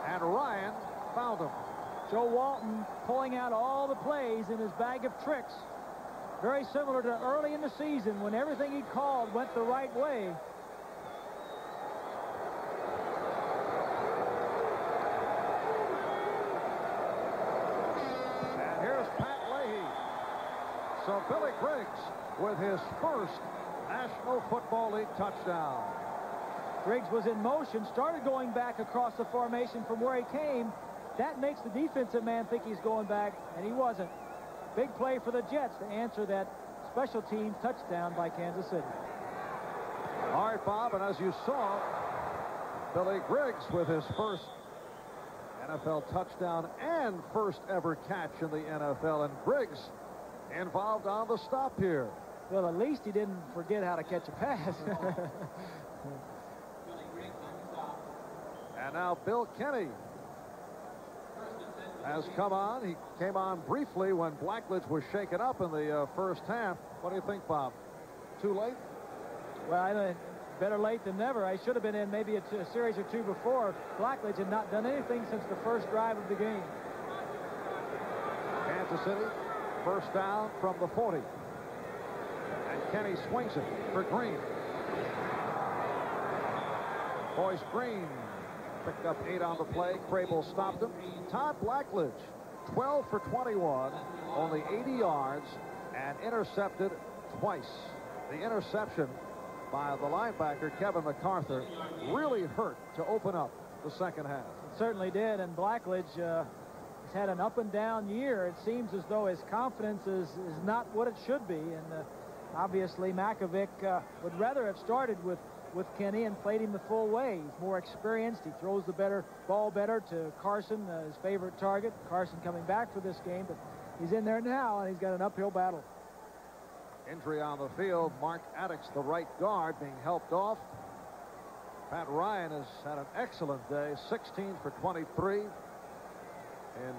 and Ryan found him. Joe Walton pulling out all the plays in his bag of tricks. Very similar to early in the season when everything he called went the right way. And here's Pat Leahy. Griggs with his first National Football League touchdown. Griggs was in motion, started going back across the formation from where he came. That makes the defensive man think he's going back, and he wasn't. Big play for the Jets to answer that special teams touchdown by Kansas City. All right, Bob, and as you saw, Billy Griggs with his first NFL touchdown and first ever catch in the NFL, and Griggs involved on the stop here. Well, at least he didn't forget how to catch a pass. and now Bill Kenney has come on. He came on briefly when Blackledge was shaken up in the uh, first half. What do you think, Bob? Too late? Well, I know better late than never. I should have been in maybe a, a series or two before. Blackledge had not done anything since the first drive of the game. Kansas City, first down from the 40. And Kenney swings it for Green. Boyce Green picked up eight on the play. Crable stopped him. Todd Blackledge, 12 for 21, only 80 yards, and intercepted twice. The interception by the linebacker, Kevin McArthur, really hurt to open up the second half. It certainly did, and Blackledge uh, Had an up and down year. It seems as though his confidence is, is not what it should be. And uh, obviously Mackovic uh, would rather have started with, with Kenney and played him the full way. He's more experienced. He throws the better ball better to Carson, uh, his favorite target. Carson coming back for this game, but he's in there now, and he's got an uphill battle. Injury on the field. Mark Adickes, the right guard, being helped off. Pat Ryan has had an excellent day, 16 for 23. And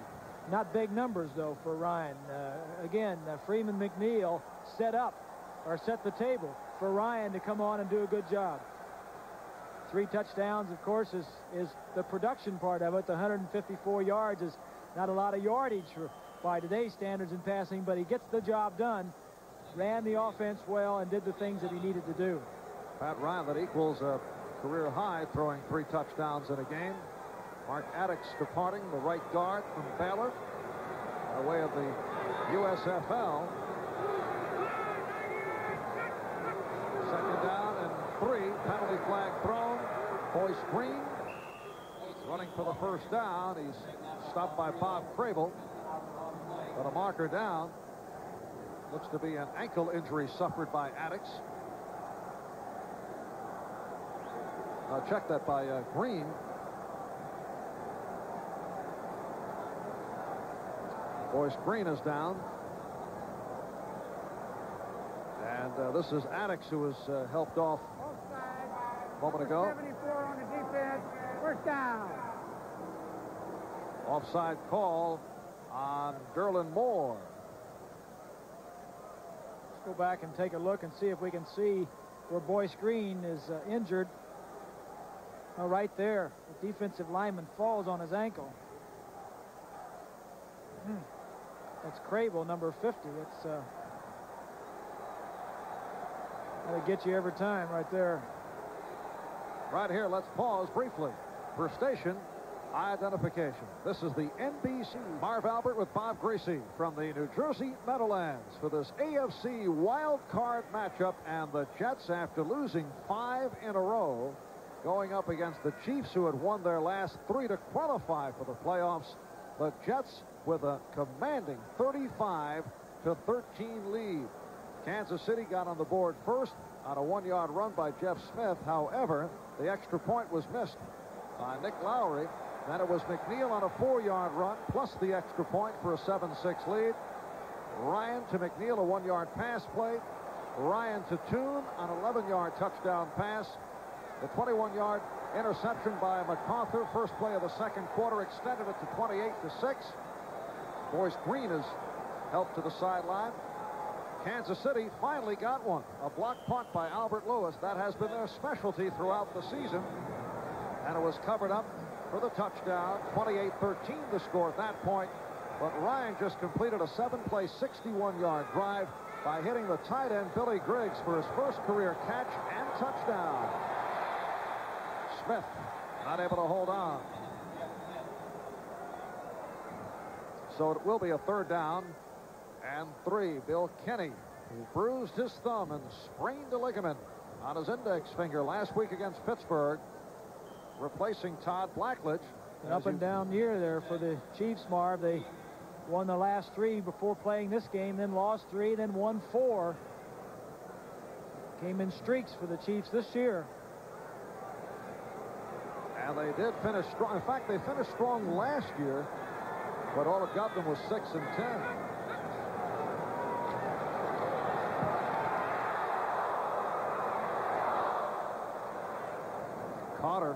not big numbers, though, for Ryan. Uh, again, uh, Freeman McNeil set up or set the table for Ryan to come on and do a good job. Three touchdowns, of course, is, is the production part of it. The 154 yards is not a lot of yardage for, by today's standards in passing, but he gets the job done, ran the offense well, and did the things that he needed to do. Pat Ryan, that equals a career high, throwing three touchdowns in a game. Mark Adickes departing, the right guard from Baylor, by way of the USFL. Second down and three, penalty flag thrown. Boyce Green running for the first down. He's stopped by Bob Crable. But a marker down. Looks to be an ankle injury suffered by Adickes. Uh, check that by uh, Green. Boyce Green is down. And uh, this is Adickes who was uh, helped off a moment ago. 74 on the defense. First down. Offside call on Derland Moore. Let's go back and take a look and see if we can see where Boyce Green is uh, injured. Oh, right there. The defensive lineman falls on his ankle. Hmm. That's Crable, number 50. It's uh, that'll get you every time right there. Right here, let's pause briefly for station identification. This is the NBC. Marv Albert with Bob Griese from the New Jersey Meadowlands for this AFC wild card matchup. And the Jets, after losing five in a row, going up against the Chiefs, who had won their last three to qualify for the playoffs. The Jets with a commanding 35 to 13 lead. Kansas City got on the board first on a one-yard run by Jeff Smith. However, the extra point was missed by Nick Lowery. Then it was McNeil on a four-yard run, plus the extra point for a 7-6 lead. Ryan to McNeil, a one-yard pass play. Ryan to Toon, an 11-yard touchdown pass. The 21-yard interception by McArthur. First play of the second quarter extended it to 28 to 6. Boyce Green is helped to the sideline. Kansas City finally got one. A block punt by Albert Lewis. That has been their specialty throughout the season. And it was covered up for the touchdown. 28-13 the score at that point. But Ryan just completed a seven-play, 61-yard drive by hitting the tight end Billy Griggs for his first career catch and touchdown. Smith not able to hold on. So it will be a third down and three. Bill Kenney, who bruised his thumb and sprained a ligament on his index finger last week against Pittsburgh, replacing Todd Blackledge. An up and down year there for the Chiefs, Marv. They won the last three before playing this game, then lost three, then won four. Came in streaks for the Chiefs this year. And they did finish strong. In fact, they finished strong last year, but all it got them was 6 and 10. Carter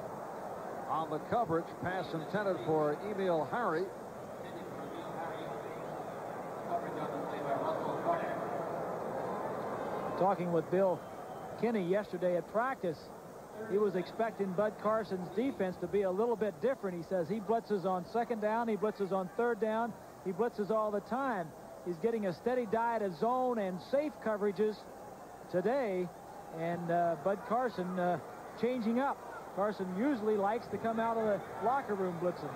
on the coverage. Pass intended for Emil Harry. Talking with Bill Kenney yesterday at practice, he was expecting Bud Carson's defense to be a little bit different. He says he blitzes on second down, he blitzes on third down, he blitzes all the time. He's getting a steady diet of zone and safe coverages today, and uh, Bud Carson uh, changing up. Carson usually likes to come out of the locker room blitzing.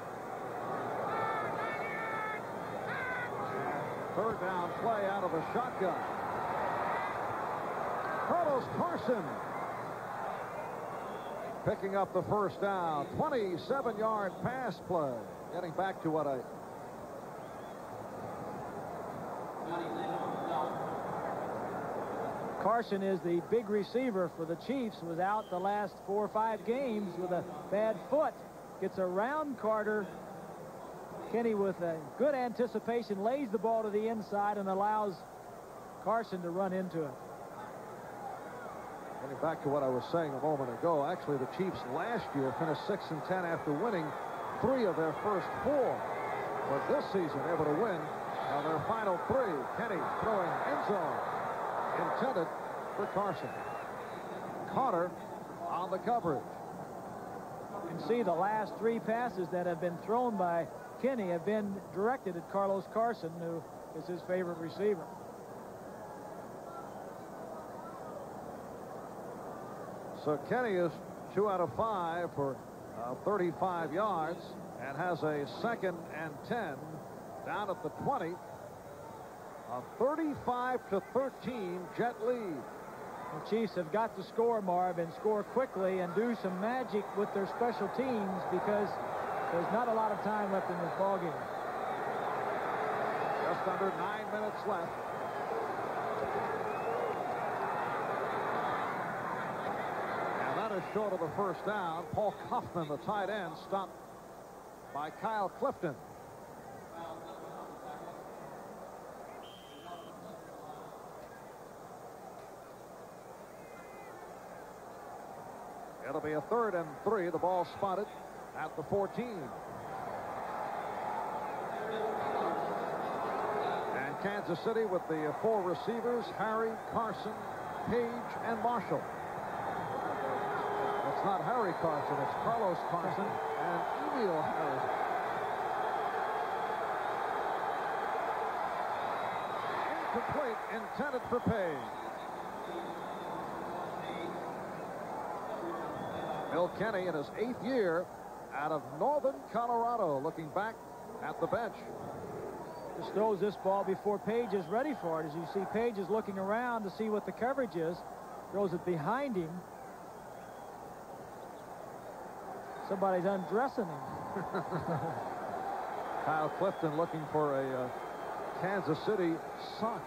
Third down play out of a shotgun. Carlos Carson picking up the first down. 27-yard pass play. Getting back to what I... Carson is the big receiver for the Chiefs, was out the last four or five games with a bad foot. Gets around Carter. Kenney with a good anticipation lays the ball to the inside and allows Carson to run into it. Getting back to what I was saying a moment ago, actually the Chiefs last year finished 6 and 10 after winning three of their first four. But this season able to win on their final three. Kenney throwing end zone intended for Carson. Carter on the coverage. You can see the last three passes that have been thrown by Kenney have been directed at Carlos Carson, who is his favorite receiver. So Kenney is two out of five for uh, 35 yards and has a second and 10 down at the 20. A 35 to 13 Jet lead. The Chiefs have got to score, Marv, and score quickly and do some magic with their special teams because there's not a lot of time left in this ball game. Just under nine minutes left. And that is short of the first down. Paul Coffman, the tight end, stopped by Kyle Clifton. It'll be a third and three. The ball spotted at the 14. And Kansas City with the four receivers, Harry, Carson, Paige, and Marshall. It's not Harry Carson, it's Carlos Carson and Emil Harry. Incomplete, intended for Paige. Bill Kenney in his eighth year out of Northern Colorado looking back at the bench. Just throws this ball before Paige is ready for it. As you see, Paige is looking around to see what the coverage is. Throws it behind him. Somebody's undressing him. Kyle Clifton looking for a uh, Kansas City sock.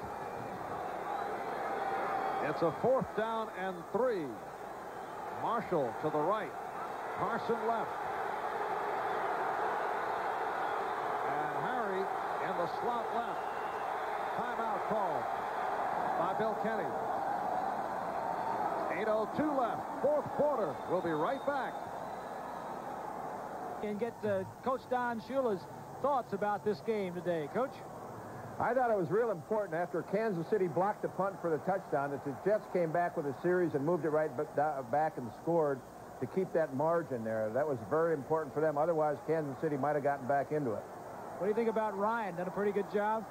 It's a fourth down and three. Marshall to the right. Carson left. And Harry in the slot left. Timeout called by Bill Kenney. 8.02 left. Fourth quarter. We'll be right back. And get uh, Coach Don Shula's thoughts about this game today. Coach? I thought it was real important after Kansas City blocked the punt for the touchdown that the Jets came back with a series and moved it right back and scored to keep that margin there. That was very important for them. Otherwise, Kansas City might have gotten back into it. What do you think about Ryan? Done a pretty good job?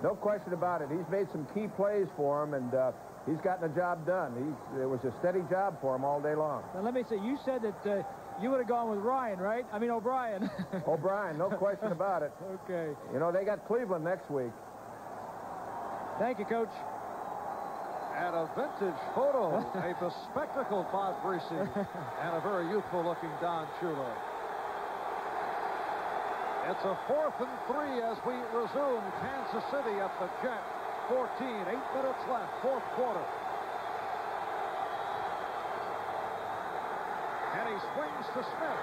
No question about it. He's made some key plays for him, and uh, he's gotten the job done. He's, it was a steady job for him all day long. Now, let me say, you said that uh, you would have gone with Ryan, right? I mean, O'Brien. O'Brien, no question about it. Okay. You know, they got Cleveland next week. Thank you, Coach. And a vintage photo, a bespectacled Bob Griese and a very youthful-looking Don Shula. It's a fourth and three as we resume Kansas City at the Jet. 14, eight minutes left, fourth quarter. And he swings to Smith.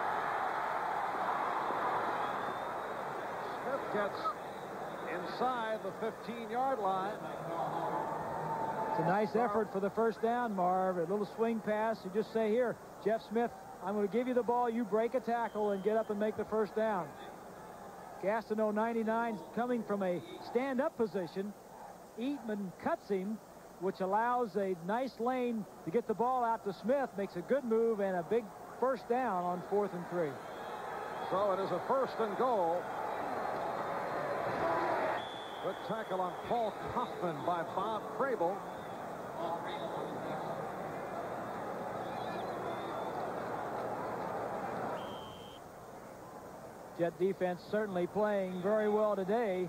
Smith gets inside the 15-yard line. It's a nice effort for the first down, Marv. A little swing pass. You just say, here, Jeff Smith, I'm going to give you the ball. You break a tackle and get up and make the first down. Gastineau 99 coming from a stand-up position. Eatman cuts him, which allows a nice lane to get the ball out to Smith. Makes a good move and a big first down on fourth and three. So it is a first and goal Good tackle on Paul Coffman by Bob Crable. Jet defense certainly playing very well today,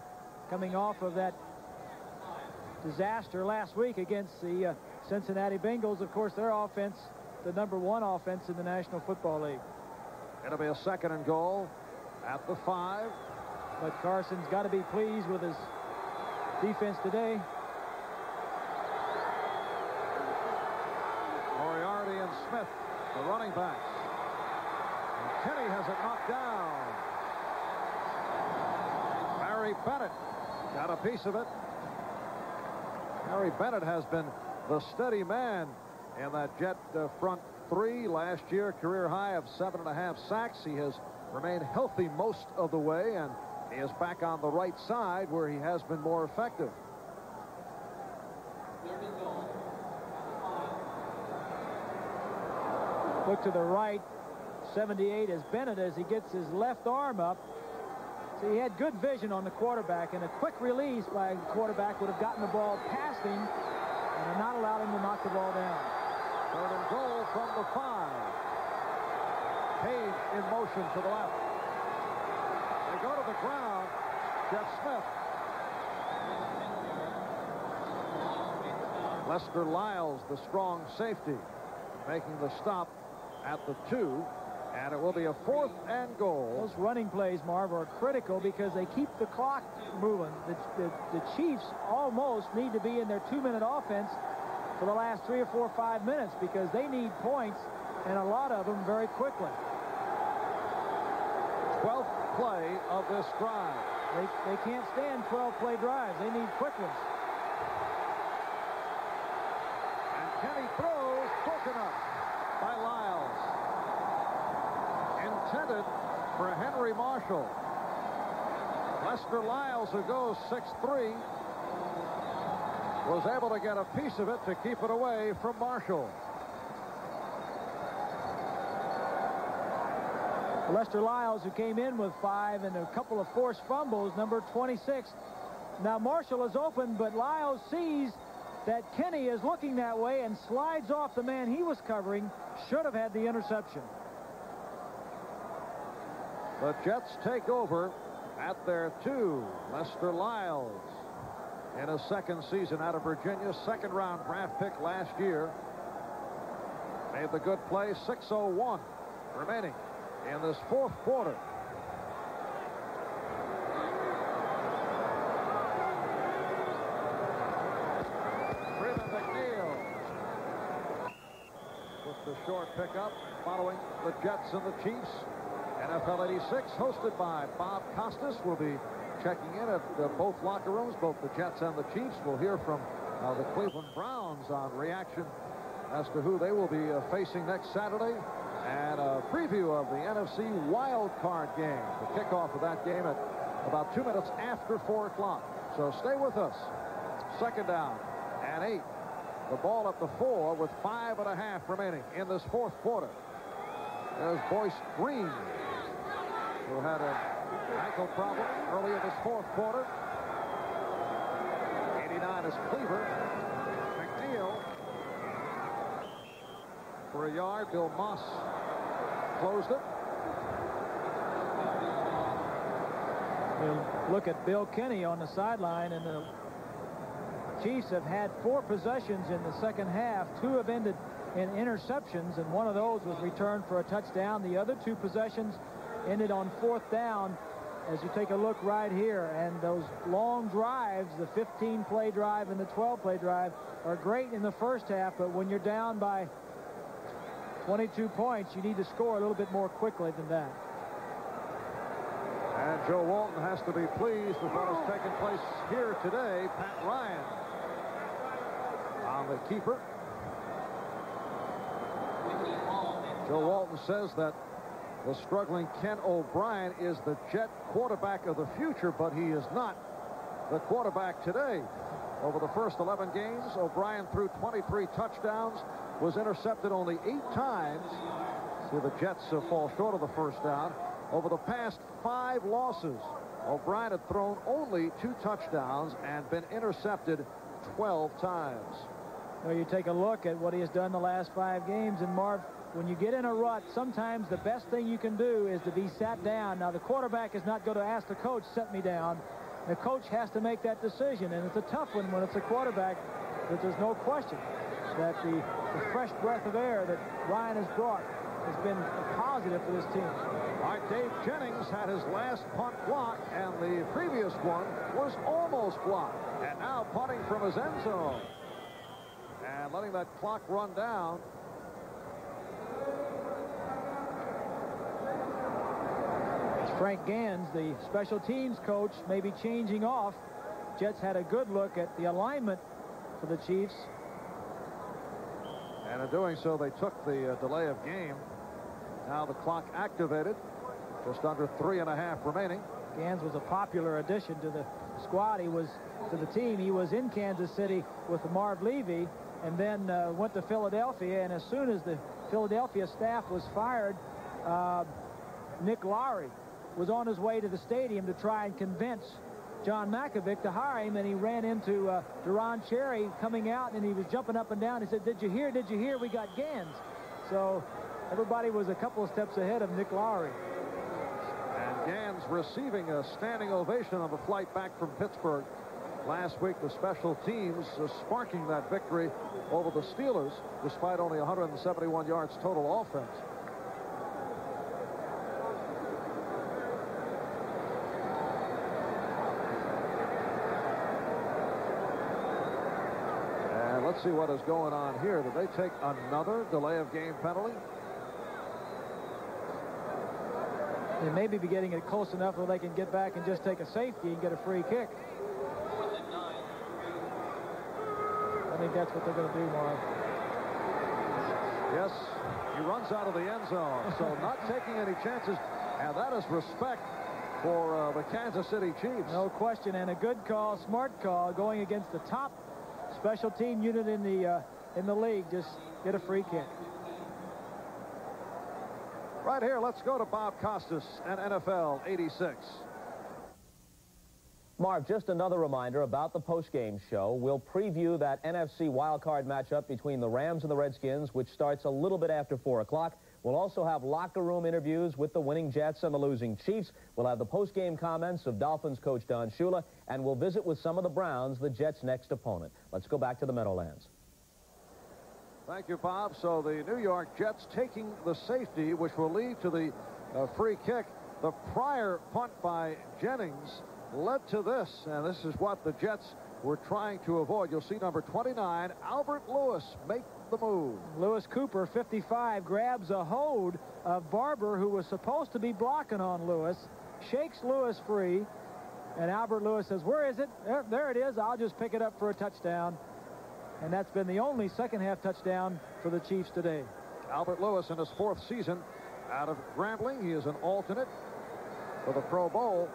coming off of that disaster last week against the uh, Cincinnati Bengals. Of course, their offense, the number one offense in the National Football League. It'll be a second and goal at the five. But Carson's got to be pleased with his defense today. Moriarty and Smith, the running backs. And Kenney has it knocked down. Harry Bennett got a piece of it. Harry Bennett has been the steady man in that Jet uh, front three last year, career high of seven and a half sacks. He has remained healthy most of the way, and he is back on the right side where he has been more effective. Look to the right. 78 is Bennett as he gets his left arm up. So he had good vision on the quarterback, and a quick release by the quarterback would have gotten the ball past him and not allowed him to knock the ball down. Third and goal from the five. Paige in motion to the left. They go to the ground. Jeff Smith. Lester Lyles, the strong safety, making the stop at the two. And it will be a fourth and goal. Those running plays, Marv, are critical because they keep the clock moving. The, the, the Chiefs almost need to be in their two-minute offense for the last three or four, five minutes because they need points, and a lot of them very quickly. 12th play of this drive. They, they can't stand 12-play drives. They need quick ones. And Kenney throws broken up by Lyles intended for Henry Marshall. Lester Lyles, who goes 6'3", was able to get a piece of it to keep it away from Marshall. Lester Lyles, who came in with five and a couple of forced fumbles, number 26. Now Marshall is open, but Lyles sees that Kenney is looking that way and slides off the man he was covering. Should have had the interception. The Jets take over at their two. Lester Lyles in a second season out of Virginia, second round draft pick last year. Made the good play, 6.01 remaining in this fourth quarter. Freeman McNeil with the short pickup following the Jets and the Chiefs. NFL 86, hosted by Bob Costas, will be checking in at uh, both locker rooms, both the Jets and the Chiefs. We'll hear from uh, the Cleveland Browns on reaction as to who they will be uh, facing next Saturday and a preview of the NFC wild card game. The kickoff of that game at about two minutes after 4 o'clock. So stay with us. Second down and eight. The ball at the four with five and a half remaining in this fourth quarter. There's Boyce Green, who had an ankle problem early in this fourth quarter. 89 is Klever. McNeil for a yard. Bill Maas closed it. We'll look at Bill Kenney on the sideline, and the Chiefs have had four possessions in the second half. Two have ended in interceptions, and one of those was returned for a touchdown. The other two possessions ended on fourth down as you take a look right here. And those long drives, the 15-play drive and the 12-play drive, are great in the first half, but when you're down by 22 points, you need to score a little bit more quickly than that. And Joe Walton has to be pleased with what has oh. taken place here today. Pat Ryan on the keeper. Joe Walton says that the struggling Ken O'Brien is the Jet quarterback of the future, but he is not the quarterback today. Over the first 11 games, O'Brien threw 23 touchdowns, was intercepted only eight times. See the Jets uh, fall short of the first down. Over the past five losses, O'Brien had thrown only two touchdowns and been intercepted 12 times. Well, you take a look at what he has done the last five games, and Marv, when you get in a rut, sometimes the best thing you can do is to be sat down. Now, the quarterback is not going to ask the coach, set me down. The coach has to make that decision, and it's a tough one when it's a quarterback, but there's no question that the, the fresh breath of air that Ryan has brought has been positive for this team. All right, Dave Jennings had his last punt block, and the previous one was almost blocked. And now punting from his end zone. And letting that clock run down. Frank Gansz, the special teams coach, may be changing off. Jets had a good look at the alignment for the Chiefs. And in doing so, they took the uh, delay of game. Now the clock activated. Just under three and a half remaining. Gansz was a popular addition to the squad. He was to the team. He was in Kansas City with Marv Levy and then uh, went to Philadelphia. And as soon as the Philadelphia staff was fired, uh, Nick Lowery was on his way to the stadium to try and convince John Mackovic to hire him, and he ran into uh, Deron Cherry coming out, and he was jumping up and down. He said, did you hear, did you hear, we got Gansz. So everybody was a couple of steps ahead of Nick Lowery. And Gansz receiving a standing ovation on the flight back from Pittsburgh. Last week, the special teams uh, sparking that victory over the Steelers, despite only 171 yards total offense. let's see what is going on here. Did they take another delay of game penalty? They may be getting it close enough where they can get back and just take a safety and get a free kick. I think that's what they're going to do, Marv. Yes, he runs out of the end zone, so not taking any chances, and that is respect for uh, the Kansas City Chiefs. No question, and a good call, smart call, going against the top special team unit in the uh, in the league just get a free kick. Right here, let's go to Bob Costas and NFL 86. Marv, just another reminder about the post-game show. We'll preview that NFC wildcard matchup between the Rams and the Redskins, which starts a little bit after 4 o'clock. We'll also have locker room interviews with the winning Jets and the losing Chiefs. We'll have the post-game comments of Dolphins coach Don Shula, and we'll visit with some of the Browns, the Jets' next opponent. Let's go back to the Meadowlands. Thank you, Bob. So the New York Jets taking the safety, which will lead to the uh, free kick. The prior punt by Jennings led to this, and this is what the Jets were trying to avoid. You'll see number 29, Albert Lewis, make the move. Lewis Cooper, 55, grabs a hold of Barber, who was supposed to be blocking on Lewis, shakes Lewis free, and Albert Lewis says, where is it? There, there it is. I'll just pick it up for a touchdown. And that's been the only second-half touchdown for the Chiefs today. Albert Lewis in his fourth season out of Grambling. He is an alternate for the Pro Bowl.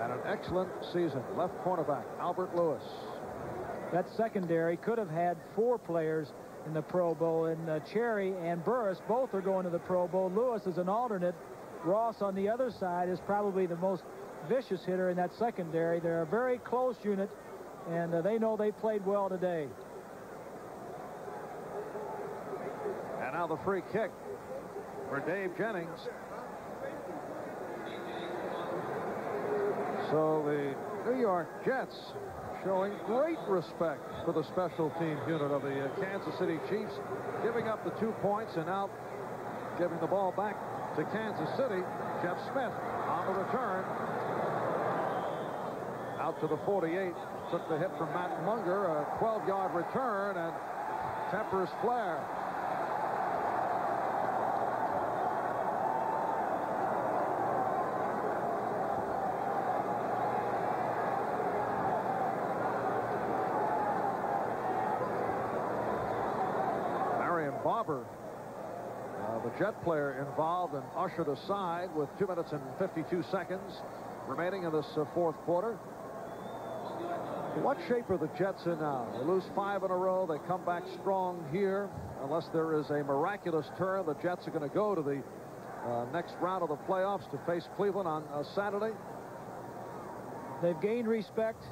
And an excellent season. Left cornerback, Albert Lewis. That secondary could have had four players in the Pro Bowl, and uh, Cherry and Burruss both are going to the Pro Bowl. Lewis is an alternate. Ross on the other side is probably the most vicious hitter in that secondary. They're a very close unit, and uh, they know they played well today. And now the free kick for Dave Jennings. So the New York Jets showing great respect for the special teams unit of the uh, Kansas City Chiefs, giving up the two points and now giving the ball back to Kansas City. Jeff Smith on the return. Out to the 48. Took the hit from Matt Munger. A 12-yard return and tempers flare. Uh, the Jet player involved and ushered aside with 2 minutes and 52 seconds remaining in this uh, fourth quarter. What shape are the Jets in now? They lose five in a row. They come back strong here. Unless there is a miraculous turn, the Jets are going to go to the uh, next round of the playoffs to face Cleveland on uh, Saturday. They've gained respect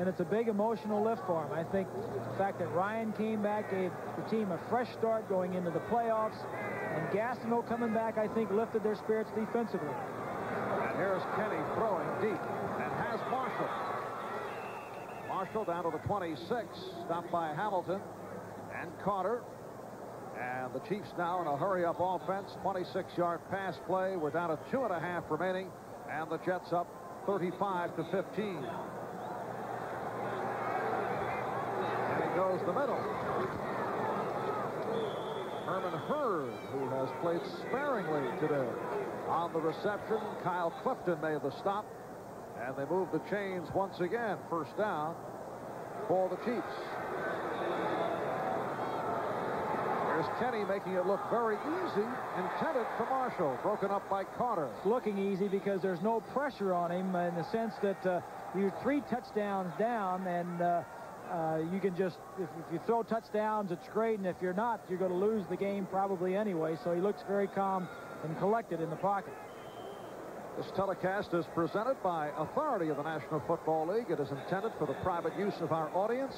and it's a big emotional lift for him. I think the fact that Ryan came back gave the team a fresh start going into the playoffs, and Gastineau coming back, I think, lifted their spirits defensively. And here's Kenney throwing deep, and has Marshall. Marshall down to the 26, stopped by Hamilton and Carter. And the Chiefs now in a hurry-up offense, 26-yard pass play. We're down to two and a half remaining, and the Jets up 35 to 15. The middle. Herman Heard, who has played sparingly today. On the reception, Kyle Clifton made the stop. And they move the chains once again. First down for the Chiefs. There's Kenney making it look very easy. Intended for Marshall. Broken up by Carter. It's looking easy because there's no pressure on him in the sense that uh, you're three touchdowns down and uh, uh, you can just, if, if, you throw touchdowns, it's great. And if you're not, you're going to lose the game probably anyway. So he looks very calm and collected in the pocket. This telecast is presented by authority of the National Football League. It is intended for the private use of our audience.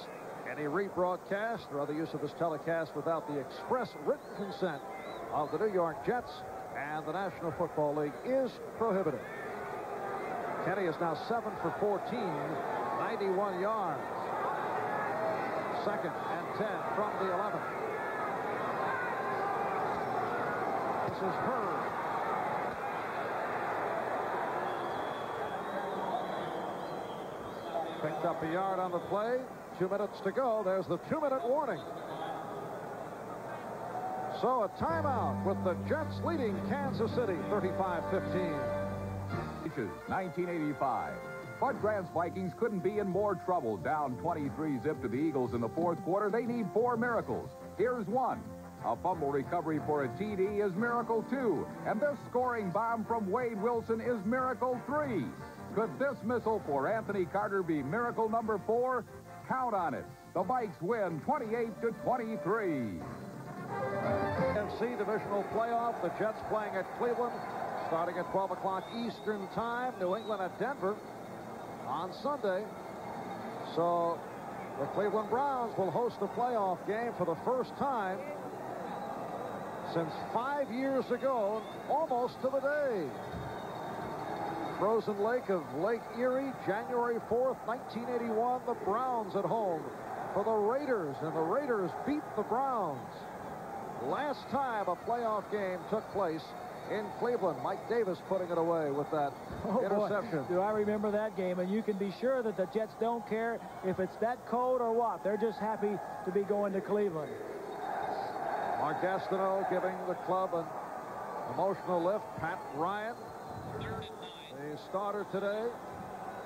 Any rebroadcast or other use of this telecast without the express written consent of the New York Jets and the National Football League is prohibited. Kenney is now 7 for 14, 91 yards. Second and 10 from the 11. This is Heard. Picked up a yard on the play. Two minutes to go. There's the two-minute warning. So a timeout with the Jets leading Kansas City 35-15. 1985. Grant's Vikings couldn't be in more trouble. Down 23 zip to the Eagles in the fourth quarter. They need four miracles. Here's one. A fumble recovery for a TD is miracle two. And this scoring bomb from Wade Wilson is miracle three. Could this missile for Anthony Carter be miracle number four? Count on it. The Vikes win 28 to 23. NFC divisional playoff. The Jets playing at Cleveland starting at 12 o'clock Eastern time. New England at Denver on Sunday. So the Cleveland Browns will host a playoff game for the first time since five years ago, almost to the day. Frozen Lake of Lake Erie, January 4th, 1981. The Browns at home for the Raiders, and the Raiders beat the Browns. Last time a playoff game took place in Cleveland. Mike Davis putting it away with that oh interception. Boy, do I remember that game? And you can be sure that the Jets don't care if it's that cold or what. They're just happy to be going to Cleveland. Mark Gastineau giving the club an emotional lift. Pat Ryan, the starter today.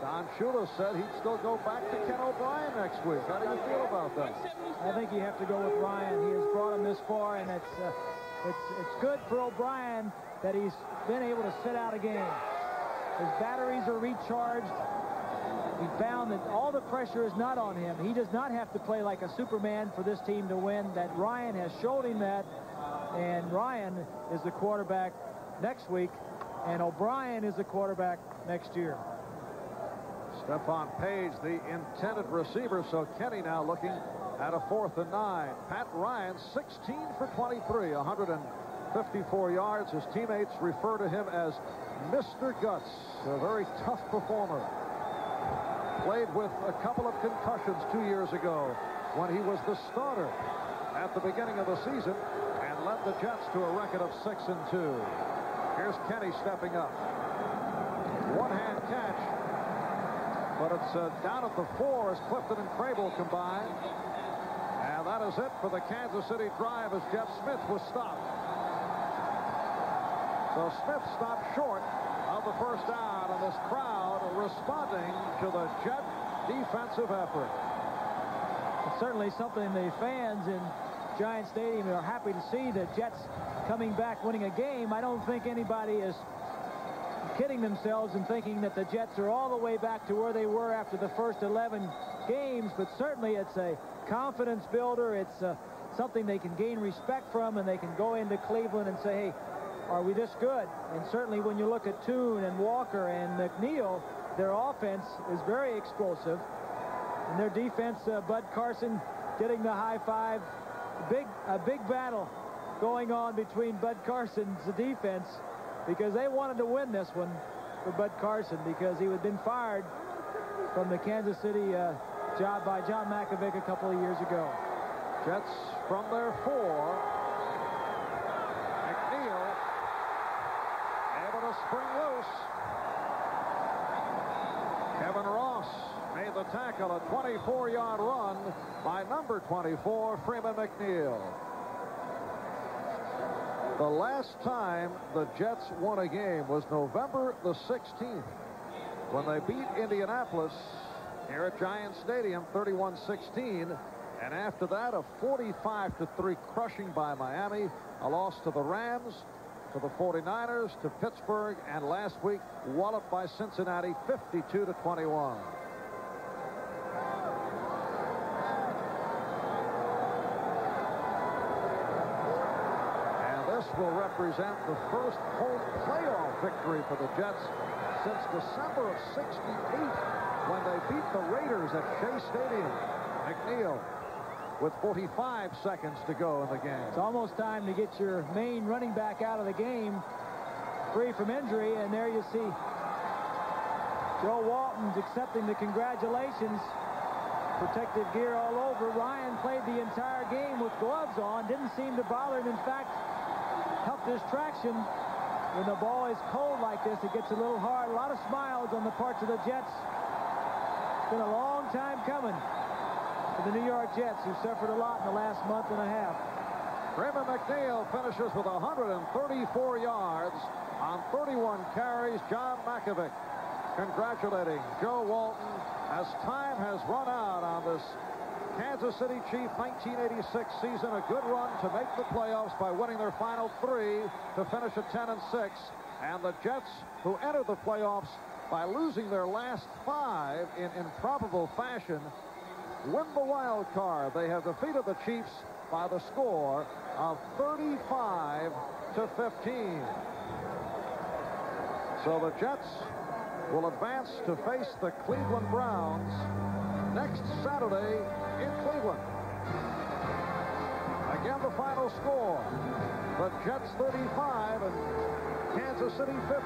Don Shula said he'd still go back to Ken O'Brien next week. How do you feel about that? I think you have to go with Ryan. He has brought him this far, and it's uh, it's it's good for O'Brien that he's been able to sit out a game. His batteries are recharged. He found that all the pressure is not on him. He does not have to play like a Superman for this team to win. That Ryan has showed him that, and Ryan is the quarterback next week, and O'Brien is the quarterback next year. Stephone Paige, the intended receiver, so Kenney now looking at a fourth and nine. Pat Ryan, 16 for 23, 154 yards. His teammates refer to him as Mr. Guts, a very tough performer. Played with a couple of concussions two years ago when he was the starter at the beginning of the season and led the Jets to a record of 6 and 2. Here's Kenney stepping up. One-hand catch. But it's uh, down at the four as Clifton and Crable combine. And that is it for the Kansas City drive as Jeff Smith was stopped. So Smith stopped short of the first down, and this crowd responding to the Jet defensive effort. It's certainly something the fans in Giant Stadium are happy to see the Jets coming back winning a game. I don't think anybody is kidding themselves and thinking that the Jets are all the way back to where they were after the first 11 games, but certainly it's a confidence builder. It's uh, something they can gain respect from, and they can go into Cleveland and say, hey, are we this good? And certainly when you look at Toon and Walker and McNeil, their offense is very explosive. And their defense, uh, Bud Carson getting the high five. Big, a big battle going on between Bud Carson's defense because they wanted to win this one for Bud Carson because he had been fired from the Kansas City uh, job by John Mackovic a couple of years ago. Jets from their four tackle, a 24-yard run by number 24, Freeman McNeil. The last time the Jets won a game was November the 16th when they beat Indianapolis here at Giant Stadium 31-16 and after that a 45 to 3 crushing by Miami a loss to the Rams to the 49ers to Pittsburgh and last week walloped by Cincinnati 52 to 21. Will represent the first home playoff victory for the Jets since December of 68 when they beat the Raiders at Shea Stadium. McNeil with 45 seconds to go in the game. It's almost time to get your main running back out of the game free from injury and there you see Joe Walton's accepting the congratulations protective gear all over Ryan played the entire game with gloves on didn't seem to bother him in fact help this traction. When the ball is cold like this, it gets a little hard. A lot of smiles on the parts of the Jets. It's been a long time coming for the New York Jets, who suffered a lot in the last month and a half. Freeman McNeil finishes with 134 yards on 31 carries. John Mackovic congratulating Joe Walton as time has run out on this Kansas City Chief 1986 season, a good run to make the playoffs by winning their final three to finish at 10 and 6. And the Jets, who entered the playoffs by losing their last five in improbable fashion, win the wild card. They have defeated the Chiefs by the score of 35 to 15. So the Jets will advance to face the Cleveland Browns next Saturday in Cleveland. Again, the final score. The Jets 35 and Kansas City 15.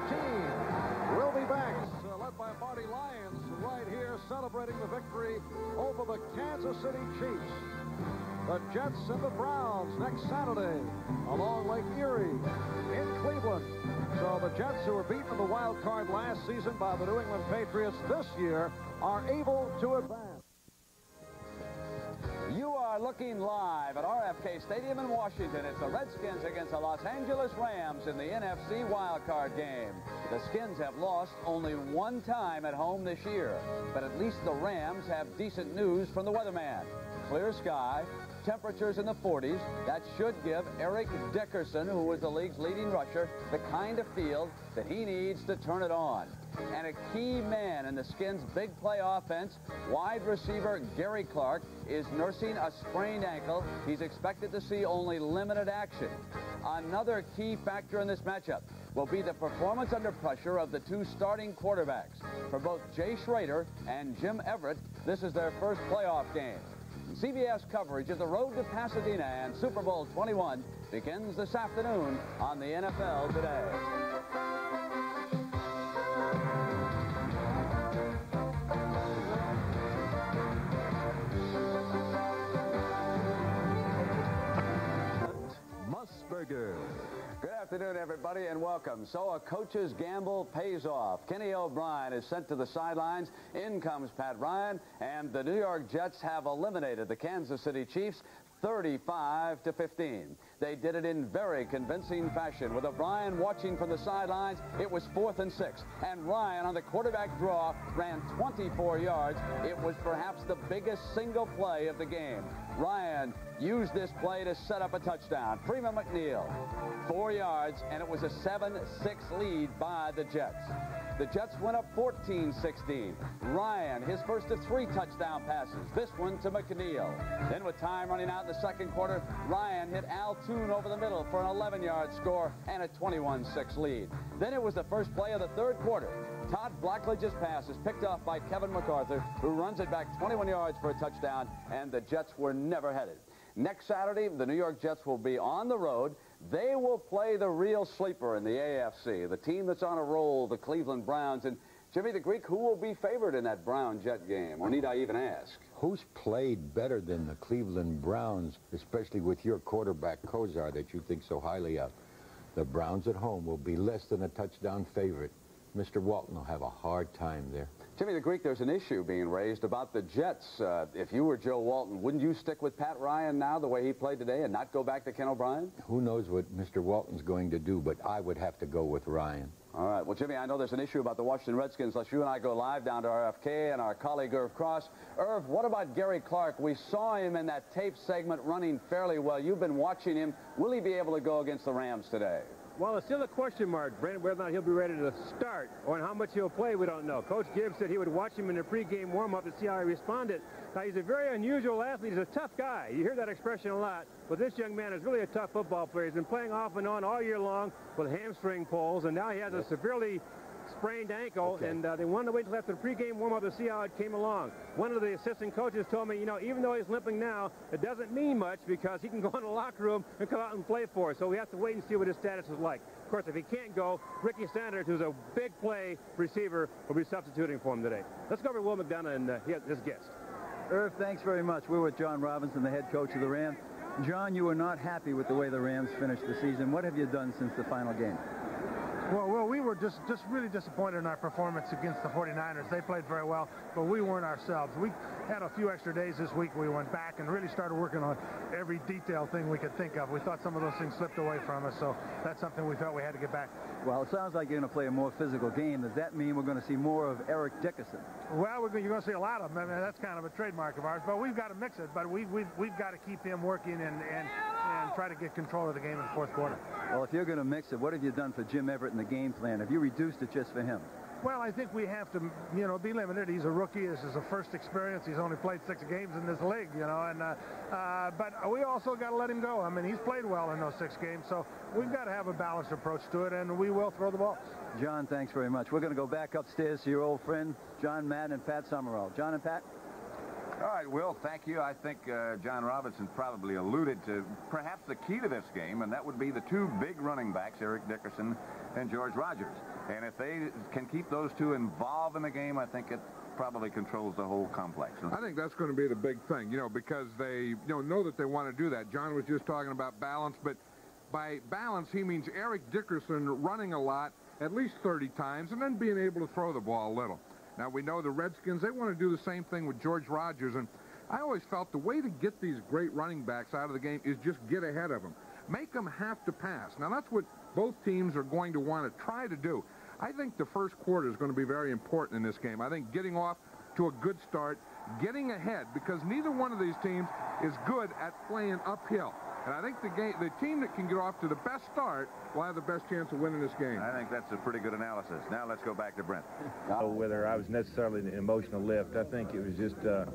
We'll be back, uh, led by Marty Lyons, right here celebrating the victory over the Kansas City Chiefs. The Jets and the Browns next Saturday along Lake Erie in Cleveland. So the Jets, who were beaten in the wild card last season by the New England Patriots this year, are able to advance. Are looking live at RFK Stadium in Washington. It's the Redskins against the Los Angeles Rams in the NFC wildcard game. The Skins have lost only one time at home this year, but at least the Rams have decent news from the weatherman. Clear sky, temperatures in the 40s. That should give Eric Dickerson, who was the league's leading rusher, the kind of field that he needs to turn it on. And a key man in the Skins' big play offense, wide receiver Gary Clark, is nursing a sprained ankle. He's expected to see only limited action. Another key factor in this matchup will be the performance under pressure of the two starting quarterbacks. For both Jay Schroeder and Jim Everett, this is their first playoff game. CBS coverage of the road to Pasadena and Super Bowl 21 begins this afternoon on the NFL Today. Good afternoon, everybody, and welcome. So a coach's gamble pays off. Kenny O'Brien is sent to the sidelines. In comes Pat Ryan, and the New York Jets have eliminated the Kansas City Chiefs 35 to 15. They did it in very convincing fashion. With O'Brien watching from the sidelines, it was fourth and six. And Ryan on the quarterback draw ran 24 yards. It was perhaps the biggest single play of the game. Ryan used this play to set up a touchdown. Freeman McNeil, four yards, and it was a 7-6 lead by the Jets. The Jets went up 14-16. Ryan, his first of three touchdown passes. This one to McNeil. Then with time running out in the second quarter, Ryan hit Al Over the middle for an 11-yard score and a 21-6 lead. Then it was the first play of the third quarter. Todd Blackledge's pass is picked off by Kevin McArthur, who runs it back 21 yards for a touchdown, and the Jets were never headed. Next Saturday, the New York Jets will be on the road. They will play the real sleeper in the AFC, the team that's on a roll, the Cleveland Browns. And Jimmy the Greek, who will be favored in that Brown-Jet game? Or need I even ask? Who's played better than the Cleveland Browns, especially with your quarterback, Kosar, that you think so highly of? The Browns at home will be less than a touchdown favorite. Mr. Walton will have a hard time there. Jimmy the Greek, there's an issue being raised about the Jets. Uh, if you were Joe Walton, wouldn't you stick with Pat Ryan now the way he played today and not go back to Ken O'Brien? Who knows what Mr. Walton's going to do, but I would have to go with Ryan. All right. Well, Jimmy, I know there's an issue about the Washington Redskins. Let's you and I go live down to RFK and our colleague Irv Cross. Irv, what about Gary Clark? We saw him in that tape segment running fairly well. You've been watching him. Will he be able to go against the Rams today? Well, it's still a question mark, Brent, whether or not he'll be ready to start or how much he'll play, we don't know. Coach Gibbs said he would watch him in the pregame warm-up to see how he responded. Now, he's a very unusual athlete. He's a tough guy. You hear that expression a lot. But this young man is really a tough football player. He's been playing off and on all year long with hamstring pulls, and now he has a severely sprained ankle, okay. and uh, they wanted to wait until after the pregame warm-up to see how it came along. One of the assistant coaches told me, you know, even though he's limping now, it doesn't mean much because he can go in the locker room and come out and play for us. So we have to wait and see what his status is like. Of course, if he can't go, Ricky Sanders, who's a big play receiver, will be substituting for him today. Let's go over to Will McDonough and uh, his guest. Irv, thanks very much. We're with John Robinson, the head coach of the Rams. John, you were not happy with the way the Rams finished the season. What have you done since the final game? Well, well, we were just, just really disappointed in our performance against the 49ers. They played very well, but we weren't ourselves. We had a few extra days this week. We went back and really started working on every detail thing we could think of. We thought some of those things slipped away from us, so that's something we felt we had to get back. Well, it sounds like you're going to play a more physical game. Does that mean we're going to see more of Eric Dickerson? Well, you're going to see a lot of him. I mean, that's kind of a trademark of ours, but we've got to mix it. But we, we've, we've got to keep him working and, and, and try to get control of the game in the fourth quarter. Well, if you're going to mix it, what have you done for Jim Everett in the game plan? Have you reduced it just for him? Well, I think we have to, you know, be limited. He's a rookie. This is a first experience. He's only played six games in this league, you know, and uh, uh, but we also got to let him go. I mean, he's played well in those six games, so we've got to have a balanced approach to it, and we will throw the ball. John, thanks very much. We're going to go back upstairs to your old friend, John Madden and Pat Summerall. John and Pat? All right, Will, thank you. I think uh, John Robinson probably alluded to perhaps the key to this game, and that would be the two big running backs, Eric Dickerson and George Rogers. And if they can keep those two involved in the game, I think it probably controls the whole complex. I think that's going to be the big thing, you know, because they you know, know that they want to do that. John was just talking about balance, but by balance, he means Eric Dickerson running a lot, at least 30 times, and then being able to throw the ball a little. Now, we know the Redskins, they want to do the same thing with George Rogers, and I always felt the way to get these great running backs out of the game is just get ahead of them. Make them have to pass. Now, that's what both teams are going to want to try to do. I think the first quarter is going to be very important in this game. I think getting off to a good start, getting ahead, because neither one of these teams is good at playing uphill. And I think the game, the team that can get off to the best start will have the best chance of winning this game. I think that's a pretty good analysis. Now let's go back to Brent. Whether I was necessarily an emotional lift, I think it was just, uh,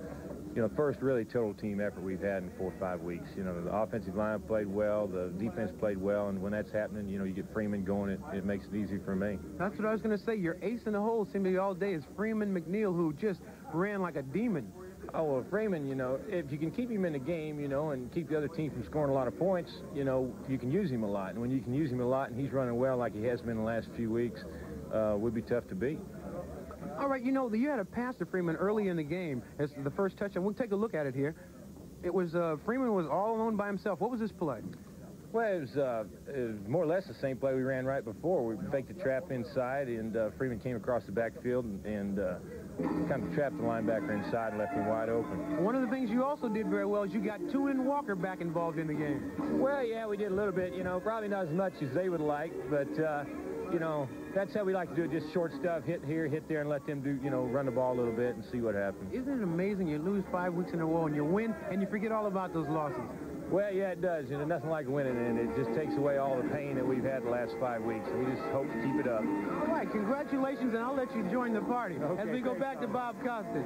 you know, first really total team effort we've had in four or five weeks. You know, the offensive line played well, the defense played well, and when that's happening, you know, you get Freeman going, it, it makes it easy for me. That's what I was going to say. Your ace in the hole seemed to be all day is Freeman McNeil, who just ran like a demon. Oh, well, Freeman, you know, if you can keep him in the game, you know, and keep the other team from scoring a lot of points, you know, you can use him a lot. And when you can use him a lot and he's running well like he has been the last few weeks, uh, would be tough to beat. All right, you know, you had a pass to Freeman early in the game as the first touchdown. We'll take a look at it here. It was, uh, Freeman was all alone by himself. What was this play? Well, it was, uh, it was, more or less the same play we ran right before. We faked the trap inside, and uh, Freeman came across the backfield and, and uh, kind of trapped the linebacker inside and left him wide open. One of the things you also did very well is you got Toon Walker back involved in the game. Well, yeah, we did a little bit. You know, probably not as much as they would like, but, uh, you know, that's how we like to do it, just short stuff, hit here, hit there, and let them do, you know, run the ball a little bit and see what happens. Isn't it amazing you lose five weeks in a row and you win and you forget all about those losses? Well, yeah, it does. You know, nothing like winning, and it just takes away all the pain that we've had the last five weeks. We just hope to keep it up. All right, congratulations, and I'll let you join the party okay, as we go back to Bob Costas.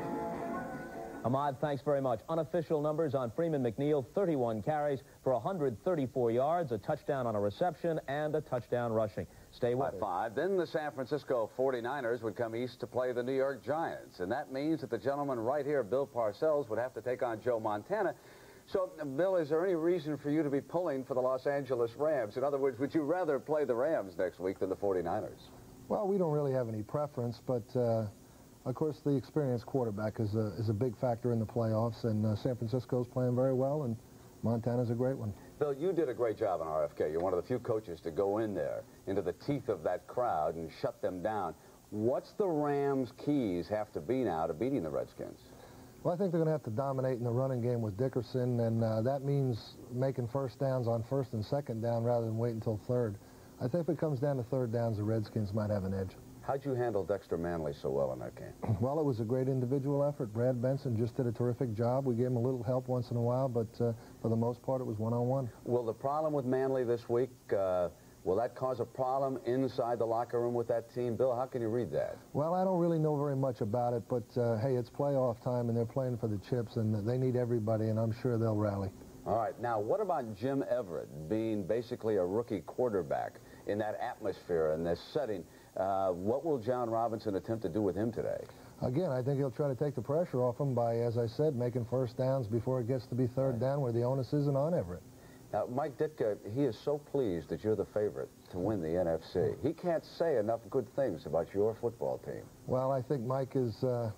Ahmad, thanks very much. Unofficial numbers on Freeman McNeil, 31 carries for 134 yards, a touchdown on a reception, and a touchdown rushing. Stay with us. Five. Then the San Francisco 49ers would come east to play the New York Giants, and that means that the gentleman right here, Bill Parcells, would have to take on Joe Montana. So, Bill, is there any reason for you to be pulling for the Los Angeles Rams? In other words, would you rather play the Rams next week than the 49ers? Well, we don't really have any preference, but uh, of course the experienced quarterback is a, is a big factor in the playoffs, and uh, San Francisco's playing very well, and Montana's a great one. Bill, you did a great job in RFK. You're one of the few coaches to go in there into the teeth of that crowd and shut them down. What's the Rams' keys have to be now to beating the Redskins? Well, I think they're going to have to dominate in the running game with Dickerson, and uh, that means making first downs on first and second down rather than wait until third. I think if it comes down to third downs, the Redskins might have an edge. How'd you handle Dexter Manley so well in that game? Well, it was a great individual effort. Brad Benson just did a terrific job. We gave him a little help once in a while, but uh, for the most part, it was one-on-one. -on -one. Will the problem with Manley this week, uh, will that cause a problem inside the locker room with that team? Bill, how can you read that? Well, I don't really know very much about it, but uh, hey, it's playoff time, and they're playing for the chips, and they need everybody, and I'm sure they'll rally. All right. Now, what about Jim Everett being basically a rookie quarterback in that atmosphere and this setting? Uh, what will John Robinson attempt to do with him today? Again, I think he'll try to take the pressure off him by, as I said, making first downs before it gets to be third right. down where the onus isn't on Everett. Now, Mike Ditka, he is so pleased that you're the favorite to win the NFC. He can't say enough good things about your football team. Well, I think Mike is uh,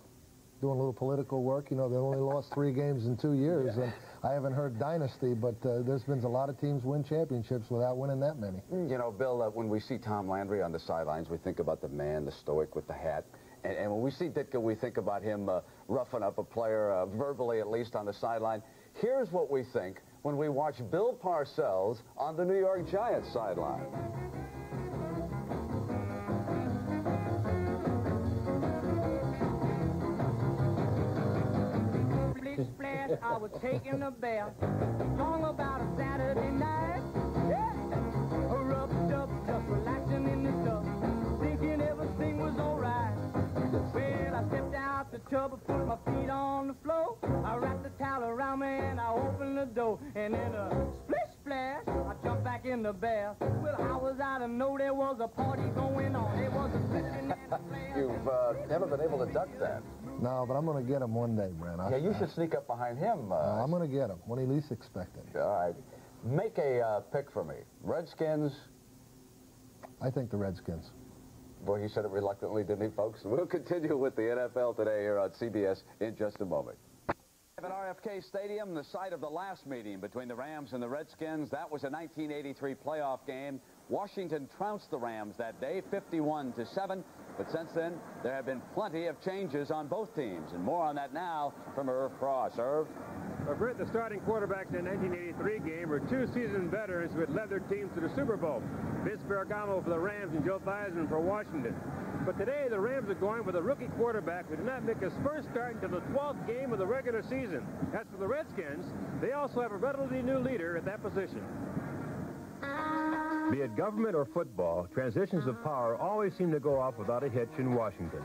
doing a little political work. You know, they only lost three games in two years, yeah. and I haven't heard dynasty, but uh, there's been a lot of teams win championships without winning that many. You know, Bill, uh, when we see Tom Landry on the sidelines, we think about the man, the stoic with the hat. And, and when we see Ditka, we think about him uh, roughing up a player, uh, verbally at least, on the sideline. Here's what we think when we watch Bill Parcells on the New York Giants sideline. I was taking a bath. Long about a Saturday night. Yeah. Rubbed up, just relaxing the tub, put my feet on the floor. I wrapped the towel around me and I opened the door. And in a splish splash, I jumped back in the bath. Well, how was I to know there was a party going on? There was a and a You've uh, never been able to duck that. No, but I'm going to get him one day, Brent. yeah, you should sneak up behind him. Uh, no, I'm going to get him when he least expects it. All right. Make a uh, pick for me. Redskins? I think the Redskins. Boy, he said it reluctantly, didn't he, folks? We'll continue with the NFL today here on CBS in just a moment. At RFK Stadium, the site of the last meeting between the Rams and the Redskins. That was a 1983 playoff game. Washington trounced the Rams that day, 51 to 7. But since then, there have been plenty of changes on both teams. And more on that now from Irv Cross. Irv? Britt, the starting quarterbacks in the 1983 game were two seasoned veterans who had led their teams to the Super Bowl. Vince Ferragamo for the Rams and Joe Theismann for Washington. But today, the Rams are going with a rookie quarterback who did not make his first start until the 12th game of the regular season. As for the Redskins, they also have a relatively new leader at that position. Be it government or football, transitions of power always seem to go off without a hitch in Washington.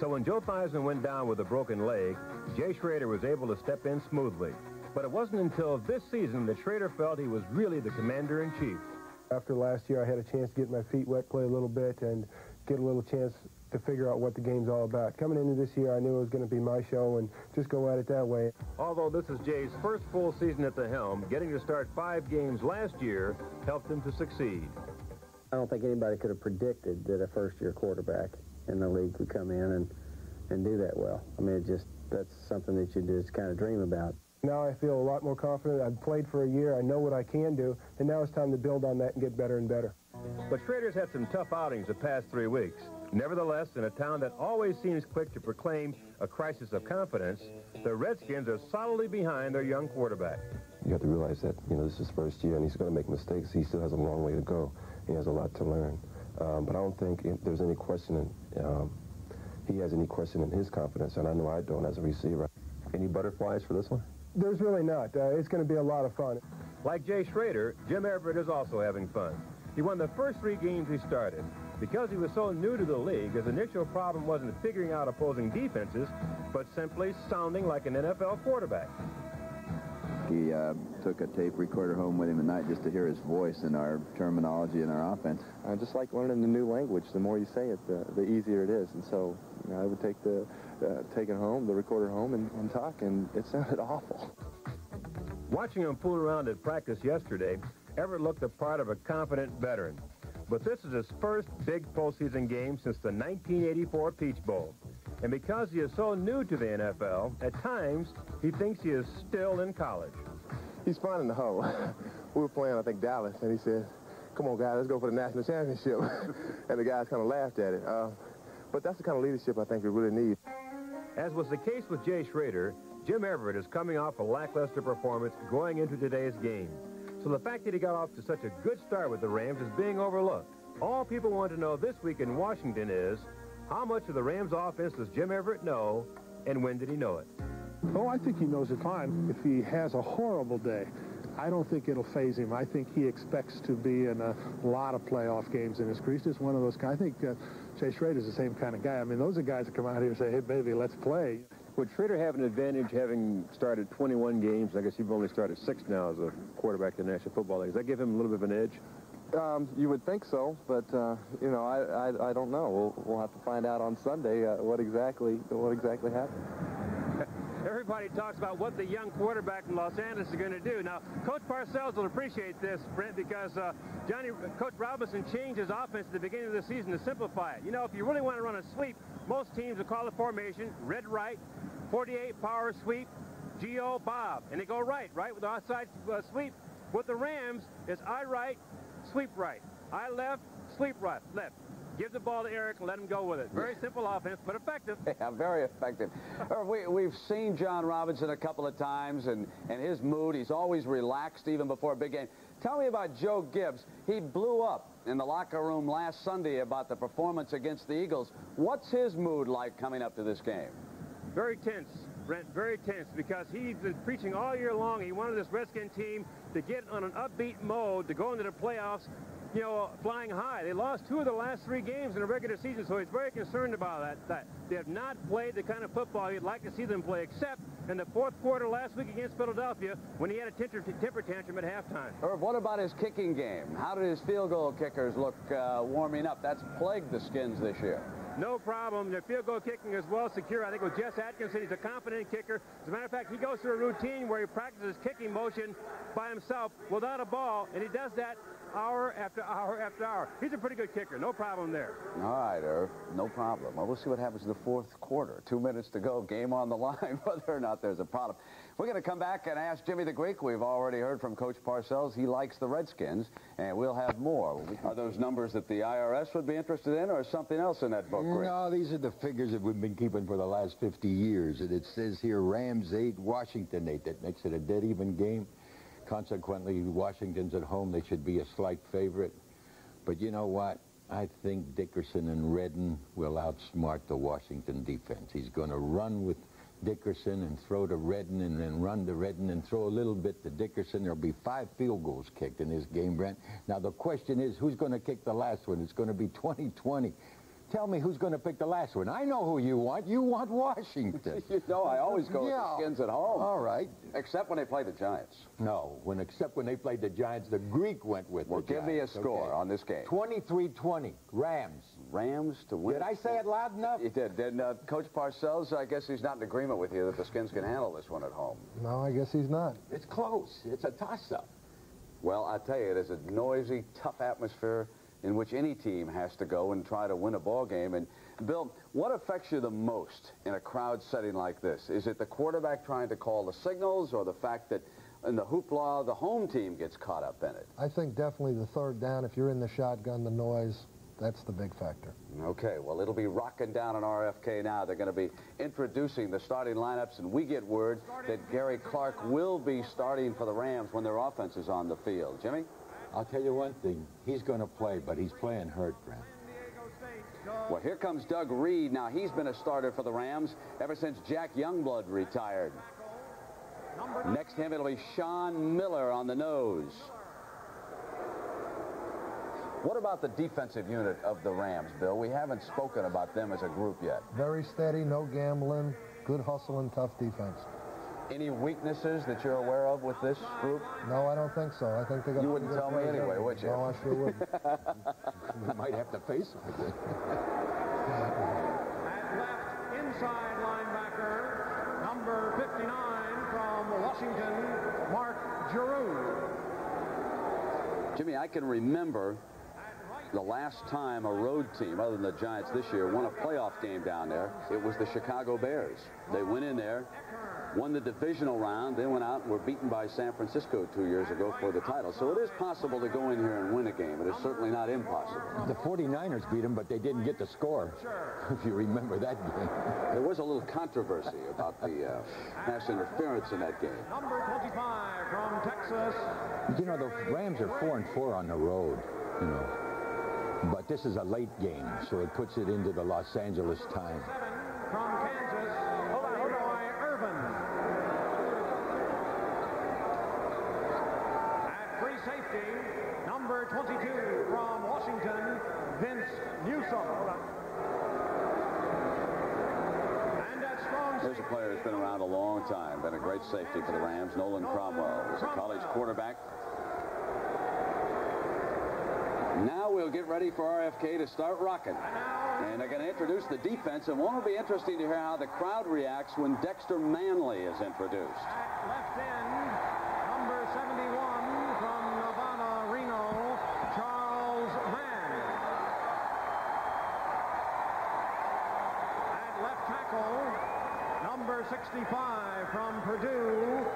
So when Joe Theismann went down with a broken leg, Jay Schroeder was able to step in smoothly. But it wasn't until this season that Schroeder felt he was really the commander-in-chief. After last year, I had a chance to get my feet wet, play a little bit, and get a little chance to figure out what the game's all about. Coming into this year, I knew it was going to be my show and just go at it that way. Although this is Jay's first full season at the helm, getting to start five games last year helped him to succeed. I don't think anybody could have predicted that a first-year quarterback in the league would come in and, and do that well. I mean, it just that's something that you just kind of dream about. Now I feel a lot more confident. I've played for a year. I know what I can do, and now it's time to build on that and get better and better. But Schroeder's had some tough outings the past three weeks. Nevertheless, in a town that always seems quick to proclaim a crisis of confidence, the Redskins are solidly behind their young quarterback. You have to realize that, you know, this is his first year, and he's going to make mistakes. He still has a long way to go. He has a lot to learn. Um, but I don't think there's any question in, um, he has any question in his confidence, and I know I don't as a receiver. Any butterflies for this one? There's really not. Uh, it's going to be a lot of fun. Like Jay Schroeder, Jim Everett is also having fun. He won the first three games he started. Because he was so new to the league, his initial problem wasn't figuring out opposing defenses, but simply sounding like an NFL quarterback. He uh, took a tape recorder home with him at night just to hear his voice and our terminology and our offense. I just like learning the new language. The more you say it, the, the easier it is. And so you know, I would take the uh, take it home, the recorder home, and, and talk, and it sounded awful. Watching him fool around at practice yesterday, Everett looked the part of a confident veteran. But this is his first big postseason game since the 1984 Peach Bowl. And because he is so new to the NFL, at times he thinks he is still in college. He's finding the hole. we were playing, I think, Dallas, and he said, come on, guys, let's go for the national championship. and the guys kind of laughed at it. Uh, but that's the kind of leadership I think we really need. As was the case with Jay Schroeder, Jim Everett is coming off a lackluster performance going into today's game. So the fact that he got off to such a good start with the Rams is being overlooked. All people want to know this week in Washington is, how much of the Rams offense does Jim Everett know, and when did he know it? Oh, I think he knows it fine. If he has a horrible day, I don't think it'll phase him. I think he expects to be in a lot of playoff games in his career. He's just one of those guys. I think uh, Jay Schroeder's the same kind of guy. I mean, those are guys that come out here and say, hey, baby, let's play. Would Schroeder have an advantage having started 21 games? I guess you've only started six now as a quarterback in the National Football League. Does that give him a little bit of an edge? Um, you would think so, but uh, you know, I, I I don't know. We'll we'll have to find out on Sunday uh, what exactly what exactly happened. Everybody talks about what the young quarterback in Los Angeles is going to do. Now, Coach Parcells will appreciate this, Brent, because uh, Johnny Coach Robinson changed his offense at the beginning of the season to simplify it. You know, if you really want to run a sweep, most teams will call the formation red right, 48 power sweep, Geo Bob, and they go right, right with the outside uh, sweep. With the Rams, it's I right, sweep right. I left, sweep right, left. Give the ball to Eric and let him go with it. Very simple offense, but effective. Yeah, very effective. Uh, we, we've seen John Robinson a couple of times, and, and his mood, he's always relaxed even before a big game. Tell me about Joe Gibbs. He blew up in the locker room last Sunday about the performance against the Eagles. What's his mood like coming up to this game? Very tense. Brent, very tense because he's been preaching all year long. He wanted this Redskin team to get on an upbeat mode to go into the playoffs you know, flying high. They lost two of the last three games in the regular season, so he's very concerned about that. that. They have not played the kind of football he'd like to see them play, except in the fourth quarter last week against Philadelphia when he had a temper, temper tantrum at halftime. Irv, what about his kicking game? How did his field goal kickers look uh, warming up? That's plagued the Skins this year. No problem. Their field goal kicking is well secure. I think with Jess Atkinson, he's a confident kicker. As a matter of fact, he goes through a routine where he practices kicking motion by himself without a ball, and he does that hour after hour after hour. He's a pretty good kicker. No problem there. All right, Irv. No problem. Well, we'll see what happens in the fourth quarter. Two minutes to go. Game on the line, whether or not there's a problem. We're going to come back and ask Jimmy the Greek. We've already heard from Coach Parcells. He likes the Redskins, and we'll have more. Are those numbers that the IRS would be interested in, or something else in that book, Greek? No, these are the figures that we've been keeping for the last 50 years. And it says here, Rams 8, Washington 8. That makes it a dead even game. Consequently, Washington's at home. They should be a slight favorite. But you know what? I think Dickerson and Redden will outsmart the Washington defense. He's going to run with Dickerson and throw to Redden and then run to Redden and throw a little bit to Dickerson. There'll be five field goals kicked in this game, Brent. Now, the question is, who's going to kick the last one? It's going to be 2020. Tell me who's going to pick the last one. I know who you want. You want Washington. you know, I always go yeah. with the Skins at home. All right. Except when they play the Giants. No, when except when they played the Giants, the Greek went with well, the give Giants. me a score okay. on this game. 23-20, Rams. Rams to win. Did I say it loud enough? You did. Then uh, Coach Parcells, I guess he's not in agreement with you that the Skins can handle this one at home. No, I guess he's not. It's close. It's a toss-up. Well, I tell you, it is a noisy, tough atmosphere in which any team has to go and try to win a ball game. And Bill, what affects you the most in a crowd setting like this? Is it the quarterback trying to call the signals or the fact that in the hoopla, the home team gets caught up in it? I think definitely the third down. If you're in the shotgun, the noise, that's the big factor. Okay, well, it'll be rocking down on RFK now. They're going to be introducing the starting lineups, and we get word that Gary Clark will be starting for the Rams when their offense is on the field. Jimmy? I'll tell you one thing. He's going to play, but he's playing hurt, Grant. Well, here comes Doug Reed. Now, he's been a starter for the Rams ever since Jack Youngblood retired. Next to him, it'll be Sean Miller on the nose. What about the defensive unit of the Rams, Bill? We haven't spoken about them as a group yet. Very steady, no gambling, good hustle and tough defense. Any weaknesses that you're aware of with this group? No, I don't think so. I think they got. You wouldn't tell me anyway, would you? No, I sure wouldn't. we might have to face them again. At left inside linebacker, number 59 from Washington, Mark Jerue. Jimmy, I can remember the last time a road team, other than the Giants this year, won a playoff game down there, it was the Chicago Bears. They went in there, won the divisional round, then went out and were beaten by San Francisco two years ago for the title. So it is possible to go in here and win a game. It is certainly not impossible. The 49ers beat them, but they didn't get the score, if you remember that game. There was a little controversy about the uh, pass interference in that game. Number 25 from Texas. You know, the Rams are 4 and 4 on the road, you know. But this is a late game, so it puts it into the Los Angeles time. From Kansas, Leroy Irvin. At free safety, number 22 from Washington, Vince Newsome. And at strong There's a player who's been around a long time, been a great safety for the Rams, Nolan Cromwell. Was a college quarterback. Now we'll get ready for RFK to start rocking. And they're going to introduce the defense, and won't it be interesting to hear how the crowd reacts when Dexter Manley is introduced? left end, number 71 from Nevada, Reno, Charles Mann. At left tackle, number 65 from Purdue,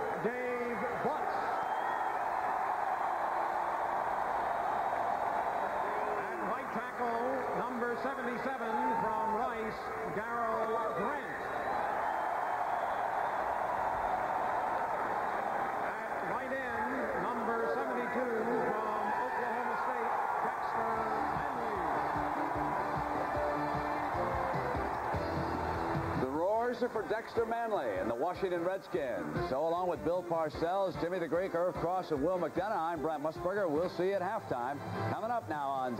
Are for Dexter Manley and the Washington Redskins. So along with Bill Parcells, Jimmy the Greek, Irv Cross, and Will McDonough, I'm Brent Musburger. We'll see you at halftime. Coming up now on...